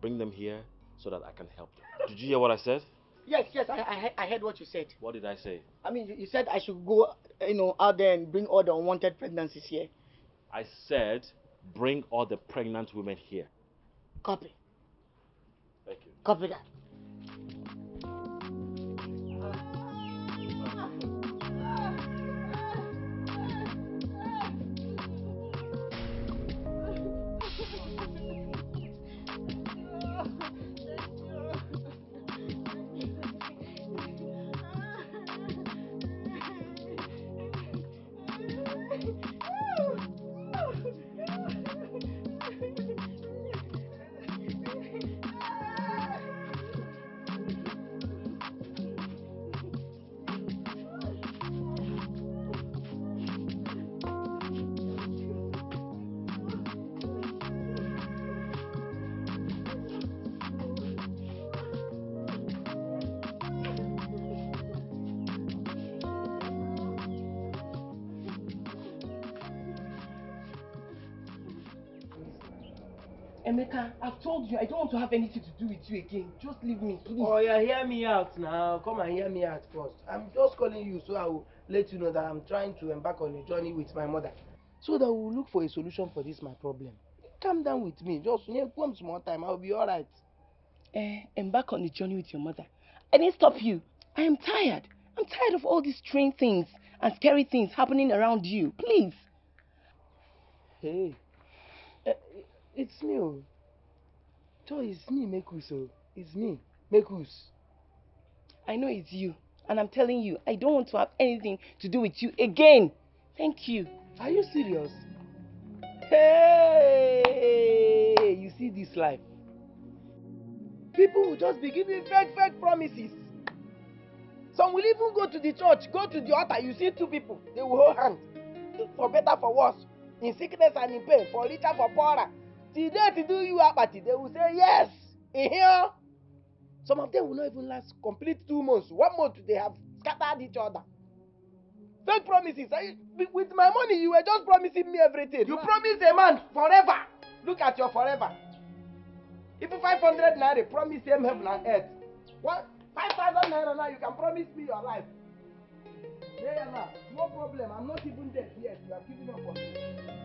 bring them here so that I can help them. Did you hear what I said? Yes, yes, I, I, I heard what you said. What did I say? I mean, you, you said I should go, you know, out there and bring all the unwanted pregnancies here. I said bring all the pregnant women here. Copy. Thank you. Copy that. Emeka, I've told you I don't want to have anything to do with you again. Just leave me, please. Oh, yeah, hear me out now. Come and hear me out first. I'm just calling you so I will let you know that I'm trying to embark on a journey with my mother. So that we'll look for a solution for this my problem. Calm down with me. Just yeah, come small time. I'll be alright. Eh, embark on the journey with your mother. I didn't stop you. I am tired. I'm tired of all these strange things and scary things happening around you. Please. Hey, it's me. Oh. Joy, it's me, Mekus. Oh. It's me, Mekus. I know it's you. And I'm telling you, I don't want to have anything to do with you again. Thank you. Are you serious? Hey, you see this life? People will just be giving fake, fake promises. Some will even go to the church, go to the altar. You see two people, they will hold hands. For better, for worse. In sickness and in pain, for richer, for poorer. Till death do you apathy, they will say yes. In here. Some of them will not even last complete two months. One month they have scattered each other. Fake promises. I, with my money, you were just promising me everything. You promised a man forever. Look at your forever. Even 500 naira promise him heaven and earth. What? 5,000 naira now, you can promise me your life. There now, no problem. I'm not even dead yet. You have given up on me.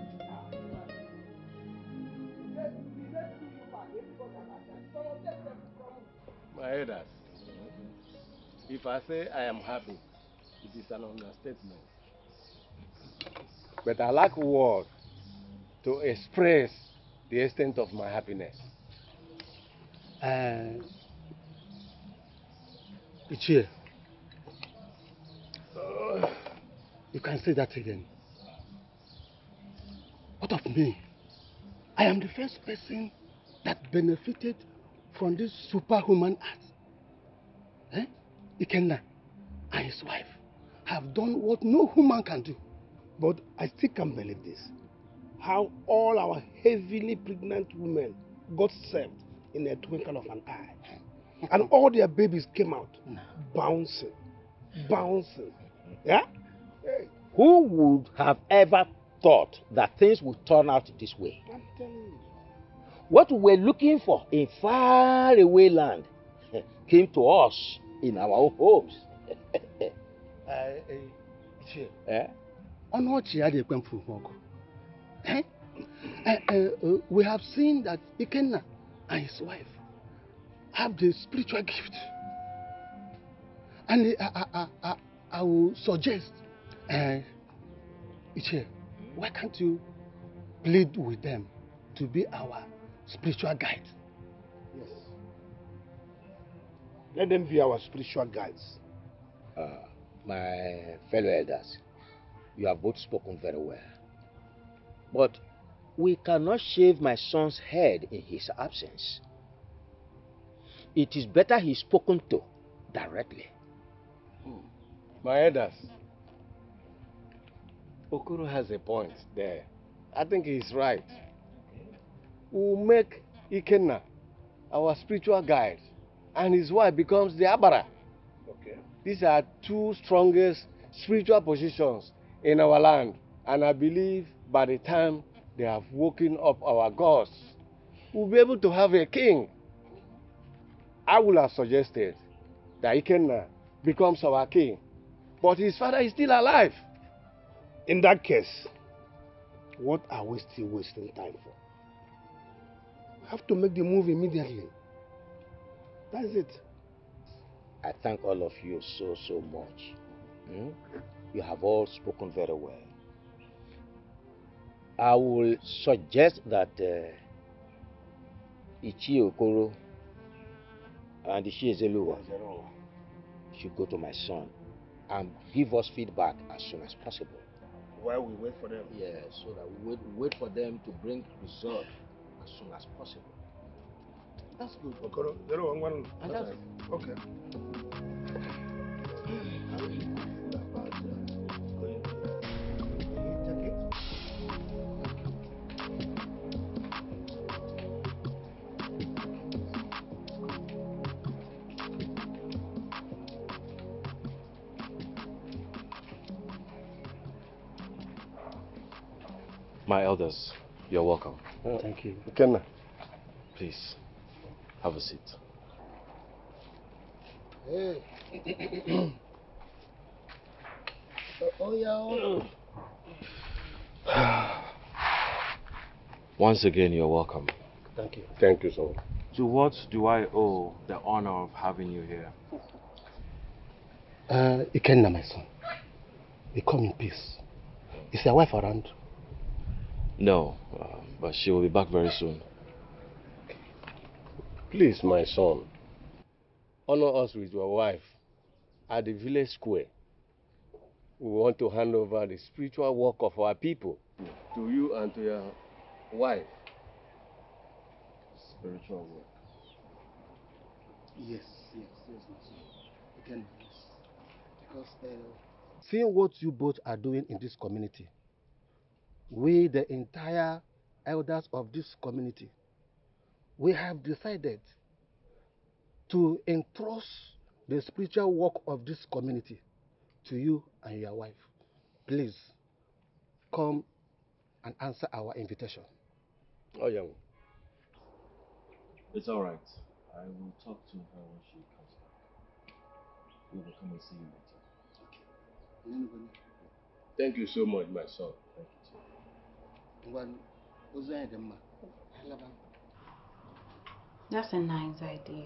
My elders, if I say I am happy, it is an understatement. But I lack word to express the extent of my happiness. Uh, Ichie, uh, you can say that again. What of me? I am the first person that benefited from this superhuman act. Eh? Ikenna and his wife have done what no human can do. But I still can't believe this. How all our heavily pregnant women got saved in a twinkle of an eye. And all their babies came out bouncing, bouncing. Yeah? Who would have ever thought that things would turn out this way? I'm telling you. What we were looking for in faraway land came to us in our own homes. Eh, eh, Eh? ọnụ ọchị ya dị ekwe mfu ọgụ. We have seen that Ikenna and his wife have the spiritual gift. And I, I, I, I, I will suggest, uh, Ichie, why can't you plead with them to be our spiritual guide? Yes. Let them be our spiritual guides. Uh, my fellow elders, you have both spoken very well. But we cannot shave my son's head in his absence. It is better he is spoken to directly. My elders, Okoro has a point there. I think he's right. We'll make Ikenna our spiritual guide, and his wife becomes the Abara. Okay. These are two strongest spiritual positions in our land, and I believe by the time they have woken up our gods, we'll be able to have a king. I would have suggested that Ikenna becomes our king, but his father is still alive. In that case, what are we still wasting time for? We have to make the move immediately. That's it. I thank all of you so, so much. Hmm? You have all spoken very well. I will suggest that uh, Ichi Okoro and Ichi Ezeluwa should go to my son and give us feedback as soon as possible. While we wait for them. Yeah, so that we wait, wait for them to bring result as soon as possible. That's good. Okoro, zero one one. That's- Okay. My elders, you're welcome. Thank you. Ikenna. Please, have a seat. Hey. oh, yeah. Oh. Once again, you're welcome. Thank you. Thank you so much. To what do I owe the honor of having you here? Uh, Ikenna, my son. We come in peace. Is your wife around? No, uh, but she will be back very soon. Please, my son, honor us with your wife at the village square. We want to hand over the spiritual work of our people to you and to your wife. Spiritual work. Yes, yes, yes, my son. Again, yes. Because uh, seeing what you both are doing in this community, we, the entire elders of this community, we have decided to entrust the spiritual work of this community to you and your wife. Please come and answer our invitation. Oh, yeah. It's all right. I will talk to her when she comes back. We will come and see you later. Okay. Thank you so much, my son. Thank you too. That's a nice idea.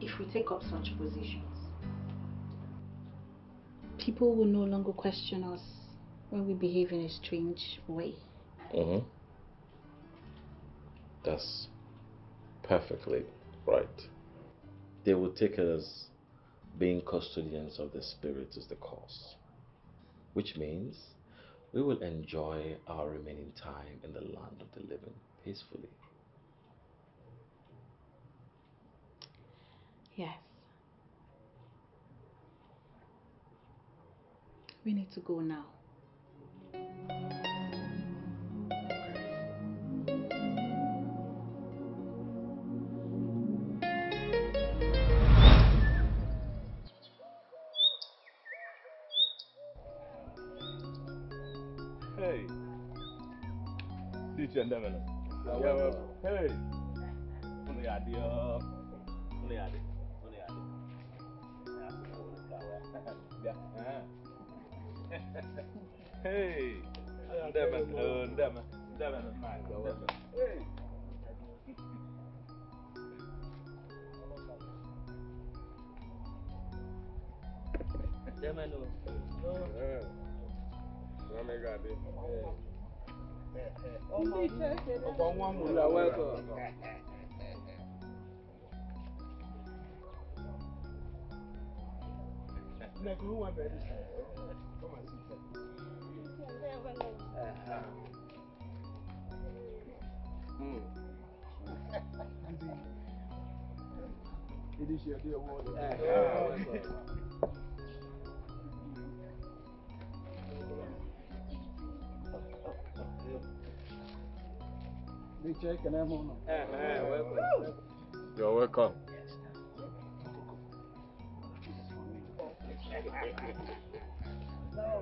If we take up such positions, people will no longer question us when we behave in a strange way. Mm-hmm. That's perfectly right. They will take us as being custodians of the spirit is the cause, which means we will enjoy our remaining time in the land of the living peacefully. Yes. We need to go now. Hey. Teacher Ndemena. Yeah, well, hey. ya dị ọ. Ụnụ ya dị. Ụnụ ya dị. Bịa. Hey. Ndeme. Oh, ndeme. Ndeme. Ndeme. Hey. Chairman, no. Ọkwa nwa m You are welcome. Nneka, who want this time? Come and sit here. Hmm. It is your dear word. They check and I'm on. You're welcome. Now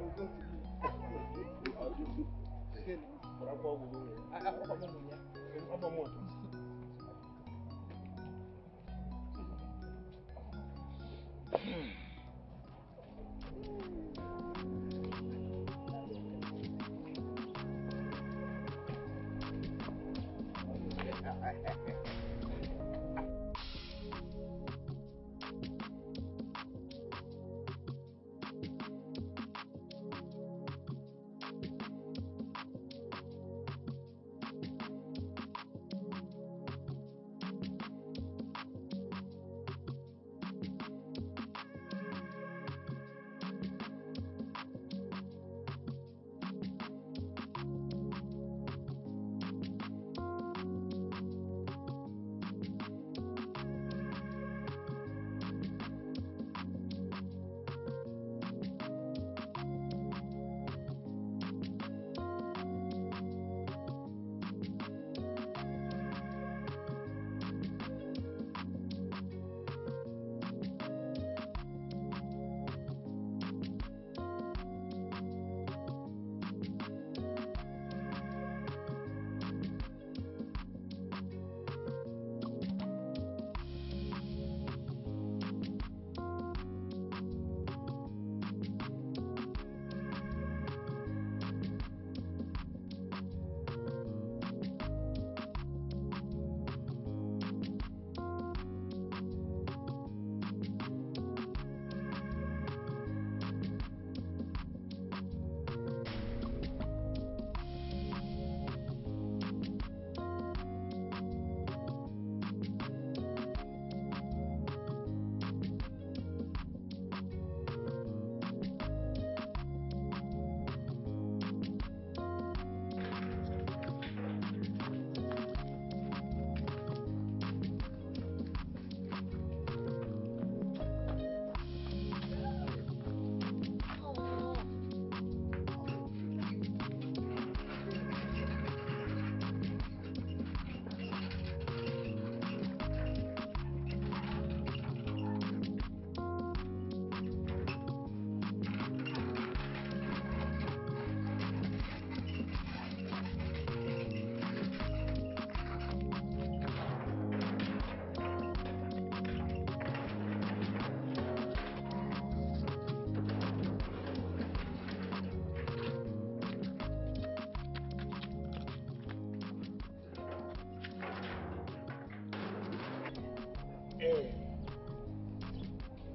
hmm.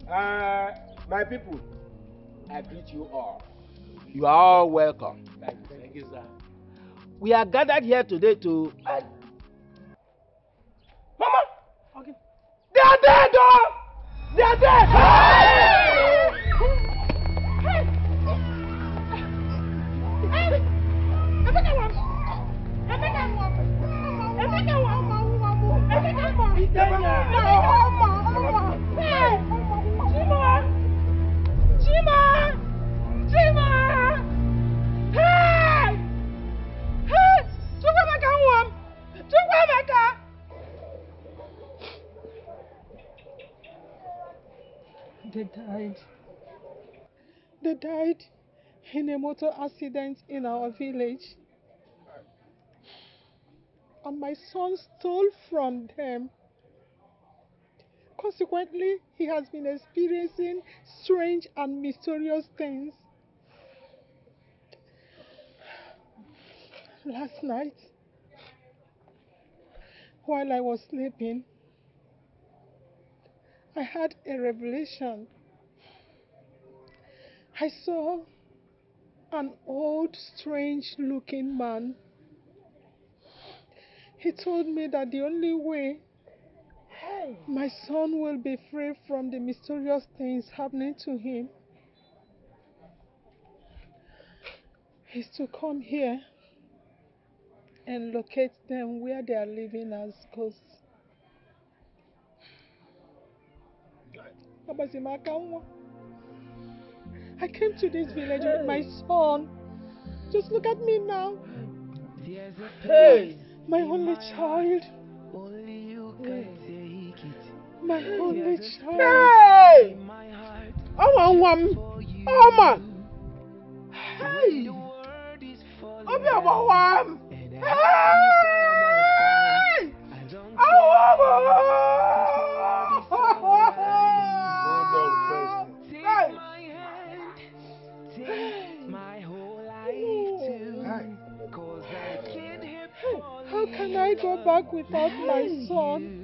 Uh, my people, I greet you all. You are all welcome. Thank you, sir. We are gathered here today to. In a motor accident in our village. And my son stole from them Consequently, he has been experiencing strange and mysterious things. Last night, while I was sleeping, I had a revelation. I saw an old, strange looking man. He told me that the only way my son will be free from the mysterious things happening to him is to come here and locate them where they are living as ghosts. I came to this village with my son. Just look at me now. Hey! My only child. My only child. Hey! Nwa m! Ọmọ! Hey! Obi ọmọ nwa m! Hey! Oh, ọmọ How go back without my son?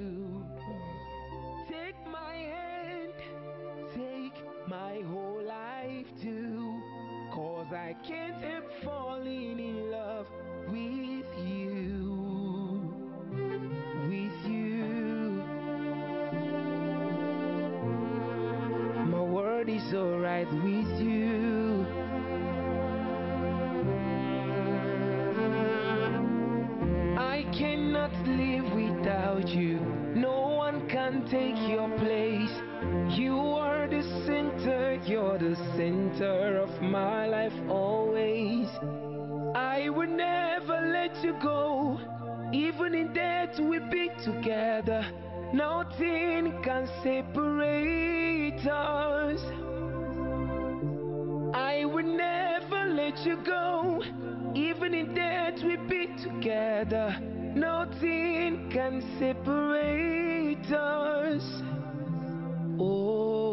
Together. Nothing can separate us. I will never let you go. Even in death, we'll be together. Nothing can separate us. Oh.